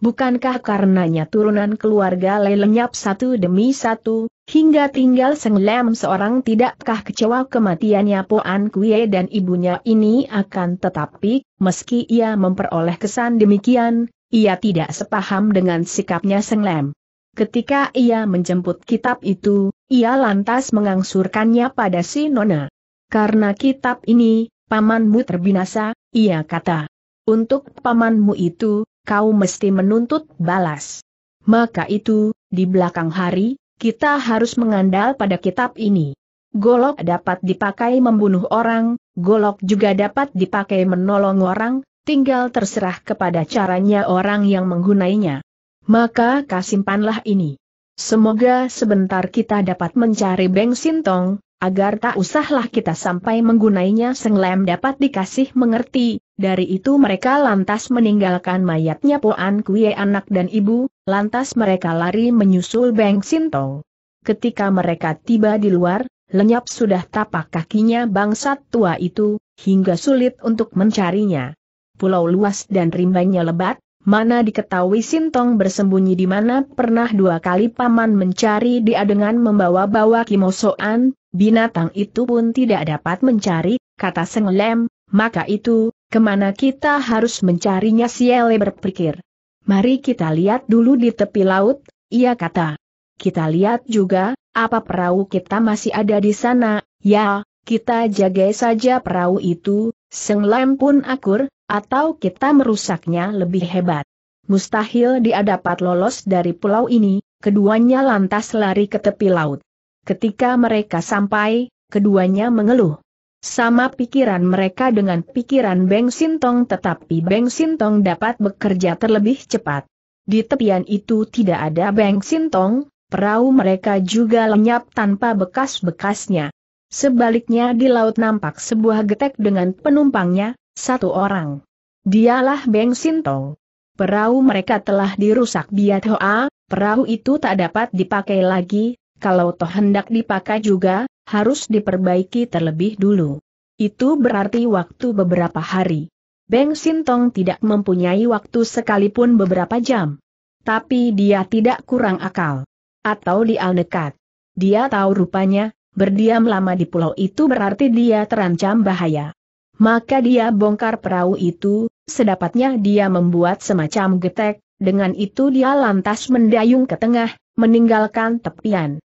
Bukankah karenanya turunan keluarga lenyap satu demi satu, hingga tinggal Seng Lem seorang tidakkah kecewa kematiannya Poan Kue dan ibunya ini akan tetapi, meski ia memperoleh kesan demikian, ia tidak sepaham dengan sikapnya Seng Lem. Ketika ia menjemput kitab itu, ia lantas mengangsurkannya pada si Nona. Karena kitab ini, pamanmu terbinasa, ia kata. Untuk pamanmu itu, kau mesti menuntut balas. Maka itu, di belakang hari, kita harus mengandal pada kitab ini. Golok dapat dipakai membunuh orang, golok juga dapat dipakai menolong orang, tinggal terserah kepada caranya orang yang menggunainya. Maka kasimpanlah ini. Semoga sebentar kita dapat mencari Beng Sintong, agar tak usahlah kita sampai menggunainya Seng Lem dapat dikasih mengerti, dari itu mereka lantas meninggalkan mayatnya Poan Kue anak dan ibu, lantas mereka lari menyusul Beng Sintong. Ketika mereka tiba di luar, lenyap sudah tapak kakinya bangsat tua itu, hingga sulit untuk mencarinya. Pulau luas dan rimbanya lebat, mana diketahui Sintong bersembunyi di mana pernah dua kali paman mencari dia dengan membawa-bawa kimosoan, binatang itu pun tidak dapat mencari, kata Senglem, maka itu, ke mana kita harus mencarinya Siele berpikir. Mari kita lihat dulu di tepi laut, ia kata. Kita lihat juga, apa perahu kita masih ada di sana, ya, kita jaga saja perahu itu, Senglem pun akur, atau kita merusaknya lebih hebat. Mustahil dia dapat lolos dari pulau ini, keduanya lantas lari ke tepi laut. Ketika mereka sampai, keduanya mengeluh. Sama pikiran mereka dengan pikiran Beng Sintong tetapi Beng Sintong dapat bekerja terlebih cepat. Di tepian itu tidak ada Beng Sintong, perahu mereka juga lenyap tanpa bekas-bekasnya. Sebaliknya di laut nampak sebuah getek dengan penumpangnya, satu orang. Dialah Beng Sintong. Perahu mereka telah dirusak biat hoa, perahu itu tak dapat dipakai lagi, kalau toh hendak dipakai juga, harus diperbaiki terlebih dulu. Itu berarti waktu beberapa hari. Beng Sintong tidak mempunyai waktu sekalipun beberapa jam. Tapi dia tidak kurang akal. Atau dia nekat. Dia tahu rupanya, berdiam lama di pulau itu berarti dia terancam bahaya. Maka dia bongkar perahu itu, sedapatnya dia membuat semacam getek, dengan itu dia lantas mendayung ke tengah, meninggalkan tepian.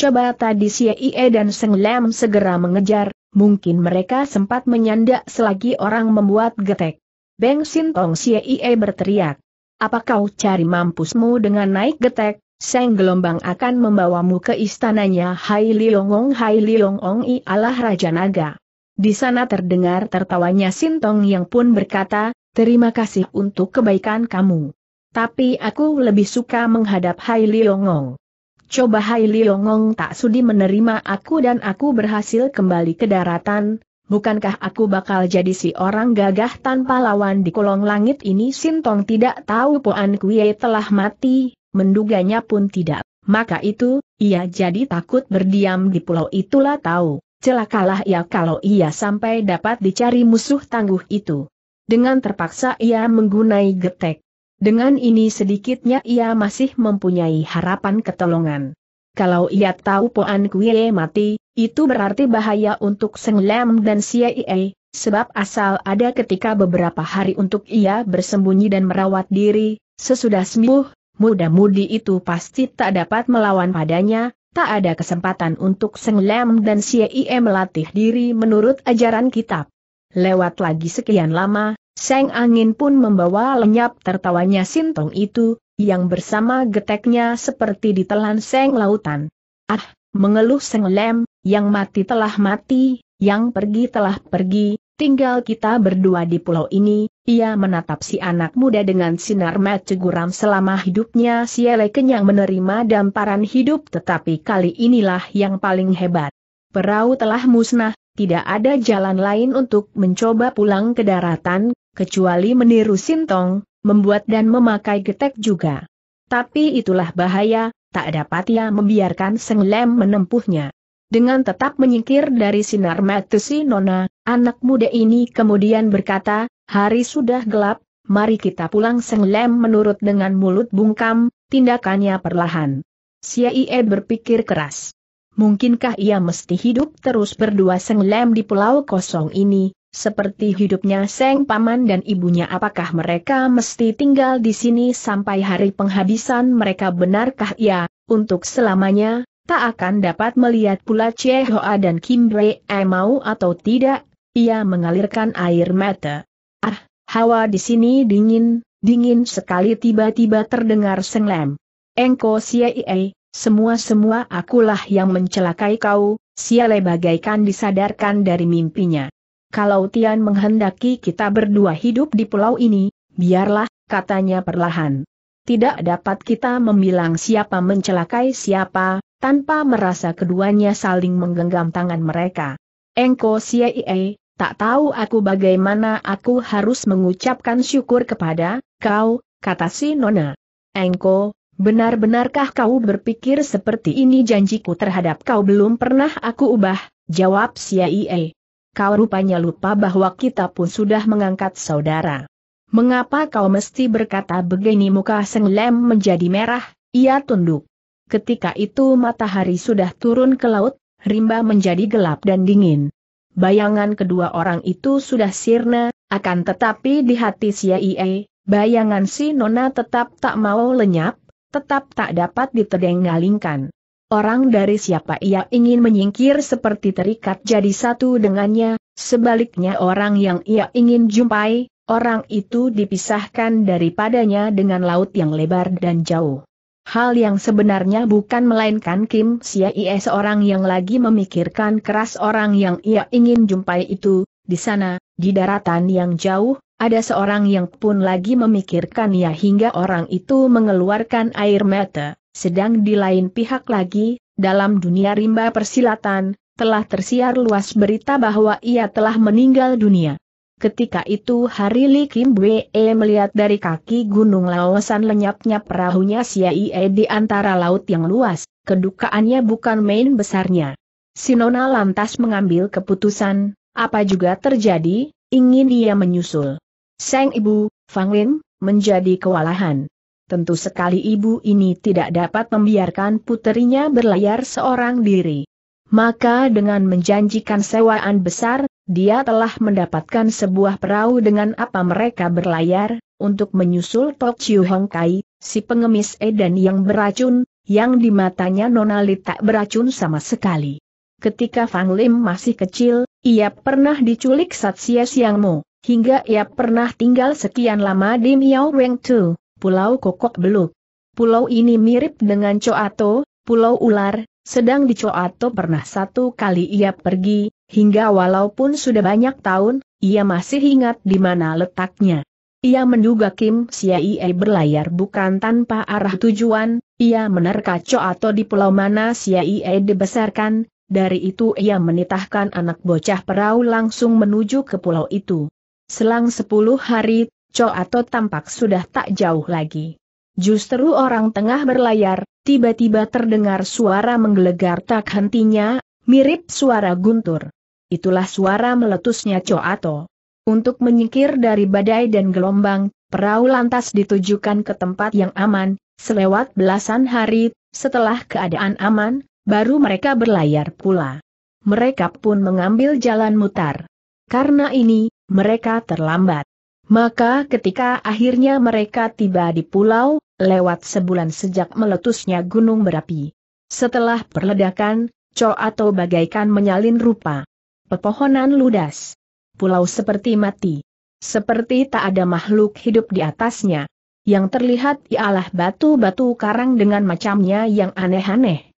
Coba tadi si Ie dan Seng Lem segera mengejar, mungkin mereka sempat menyandak selagi orang membuat getek. Beng Sintong si Ie berteriak. Apa kau cari mampusmu dengan naik getek? Seng gelombang akan membawamu ke istananya Hai Liongong Hai Liongong I Allah Raja Naga. Di sana terdengar tertawanya Sintong yang pun berkata, terima kasih untuk kebaikan kamu. Tapi aku lebih suka menghadap Hai Liongong. Coba Hai Liongong tak sudi menerima aku dan aku berhasil kembali ke daratan, bukankah aku bakal jadi si orang gagah tanpa lawan di kolong langit ini Sintong tidak tahu Poan Kue telah mati, menduganya pun tidak. Maka itu, ia jadi takut berdiam di pulau itulah tahu celakalah ia kalau ia sampai dapat dicari musuh tangguh itu. Dengan terpaksa ia menggunai getek. Dengan ini sedikitnya ia masih mempunyai harapan ketolongan. Kalau ia tahu Poan Kue mati, itu berarti bahaya untuk Seng Lem dan Ie, sebab asal ada ketika beberapa hari untuk ia bersembunyi dan merawat diri, sesudah sembuh, muda-mudi itu pasti tak dapat melawan padanya, tak ada kesempatan untuk Seng Lem dan Xie melatih diri menurut ajaran kitab. Lewat lagi sekian lama, Seng Angin pun membawa lenyap tertawanya Sintong itu, yang bersama geteknya seperti ditelan Seng Lautan. Ah, mengeluh Seng Lem, yang mati telah mati, yang pergi telah pergi, tinggal kita berdua di pulau ini, ia menatap si anak muda dengan sinar mata guram selama hidupnya si kenyang menerima damparan hidup tetapi kali inilah yang paling hebat. Perahu telah musnah, tidak ada jalan lain untuk mencoba pulang ke daratan, kecuali meniru Sintong, membuat dan memakai getek juga. Tapi itulah bahaya, tak dapat ia membiarkan Seng Lem menempuhnya. Dengan tetap menyingkir dari sinar mata si Nona, anak muda ini kemudian berkata, hari sudah gelap, mari kita pulang Seng Lem menurut dengan mulut bungkam, tindakannya perlahan. Ie berpikir keras. Mungkinkah ia mesti hidup terus berdua Seng Lem di pulau kosong ini, seperti hidupnya Seng Paman dan ibunya apakah mereka mesti tinggal di sini sampai hari penghabisan mereka benarkah ia, untuk selamanya, tak akan dapat melihat pula Hoa dan Kim Bre mau atau tidak, ia mengalirkan air mata. Hawa di sini dingin, dingin sekali tiba-tiba terdengar senglem. Engko Siai, semua-semua akulah yang mencelakai kau, Siale bagaikan disadarkan dari mimpinya. Kalau Tian menghendaki kita berdua hidup di pulau ini, biarlah, katanya perlahan. Tidak dapat kita membilang siapa mencelakai siapa, tanpa merasa keduanya saling menggenggam tangan mereka. Engko Siai, tak tahu aku bagaimana aku harus mengucapkan syukur kepada kau, kata si Nona. Engko, Benar-benarkah kau berpikir seperti ini janjiku terhadap kau belum pernah aku ubah, jawab Siaie. Kau rupanya lupa bahwa kita pun sudah mengangkat saudara. Mengapa kau mesti berkata begini muka Seng Lem menjadi merah, ia tunduk. Ketika itu matahari sudah turun ke laut, rimba menjadi gelap dan dingin. Bayangan kedua orang itu sudah sirna, akan tetapi di hati Siaie, bayangan si Nona tetap tak mau lenyap, tetap tak dapat ditedengalingkan. Orang dari siapa ia ingin menyingkir seperti terikat jadi satu dengannya, sebaliknya orang yang ia ingin jumpai, orang itu dipisahkan daripadanya dengan laut yang lebar dan jauh. Hal yang sebenarnya bukan melainkan Kim Sia Ie seorang yang lagi memikirkan keras orang yang ia ingin jumpai itu, di sana, di daratan yang jauh, ada seorang yang pun lagi memikirkan ya hingga orang itu mengeluarkan air mata, sedang di lain pihak lagi, dalam dunia rimba persilatan, telah tersiar luas berita bahwa ia telah meninggal dunia. Ketika itu hari Li Kim Bwe melihat dari kaki gunung Laosan lenyapnya perahunya Ie di antara laut yang luas, kedukaannya bukan main besarnya. Sinona lantas mengambil keputusan, apa juga terjadi, ingin ia menyusul. Sang ibu, Fang Lin, menjadi kewalahan. Tentu sekali ibu ini tidak dapat membiarkan puterinya berlayar seorang diri. Maka dengan menjanjikan sewaan besar, dia telah mendapatkan sebuah perahu dengan apa mereka berlayar, untuk menyusul Tok Chiu Hong Kai, si pengemis Eden yang beracun, yang di matanya Nona Li tak beracun sama sekali. Ketika Fang Lim masih kecil, ia pernah diculik Satsia Siangmo. Hingga ia pernah tinggal sekian lama di Miao Weng Tu, Pulau Kokok Beluk. Pulau ini mirip dengan Coato, Pulau Ular, sedang di Coato pernah satu kali ia pergi, hingga walaupun sudah banyak tahun, ia masih ingat di mana letaknya. Ia menduga Kim Siai berlayar bukan tanpa arah tujuan, ia menerka Coato di pulau mana Siai dibesarkan, dari itu ia menitahkan anak bocah perahu langsung menuju ke pulau itu. Selang sepuluh hari, Co atau tampak sudah tak jauh lagi. Justru orang tengah berlayar, tiba-tiba terdengar suara menggelegar tak hentinya, mirip suara guntur. Itulah suara meletusnya Co atau. Untuk menyingkir dari badai dan gelombang, perahu lantas ditujukan ke tempat yang aman, selewat belasan hari, setelah keadaan aman, baru mereka berlayar pula. Mereka pun mengambil jalan mutar. Karena ini, mereka terlambat. Maka ketika akhirnya mereka tiba di pulau, lewat sebulan sejak meletusnya gunung berapi. Setelah perledakan, co atau bagaikan menyalin rupa. Pepohonan ludas. Pulau seperti mati. Seperti tak ada makhluk hidup di atasnya. Yang terlihat ialah batu-batu karang dengan macamnya yang aneh-aneh.